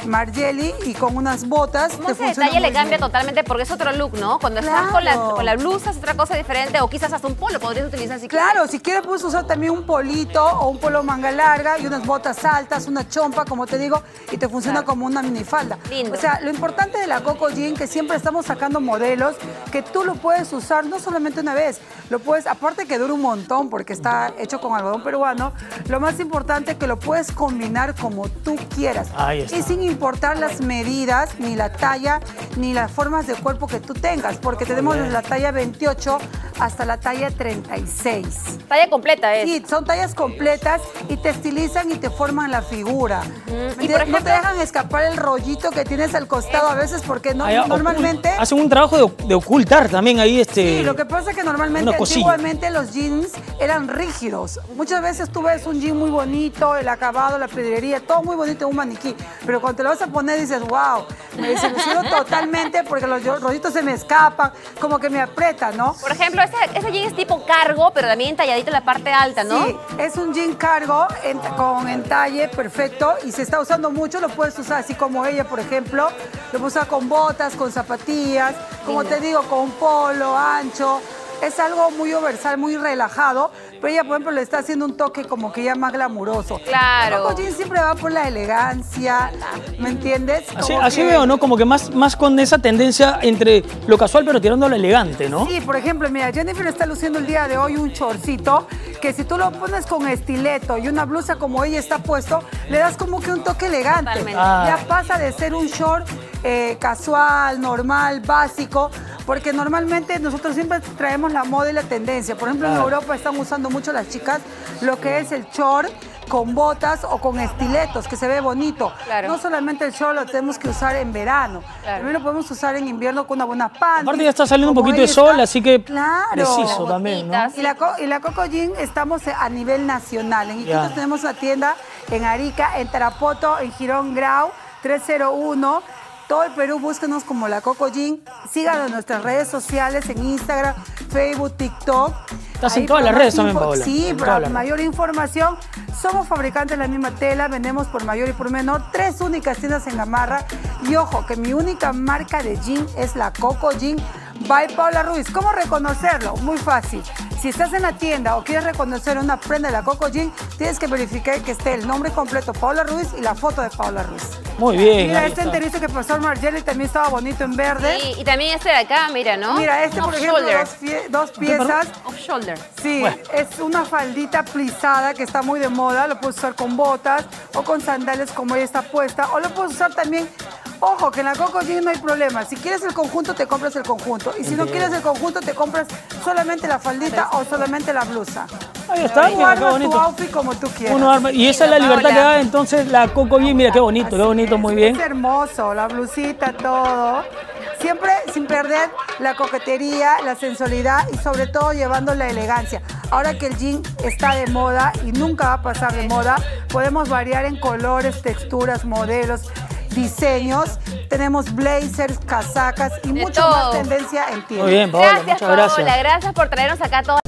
Speaker 29: Margelli y con unas botas.
Speaker 2: ¿Cómo
Speaker 29: te
Speaker 2: ese
Speaker 29: funciona
Speaker 2: detalle le cambia
Speaker 29: bien.
Speaker 2: totalmente? Porque es otro look, ¿no? Cuando estás con la,
Speaker 29: Claro.
Speaker 2: con la blusa es otra cosa diferente o quizás hasta un polo podrías utilizar si
Speaker 29: Claro, si quieres puedes usar también un polito o un polo manga larga y unas botas altas, una chompa, como te digo, y te funciona como una minifalda. O sea, lo importante de la Coco Jean, que siempre estamos sacando modelos, que tú lo puedes usar no solamente una vez, lo puedes, aparte que dura un montón porque está hecho con algodón peruano, lo más importante es que lo puedes combinar como tú quieras.
Speaker 1: Ahí está.
Speaker 29: Y sin importar las medidas, ni la talla, ni las formas de cuerpo que tú tengas, porque tenemos desde la talla 28 hasta la talla 36.
Speaker 2: Talla completa es.
Speaker 29: Sí, son tallas completas y te estilizan y te forman la figura. ¿Me
Speaker 2: Y
Speaker 29: no te dejan escapar el rollito que tienes al costado a veces porque no,
Speaker 1: ocult-
Speaker 29: normalmente...
Speaker 1: Hacen un trabajo de, de ocultar también ahí este...
Speaker 29: Sí, lo que pasa es que normalmente, antiguamente los jeans eran rígidos. Muchas veces tú ves un jean muy bonito, el acabado, la pedrería, todo muy bonito un maniquí. Pero cuando lo vas a poner dices, wow, me desilusiono totalmente porque los rollitos se me escapan, como que me apretan, ¿no?
Speaker 2: Por ejemplo, ese, ese jean es tipo cargo, pero también entalladito en la parte alta, ¿no?
Speaker 29: Sí, es un jean cargo en- con entalle perfecto y se está usando mucho, lo puedes usar así como ella, por ejemplo, lo puedes usar con botas, con zapatillas, como
Speaker 2: Lindo.
Speaker 29: te digo, con polo ancho. Es algo muy oversial, muy relajado, pero ella, por ejemplo, le está haciendo un toque como que ya más glamuroso.
Speaker 2: Claro.
Speaker 29: Coco Jean siempre va por la elegancia, ¿me entiendes?
Speaker 1: Así,
Speaker 29: Como
Speaker 1: así
Speaker 29: que-
Speaker 1: veo, ¿no? Como que más, más con esa tendencia entre lo casual pero tirando a lo elegante, ¿no?
Speaker 29: Sí, por ejemplo, mira, Jennifer está luciendo el día de hoy un shortcito que si tú lo pones con estileto y una blusa como ella está puesto, le das como que un toque elegante.
Speaker 2: Totalmente.
Speaker 1: Ah.
Speaker 29: Ya pasa de ser un short eh, casual, normal, básico, porque normalmente nosotros siempre traemos la moda y la tendencia. Por ejemplo, en. Europa están usando mucho las chicas lo que es el short con botas o con estiletos, que se ve bonito.
Speaker 2: Claro.
Speaker 29: No solamente el short lo tenemos que usar en verano,
Speaker 2: Claro.
Speaker 29: también lo podemos usar en invierno con una buena panty.
Speaker 1: Aparte ya está saliendo un poquito de sol,
Speaker 29: está.
Speaker 1: así que
Speaker 29: Claro.
Speaker 1: preciso también, ¿no?
Speaker 29: Y la, y la Coco Jean estamos a nivel nacional. En Iquitos tenemos una tienda en Arica, en Tarapoto, en Girón Grau, 301. Todo el Perú, búsquenos como la Coco Jean. Síganos en nuestras redes sociales, en Instagram, Facebook, TikTok.
Speaker 1: Estás en
Speaker 29: Ahí
Speaker 1: todas
Speaker 29: para
Speaker 1: las redes también, Paola.
Speaker 29: Sí,
Speaker 1: En
Speaker 29: para
Speaker 1: todas
Speaker 29: mayor información, somos fabricantes de la misma tela, vendemos por mayor y por menor, tres únicas tiendas en Gamarra. Y ojo, que mi única marca de jean es la Coco Jean by Paula Ruiz. ¿Cómo reconocerlo? Muy fácil. Si estás en la tienda o quieres reconocer una prenda de la Coco Jean, tienes que verificar que esté el nombre completo Paula Ruiz y la foto de Paula Ruiz.
Speaker 1: Muy bien.
Speaker 29: Mira, este
Speaker 1: está.
Speaker 29: enterizo que pasó Margelli también estaba bonito en verde.
Speaker 2: Y, y también este de acá, mira, ¿no?
Speaker 29: Mira, este, por ejemplo,
Speaker 2: shoulder.
Speaker 29: dos, pie- dos piezas.
Speaker 2: Off shoulder.
Speaker 29: Sí, es una faldita plisada que está muy de moda. Lo puedes usar con botas o con sandales como ella está puesta. O lo puedes usar también. Ojo, que en la Coco Jean no hay problema. Si quieres el conjunto, te compras el conjunto. Y si no quieres el conjunto, te compras solamente la faldita o solamente la blusa.
Speaker 1: Ahí está,
Speaker 29: Tú
Speaker 1: mira, qué
Speaker 29: armas tu
Speaker 1: bonito.
Speaker 29: outfit como tú quieras.
Speaker 1: Uno arma- y esa es la libertad que da entonces la Coco Jean. Mira qué bonito, qué bonito, muy bien.
Speaker 29: Es hermoso, la blusita, todo. Siempre sin perder la coquetería, la sensualidad y sobre todo llevando la elegancia. Ahora que el jean está de moda y nunca va a pasar de moda, podemos variar en colores, texturas, modelos, diseños. Tenemos blazers, casacas y
Speaker 2: De
Speaker 29: mucho
Speaker 2: todo.
Speaker 29: más tendencia en tienda.
Speaker 1: Muy bien, Paola,
Speaker 2: Gracias,
Speaker 1: muchas
Speaker 2: Paola.
Speaker 1: gracias.
Speaker 2: Gracias por traernos acá todo.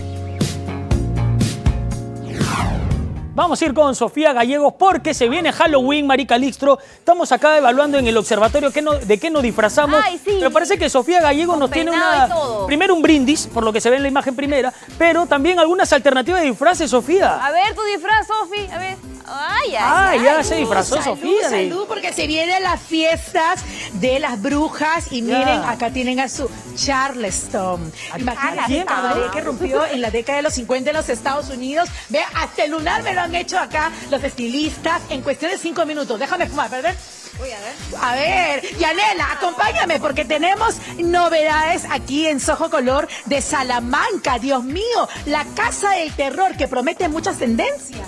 Speaker 1: Vamos a ir con Sofía Gallegos porque se viene Halloween, Marica Lixtro. Estamos acá evaluando en el observatorio qué no- de qué nos disfrazamos.
Speaker 2: Ay, sí.
Speaker 1: Me parece que Sofía Gallegos nos tiene una. Primero un brindis, por lo que se ve en la imagen primera, pero también algunas alternativas de disfraces, Sofía.
Speaker 2: A ver, tu disfraz, Sofi. A ver. Ay, ay,
Speaker 1: Ah,
Speaker 2: ay.
Speaker 1: ya se disfrazó
Speaker 10: Salud,
Speaker 1: Sofía. de-
Speaker 10: Salud, porque se vienen las fiestas de las brujas y miren, acá tienen a su Charleston. Imagínate cabaret que rompió en la década de los 50 en los Estados Unidos. Ve, hasta el lunar me lo han hecho acá los estilistas en cuestión de cinco minutos. Déjame fumar, ¿verdad?
Speaker 2: Uy, a ver.
Speaker 10: A ver, Yanela, acompáñame porque tenemos novedades aquí en Sojo Color de Salamanca. Dios mío, la casa del terror que promete muchas tendencias.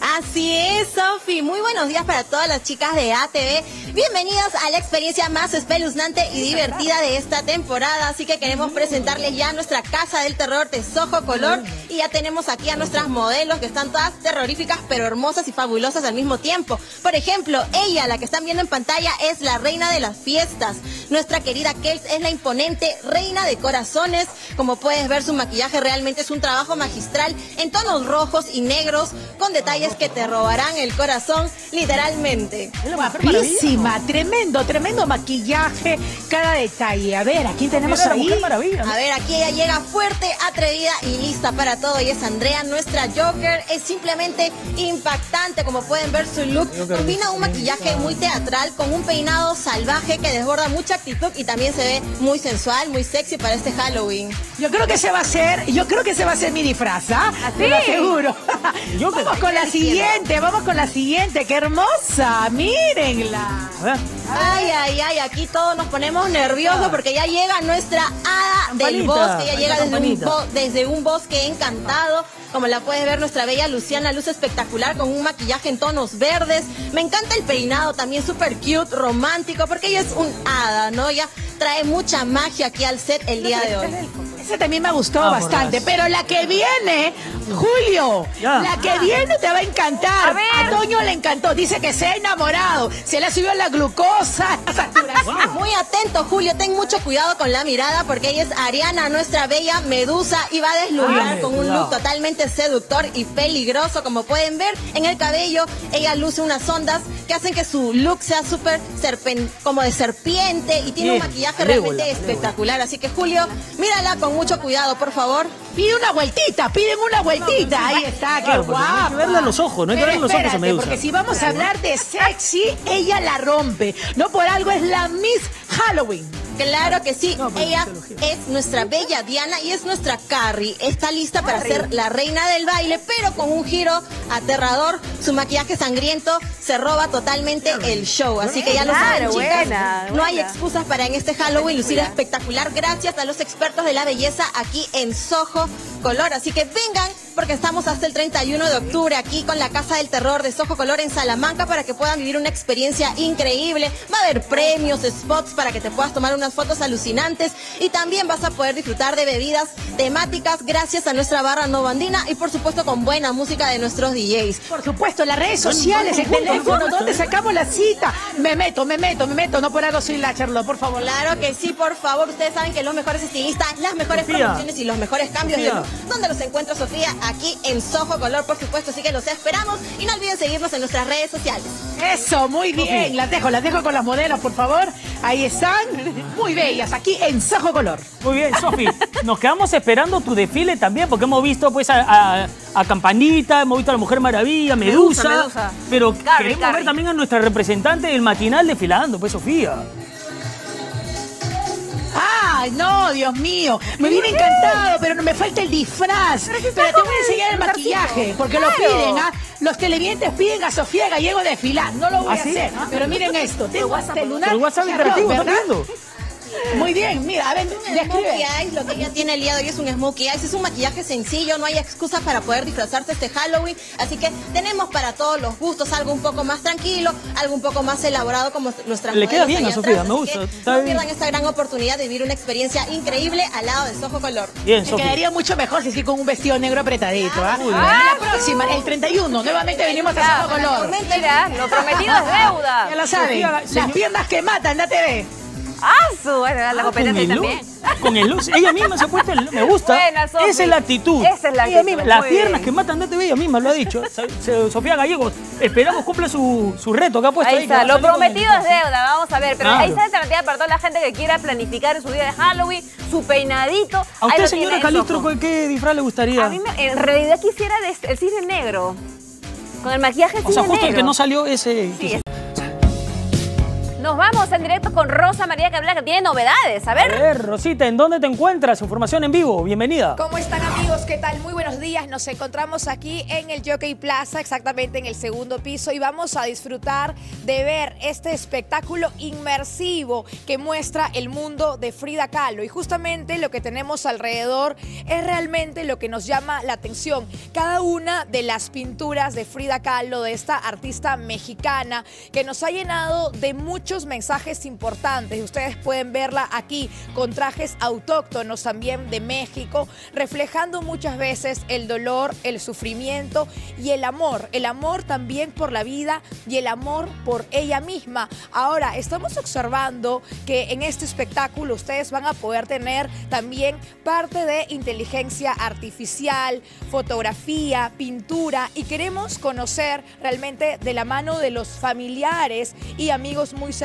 Speaker 30: Así es, Sofi. Muy buenos días para todas las chicas de ATV. Bienvenidos a la experiencia más espeluznante y divertida de esta temporada. Así que queremos presentarles ya nuestra casa del terror de Soho Color. Y ya tenemos aquí a nuestras modelos que están todas terroríficas, pero hermosas y fabulosas al mismo tiempo. Por ejemplo, ella, la que están viendo en pantalla, es la reina de las fiestas. Nuestra querida Kels es la imponente reina de corazones. Como puedes ver, su maquillaje realmente es un trabajo magistral en tonos rojos y negros, con detalles que te robarán el corazón, literalmente.
Speaker 10: Guapísima, tremendo, tremendo maquillaje, cada detalle. A ver, aquí tenemos
Speaker 1: Mira la
Speaker 10: ahí.
Speaker 1: Mujer Maravilla.
Speaker 30: A ver, aquí ella llega fuerte, atrevida y lista para todo. Y es Andrea, nuestra Joker. Es simplemente impactante. Como pueden ver, su look combina un maquillaje muy teatral con un peinado salvaje que desborda mucha actitud y también se ve muy sensual, muy sexy para este Halloween.
Speaker 10: Yo creo que se va a hacer, yo creo que se va a hacer mi disfraz, ¿ah? Te lo aseguro. vamos con la siguiente, vamos con la siguiente, qué hermosa, mírenla.
Speaker 30: Ay, ay, ay, aquí todos nos ponemos nerviosos porque ya llega nuestra hada del bosque, ya llega desde un,
Speaker 1: campanita.
Speaker 30: bo- desde un bosque encantado. Como la puedes ver, nuestra bella Luciana luz espectacular con un maquillaje en tonos verdes. Me encanta el peinado, también súper cute, romántico, porque ella es un hada, ¿no? Ella trae mucha magia aquí al set el día de hoy.
Speaker 10: Esa también me gustó
Speaker 30: Ah,
Speaker 10: bastante, pero la que viene, Julio,
Speaker 30: Ya.
Speaker 10: la que viene te va a encantar.
Speaker 30: A ver.
Speaker 10: A Toño le encantó, dice que se ha enamorado, se le ha subido la glucosa, la saturación.
Speaker 30: Muy atento, Julio. Ten mucho cuidado con la mirada porque ella es Ariana, nuestra bella medusa, y va a deslumbrar
Speaker 1: Ay,
Speaker 30: con un look totalmente seductor y peligroso. Como pueden ver, en el cabello ella luce unas ondas que hacen que su look sea súper como de serpiente y tiene un maquillaje realmente espectacular. Así que, Julio, mírala con mucho cuidado, por favor.
Speaker 10: Pide una vueltita, piden una vueltita. Ahí está, qué
Speaker 1: Claro, porque no hay
Speaker 10: guapa.
Speaker 1: que verle a los ojos, no hay que verle los ojos a Medusa.
Speaker 10: Porque si vamos a hablar de sexy, ella la rompe. No por algo es la Miss Halloween.
Speaker 30: Claro que sí, ella es nuestra bella Diana y es nuestra Carrie. Está lista para ser la reina del baile, pero con un giro aterrador. Su maquillaje sangriento se roba totalmente el show. Así que ya lo saben, chicas.
Speaker 2: buena,
Speaker 30: No hay excusas para en este Halloween lucir espectacular gracias a los expertos de la belleza aquí en Soho Color. Así que vengan porque estamos hasta el 31 de octubre aquí con la Casa del Terror de Soho Color en Salamanca para que puedan vivir una experiencia increíble. Va a haber premios, spots para que te puedas tomar unas fotos alucinantes y también vas a poder disfrutar de bebidas temáticas gracias a nuestra barra no bandina y por supuesto con buena música de nuestros DJs.
Speaker 10: Por supuesto, las redes sociales, el teléfono, ¿dónde sacamos la cita? Me meto, me meto, me meto. No por algo soy la Charlotte, por favor.
Speaker 30: Claro que sí, por favor. Ustedes saben que los mejores estilistas, las mejores
Speaker 10: Sofía.
Speaker 30: promociones y los mejores cambios de
Speaker 10: Sofía.
Speaker 30: ¿Dónde los encuentra Sofía? Aquí en Soho Color, por supuesto. Así que los esperamos y no olviden seguirnos en nuestras redes sociales.
Speaker 10: Eso, muy bien. Las dejo, las dejo con las modelos, por favor. Ahí están, muy bellas, aquí en Sojo Color.
Speaker 1: Muy bien, Sofi. Nos quedamos esperando tu desfile también, porque hemos visto pues a, a- a Campanita, hemos visto a la Mujer Maravilla, Medusa.
Speaker 2: Medusa, Medusa.
Speaker 1: Pero queremos ver también a nuestra representante del matinal desfilando, pues Sofía.
Speaker 10: ¡Ay, no, Dios mío! Me viene encantado, pero no me falta el disfraz. Pero, te voy a enseñar el maquillaje, porque lo piden, ¿ah? Los televidentes piden a Sofía Gallego desfilar. No lo voy
Speaker 1: ¿Ah,
Speaker 10: a
Speaker 1: sí?
Speaker 10: hacer. Pero miren esto. Tengo hasta el lunar.
Speaker 1: El WhatsApp interactivo, ¿está
Speaker 10: ¿verdad? Muy bien, mira, a ver,
Speaker 30: Smokey
Speaker 10: describe.
Speaker 30: Eyes, lo que ella tiene el día de hoy es un Smokey Eyes. Es un maquillaje sencillo, no hay excusa para poder disfrazarse este Halloween. Así que tenemos para todos los gustos algo un poco más tranquilo, algo un poco más elaborado como nuestra
Speaker 1: Le queda bien a Sofía,
Speaker 30: atrás.
Speaker 1: me gusta,
Speaker 30: No
Speaker 1: bien.
Speaker 30: pierdan esta gran oportunidad de vivir una experiencia increíble al lado de Soho Color.
Speaker 1: Bien,
Speaker 10: Me
Speaker 1: Sofía.
Speaker 10: quedaría mucho mejor si sí con un vestido negro apretadito. ¿ah? La próxima, el 31, nuevamente venimos a Sojo Color.
Speaker 2: Mira, lo prometido es deuda.
Speaker 10: Ya lo saben,
Speaker 1: Sofía,
Speaker 10: las piernas que matan, date ve.
Speaker 2: Ah, su, bueno, la
Speaker 1: Ah,
Speaker 2: competencia también.
Speaker 1: Con el look. Ella misma se ha puesto el. Me gusta.
Speaker 2: Buena, Sofi.
Speaker 1: Esa es la actitud.
Speaker 2: Esa es la
Speaker 1: Ella
Speaker 2: actitud,
Speaker 1: misma- Las piernas que matan, date ve, ella misma lo ha dicho. Sofía Gallegos, esperamos cumpla su, su reto que ha puesto ahí.
Speaker 2: Ahí está, lo prometido es deuda, vamos a ver. Pero
Speaker 1: Claro.
Speaker 2: ahí está la alternativa para toda la gente que quiera planificar su día de Halloween, su peinadito.
Speaker 1: ¿A usted, señora Calistro, qué, disfraz le gustaría?
Speaker 2: A mí me- en realidad quisiera el, cisne negro. Con el maquillaje
Speaker 1: O sea, justo el que
Speaker 2: negro.
Speaker 1: no salió ese...
Speaker 2: Sí, Nos vamos en directo con Rosa María Cabrera que tiene novedades. A ver.
Speaker 1: A ver, Rosita, ¿en dónde te encuentras? Información en vivo, bienvenida.
Speaker 11: ¿Cómo están amigos? ¿Qué tal? Muy buenos días. Nos encontramos aquí en el Jockey Plaza, exactamente en el segundo piso, y vamos a disfrutar de ver este espectáculo inmersivo que muestra el mundo de Frida Kahlo. Y justamente lo que tenemos alrededor es realmente lo que nos llama la atención. Cada una de las pinturas de Frida Kahlo, de esta artista mexicana, que nos ha llenado de muchos mensajes importantes. Ustedes pueden verla aquí con trajes autóctonos también de México, reflejando muchas veces el dolor, el sufrimiento y el amor. El amor también por la vida y el amor por ella misma. Ahora, estamos observando que en este espectáculo ustedes van a poder tener también parte de inteligencia artificial, fotografía, pintura y queremos conocer realmente de la mano de los familiares y amigos muy cercanos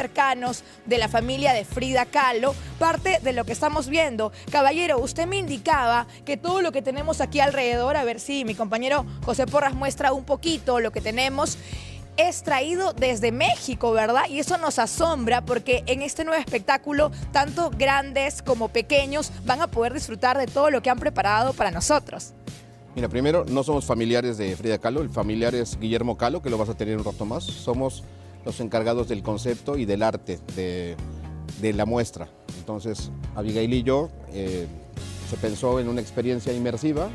Speaker 11: de la familia de Frida Kahlo, parte de lo que estamos viendo. Caballero, usted me indicaba que todo lo que tenemos aquí alrededor, a ver si mi compañero José Porras muestra un poquito lo que tenemos es traído desde México, ¿verdad? Y eso nos asombra porque en este nuevo espectáculo, tanto grandes como pequeños van a poder disfrutar de todo lo que han preparado para nosotros.
Speaker 31: Mira, primero, no somos familiares de Frida Kahlo, el familiar es Guillermo Kahlo, que lo vas a tener un rato más. Somos los encargados del concepto y del arte de, de la muestra. Entonces, Abigail y yo eh, se pensó en una experiencia inmersiva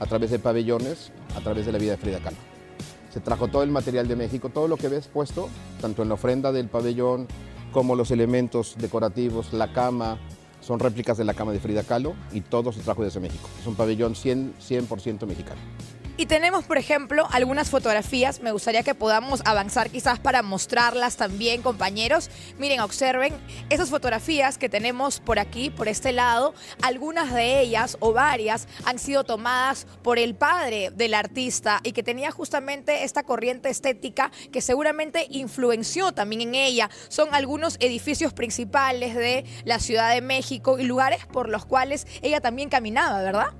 Speaker 31: a través de pabellones, a través de la vida de Frida Kahlo. Se trajo todo el material de México, todo lo que ves puesto, tanto en la ofrenda del pabellón como los elementos decorativos, la cama, son réplicas de la cama de Frida Kahlo y todo se trajo desde México. Es un pabellón 100%, 100 mexicano.
Speaker 11: Y tenemos, por ejemplo, algunas fotografías. Me gustaría que podamos avanzar quizás para mostrarlas también, compañeros. Miren, observen esas fotografías que tenemos por aquí, por este lado. Algunas de ellas o varias han sido tomadas por el padre del artista y que tenía justamente esta corriente estética que seguramente influenció también en ella. Son algunos edificios principales de la Ciudad de México y lugares por los cuales ella también caminaba, ¿verdad?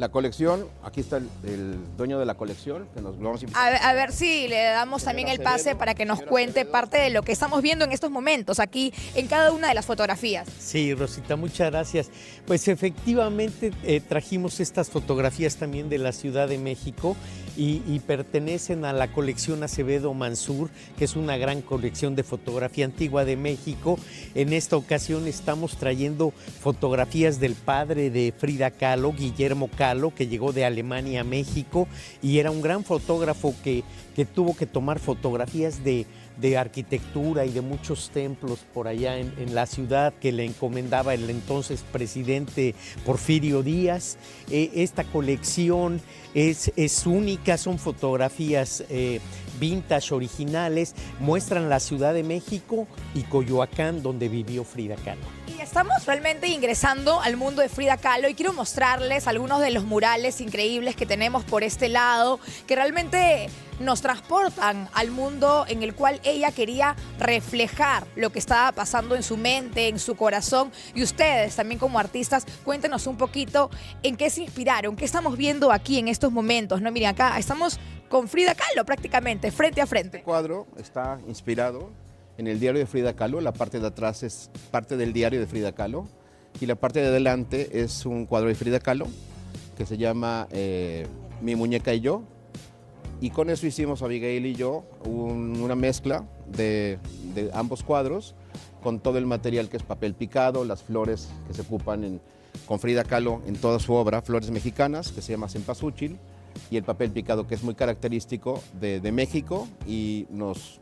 Speaker 31: La colección, aquí está el, el dueño de la colección, que nos vamos a invitar.
Speaker 11: A ver, a ver si le damos también el pase para que nos cuente parte de lo que estamos viendo en estos momentos aquí en cada una de las fotografías.
Speaker 32: Sí, Rosita, muchas gracias. Pues efectivamente eh, trajimos estas fotografías también de la Ciudad de México y, y pertenecen a la colección Acevedo Mansur, que es una gran colección de fotografía antigua de México. En esta ocasión estamos trayendo fotografías del padre de Frida Kahlo, Guillermo Kahlo, que llegó de Alemania a México y era un gran fotógrafo que, que tuvo que tomar fotografías de, de arquitectura y de muchos templos por allá en, la ciudad que le encomendaba el entonces presidente Porfirio Díaz. Eh, esta colección es, es, única, son fotografías eh, vintage originales, muestran la Ciudad de México y Coyoacán, donde vivió Frida Kahlo.
Speaker 11: Y estamos realmente ingresando al mundo de Frida Kahlo y quiero mostrarles algunos de los murales increíbles que tenemos por este lado, que realmente nos transportan al mundo en el cual ella quería reflejar lo que estaba pasando en su mente, en su corazón. Y ustedes también como artistas, cuéntenos un poquito en qué se inspiraron, qué estamos viendo aquí en estos momentos. No, miren, acá estamos con Frida Kahlo prácticamente, frente a frente.
Speaker 31: Este cuadro está inspirado en el diario de Frida Kahlo. La parte de atrás es parte del diario de Frida Kahlo y la parte de adelante es un cuadro de Frida Kahlo que se llama eh, Mi muñeca y yo. Y con eso hicimos Abigail y yo un, una mezcla de, ambos cuadros con todo el material que es papel picado, las flores que se ocupan con Frida Kahlo en toda su obra, flores mexicanas, que se llama cempasúchil, y el papel picado que es muy característico de México y nos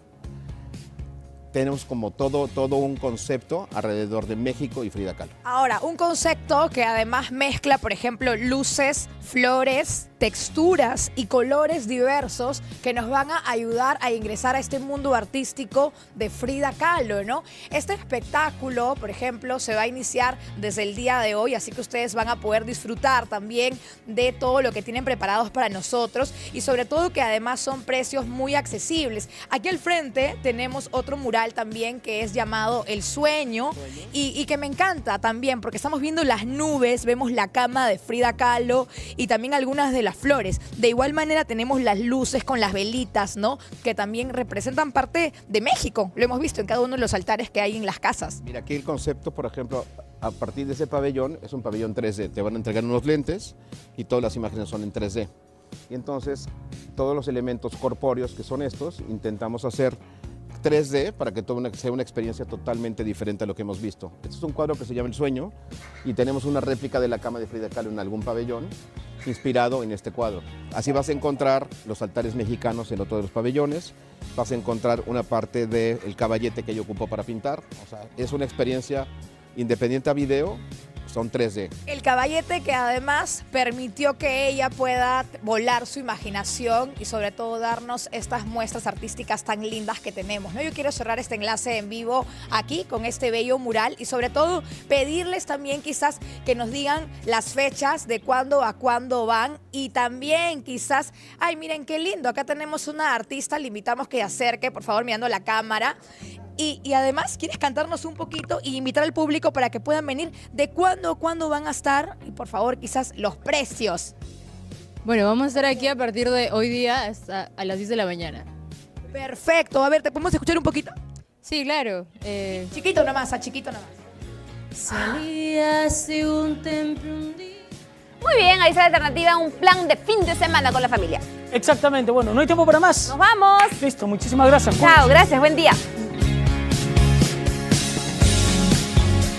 Speaker 31: tenemos como todo, todo un concepto alrededor de México y Frida Kahlo.
Speaker 11: Ahora, un concepto que además mezcla, por ejemplo, luces, flores, texturas y colores diversos que nos van a ayudar a ingresar a este mundo artístico de Frida Kahlo, ¿no? Este espectáculo, por ejemplo, se va a iniciar desde el día de hoy, así que ustedes van a poder disfrutar también de todo lo que tienen preparados para nosotros y sobre todo que además son precios muy accesibles. Aquí al frente tenemos otro mural también que es llamado El Sueño y, y que me encanta también porque estamos viendo las nubes, vemos la cama de Frida Kahlo y también algunas de las flores. De igual manera tenemos las luces con las velitas, ¿no? Que también representan parte de México. Lo hemos visto en cada uno de los altares que hay en las casas.
Speaker 31: Mira, aquí el concepto, por ejemplo, a partir de ese pabellón, es un pabellón 3D. Te van a entregar unos lentes y todas las imágenes son en 3D. Y entonces, todos los elementos corpóreos que son estos, intentamos hacer 3D para que todo una- sea una experiencia totalmente diferente a lo que hemos visto. Este es un cuadro que se llama El Sueño y tenemos una réplica de la cama de Frida Kahlo en algún pabellón inspirado en este cuadro. Así vas a encontrar los altares mexicanos en otro de los pabellones, vas a encontrar una parte del caballete que ella ocupó para pintar. O sea, es una experiencia independiente a video, son 3D.
Speaker 11: El caballete que además permitió que ella pueda volar su imaginación y sobre todo darnos estas muestras artísticas tan lindas que tenemos. ¿no? Yo quiero cerrar este enlace en vivo aquí con este bello mural y sobre todo pedirles también quizás que nos digan las fechas de cuándo a cuándo van y también quizás, ay miren qué lindo, acá tenemos una artista, le invitamos que acerque, por favor mirando la cámara. Y, y además, ¿quieres cantarnos un poquito y invitar al público para que puedan venir? ¿De cuándo, cuándo van a estar? Y por favor, quizás los precios.
Speaker 33: Bueno, vamos a estar aquí a partir de hoy día hasta a las 10 de la mañana.
Speaker 11: Perfecto. A ver, ¿te podemos escuchar un poquito?
Speaker 33: Sí, claro. eh,
Speaker 11: Chiquito nomás, a chiquito nomás.
Speaker 25: Salías de un templo un día.
Speaker 2: Muy bien, ahí está la alternativa, un plan de fin de semana con la familia.
Speaker 1: Exactamente, bueno, no hay tiempo para más.
Speaker 2: Nos vamos.
Speaker 1: Listo, muchísimas gracias.
Speaker 2: Chao, gracias, buen día.